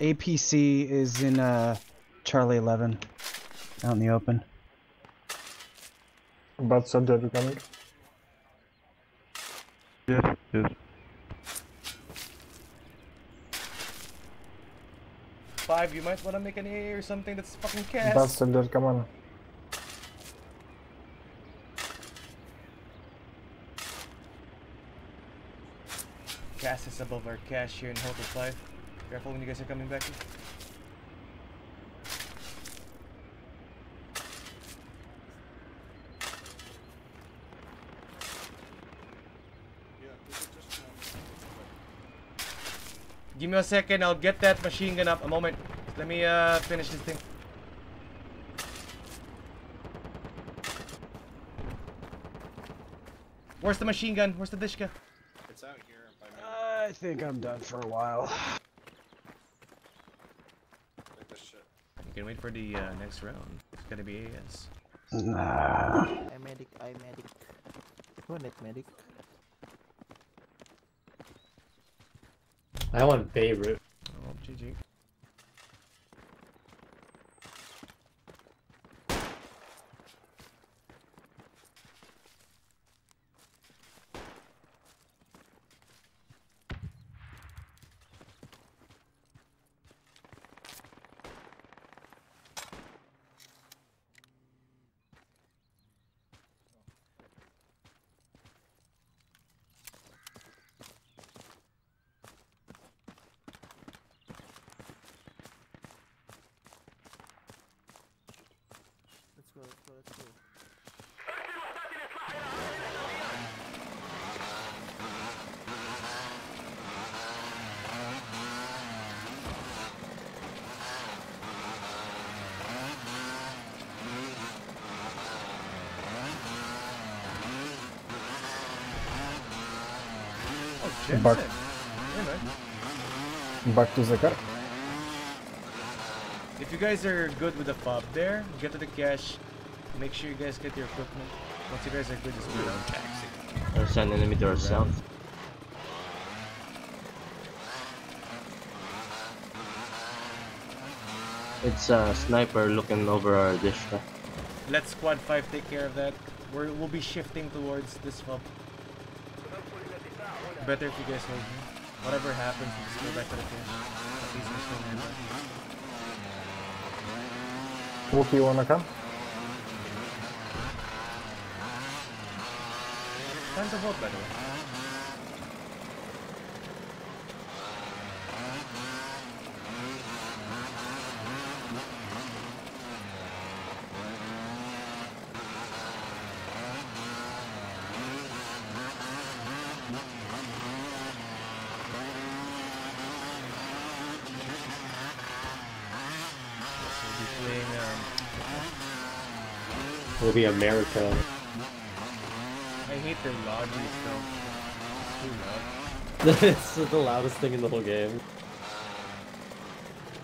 APC is in uh, Charlie 11. Out in the open. Bad soldier coming. Yes, yes. Five, you might want to make an A or something that's fucking Bad cast. soldier, come on. CAS is above our cache here in Hotel 5. Careful when you guys are coming back. Give me a second, I'll get that machine gun up. A moment. Let me uh, finish this thing. Where's the machine gun? Where's the dishka? It's out here by me. I think I'm done for a while. You can wait for the uh, next round. It's gonna be AS. Nah. I medic, I medic. Go net medic. I want Beirut. Oh, GG. Let's go, let's go, let's go. Oh, Back. Jensen. Hey, man. Back to the car. If you guys are good with the fob there, get to the cache. Make sure you guys get your equipment. Once you guys are good, just go down taxi. There's an enemy to our south. It's a sniper looking over our dish. Let squad 5 take care of that. We're, we'll be shifting towards this fob. Better if you guys hold me. Whatever happens, we just go back to the. At least we're still nearby. Wookie, wanna come? Time to vote, by the way. Yes, we'll be playing, um, Be America. I hate their lobbies though. It's the loudest thing in the whole game.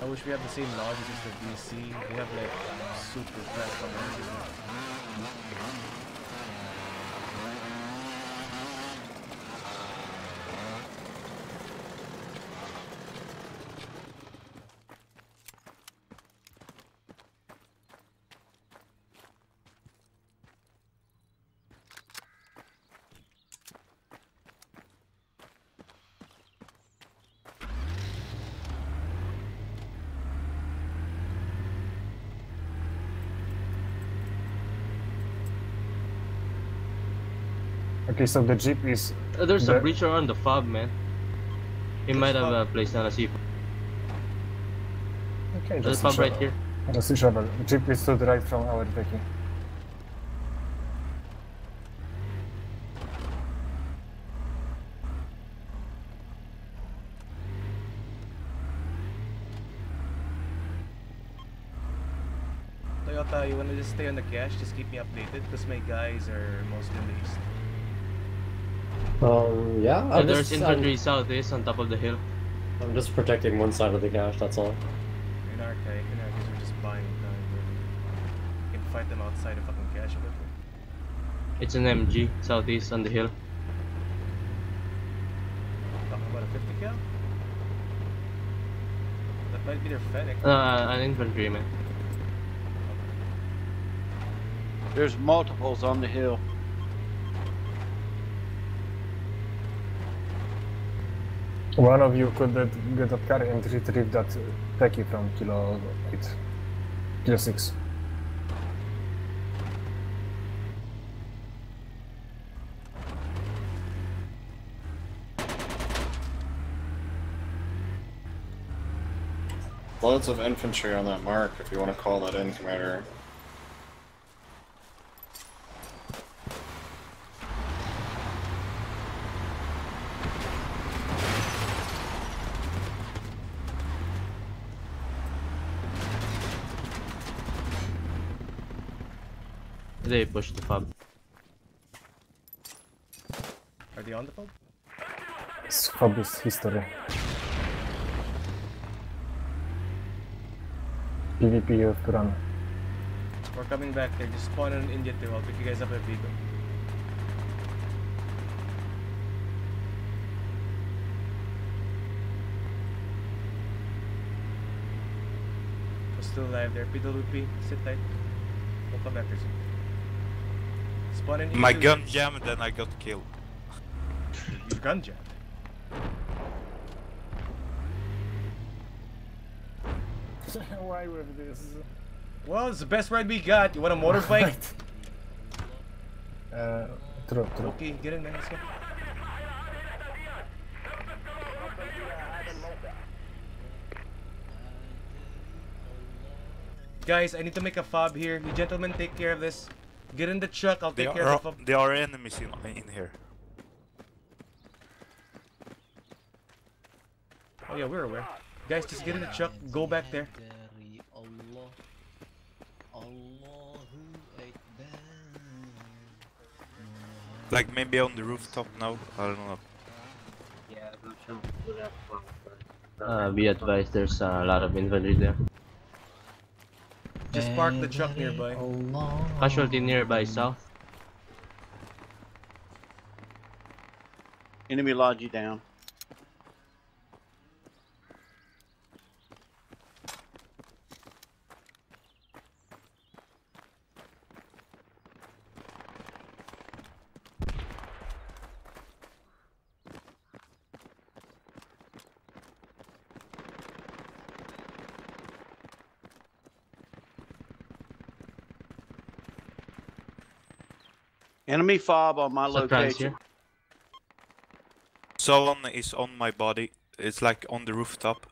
I wish we had the same lobbies as the DC. They have like super fast on Okay, so the jeep is. Uh, there's a the- breacher on the fob, man. He might have uh, placed down a C4. Okay, There's just a pump right shovel. here. Just a shovel. Jeep is to the right from our taking. Toyota, you wanna just stay on the cache? Just keep me updated because my guys are mostly in the east. Um, yeah. Uh, I'm there's just, infantry I'm, southeast on top of the hill. I'm just protecting one side of the cache. That's all. In our case, in our case, we're just buying time. Really. You can fight them outside the fucking cache a bit. It's an MG southeast on the hill. Talking about a 50 cal? That might be their Fennec. Uh, an infantryman. There's multiples on the hill. One of you could uh, get that car and retrieve that uh, techie from Kilo 8. Kilo 6. Loads of infantry on that mark, if you want to call that in, Commander. They pushed the fob. Are they on the pub? This pub Phobos history. PvP you have to run. We're coming back there. Just spawn on India too. I'll pick you guys up at Vigo. We're still alive there. PWP, sit tight. We'll come back there soon. Spawn in My India. gun jammed and I got killed. Your gun jammed. Why with this? Well, it's the best ride we got. You want a motorbike? Uh, true, true. Okay, get in there. Let's go. Guys, I need to make a fob here. You gentlemen take care of this. Get in the truck, I'll There take care are, of the fob. there are enemies in, in here. Oh yeah, we're aware. Guys, just get in the truck, go back there. Like maybe on the rooftop now. I don't know. Uh, be advised, there's a lot of infantry there. Just park the truck nearby. Casualty nearby south. Enemy lodge you down. Enemy fob on my Surprise location. here. Someone is on my body. It's like on the rooftop.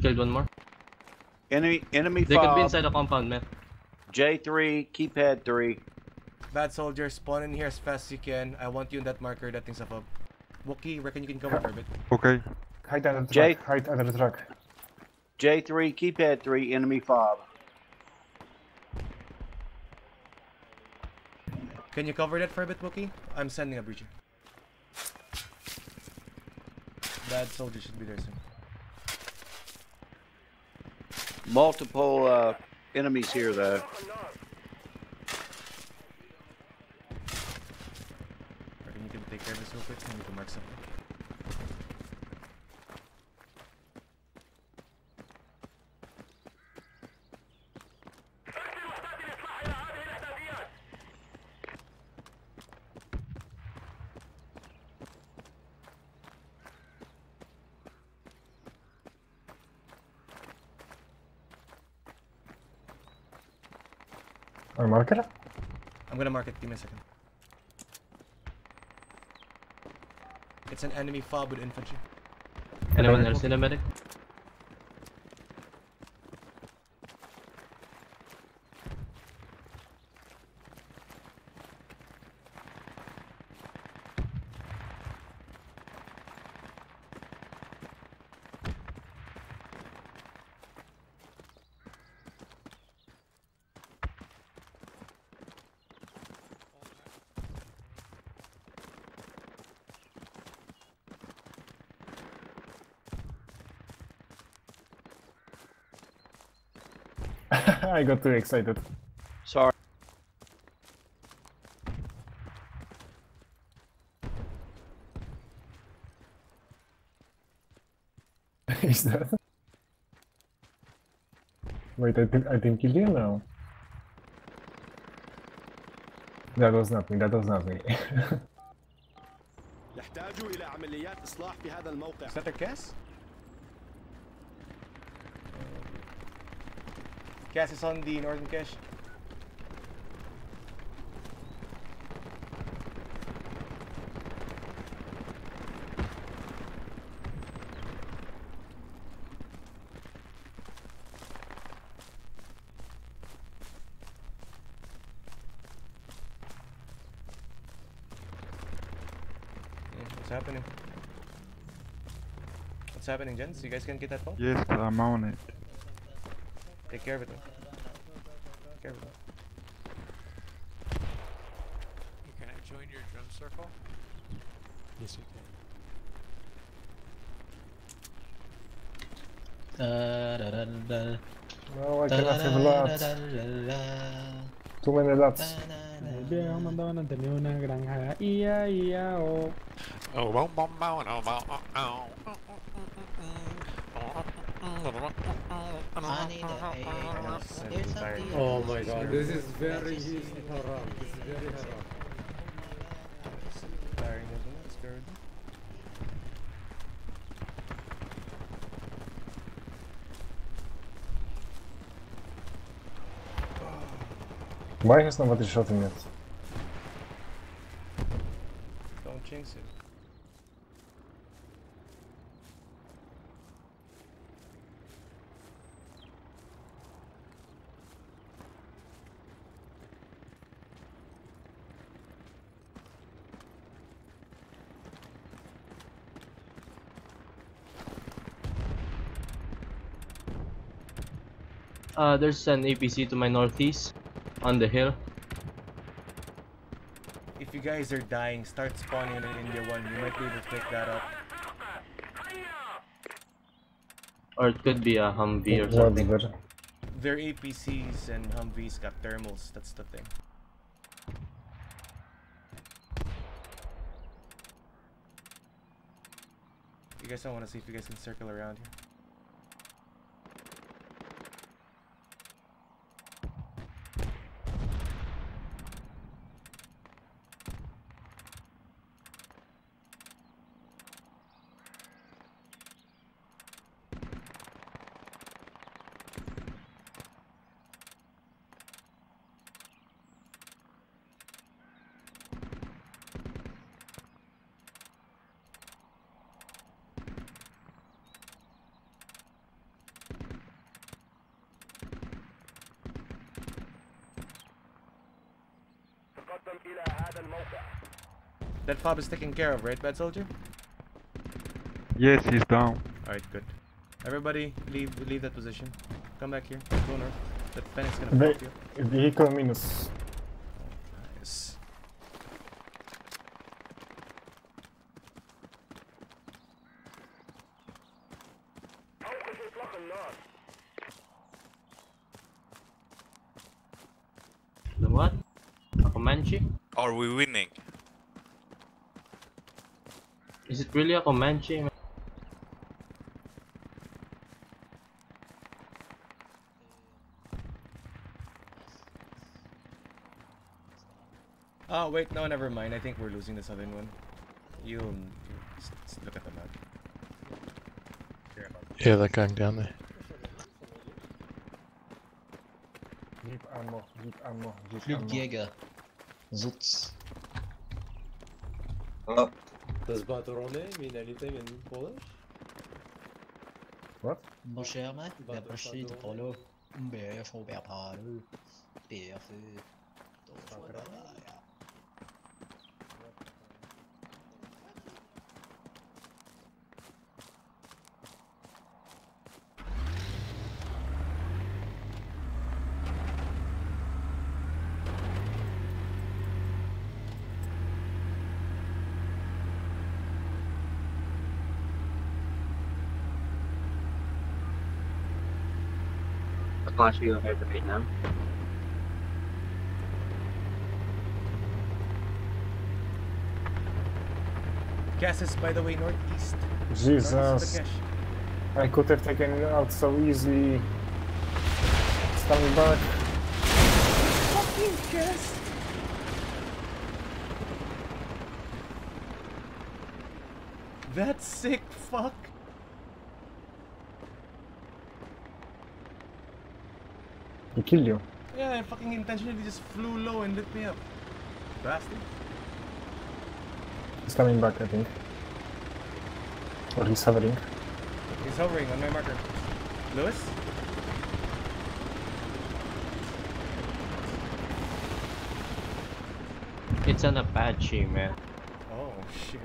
Killed one more. Enemy enemy They could be inside the compound, man. J3, keypad 3. Bad soldier, spawn in here as fast as you can. I want you in that marker, that thing's a fob. Wookie, reckon you can cover for a bit. Okay. Hide under the Jay- truck. Hide under the truck. J3, keypad 3, enemy fob. Can you cover that for a bit, Wookie? I'm sending a breacher. Bad soldier should be there soon. Multiple uh, enemies here though. Reckon you can take care of this real quick? I need to mark something. Or marker? I'm gonna mark it. Give me a second. It's an enemy fob with infantry. Anyone else in the medic? I got too excited. Sorry. Is that? Wait, I think I didn't kill you now. That was not me. That was not me. يحتاج إلى عمليات إصلاح في هذا الموقع. Is that their gas? Gas is on the northern cache. What's happening? What's happening, gents? You guys can get that phone? Yes, I'm on it. Take care of everything. Take care of can I join your drum circle? Yes, you can. Da, da, da, da. No, I cannot have lots. Too many lots bom, oh, bom, oh, oh. My god, this is very haram. This is very good. Why has nobody shot him yet? Don't jinx it. Uh, there's an APC to my northeast on the hill. If you guys are dying, start spawning in India 1. You might be able to pick that up. Or it could be a Humvee or something. better? Their APCs and Humvees got thermals, that's the thing. You guys don't want to see if you guys can circle around here. That fob is taken care of, right, Bad Soldier? Yes, he's down. Alright, good. Everybody, leave leave that position. Come back here. Go north. That Fennec's gonna Ve pop you. vehicle minus. Nice. The what? A Comanche? Are we winning? Is it really a Comanche? Oh, ah, wait, no, never mind. I think we're losing the southern one. You, you s- s- look at the map. Care about it. Yeah, they're going down there. Jeep ammo, jeep ammo, jeep ammo. Flugjäger. Zutz. Does Batorone mean anything in Polish? What? Mon cher mec, la prochaine de pas là. Ben, faut bien parler. Perfect. Apache over to Vietnam. Gas is, by the way, northeast. Northeast Jesus. of. I could have taken it out so easy. Stand back. Fucking gas! That sick fuck! He killed you. Yeah, I fucking intentionally just flew low and lit me up. Bastard. He's coming back, I think. Or he's hovering. He's hovering on my marker. Lewis? It's an Apache, man. Oh, shit.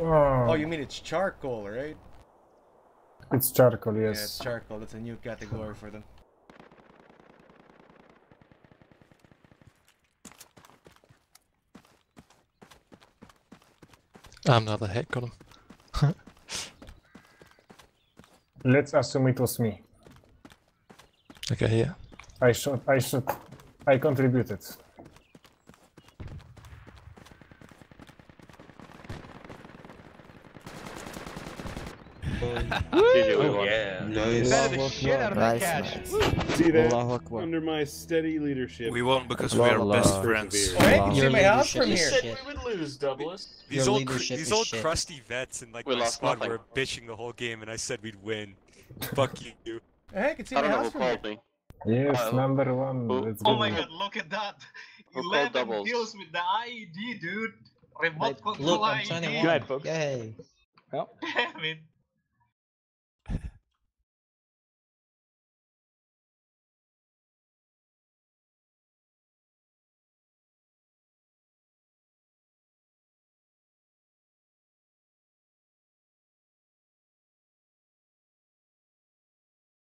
Oh, Oh, you mean it's charcoal, right? It's charcoal, Yeah, it's yes. charcoal. That's a new category for them. Ah, Another hack got him. let's assume it was me. Okay, yeah. I should. I should. I contributed. Oh, yeah. Nice. Better the shit out of my Nice, cache. nice. See that? Allahu Akbar. Under my steady leadership. We won because we are best friends. Oh, I can see my house from here. shit. We would lose, Douglas. Your These old, these old shit. crusty vets in like We my squad nothing. were bitching the whole game, and I said we'd win. Fuck you. Hey, I can see I my house from here. me. Yes, Uh, number one. who- Let's Oh my god, look at that! Who called 11 doubles? kills with the IED, dude! Remote Like, control look, I'm IED! 21. Go ahead, Yay. Damn it!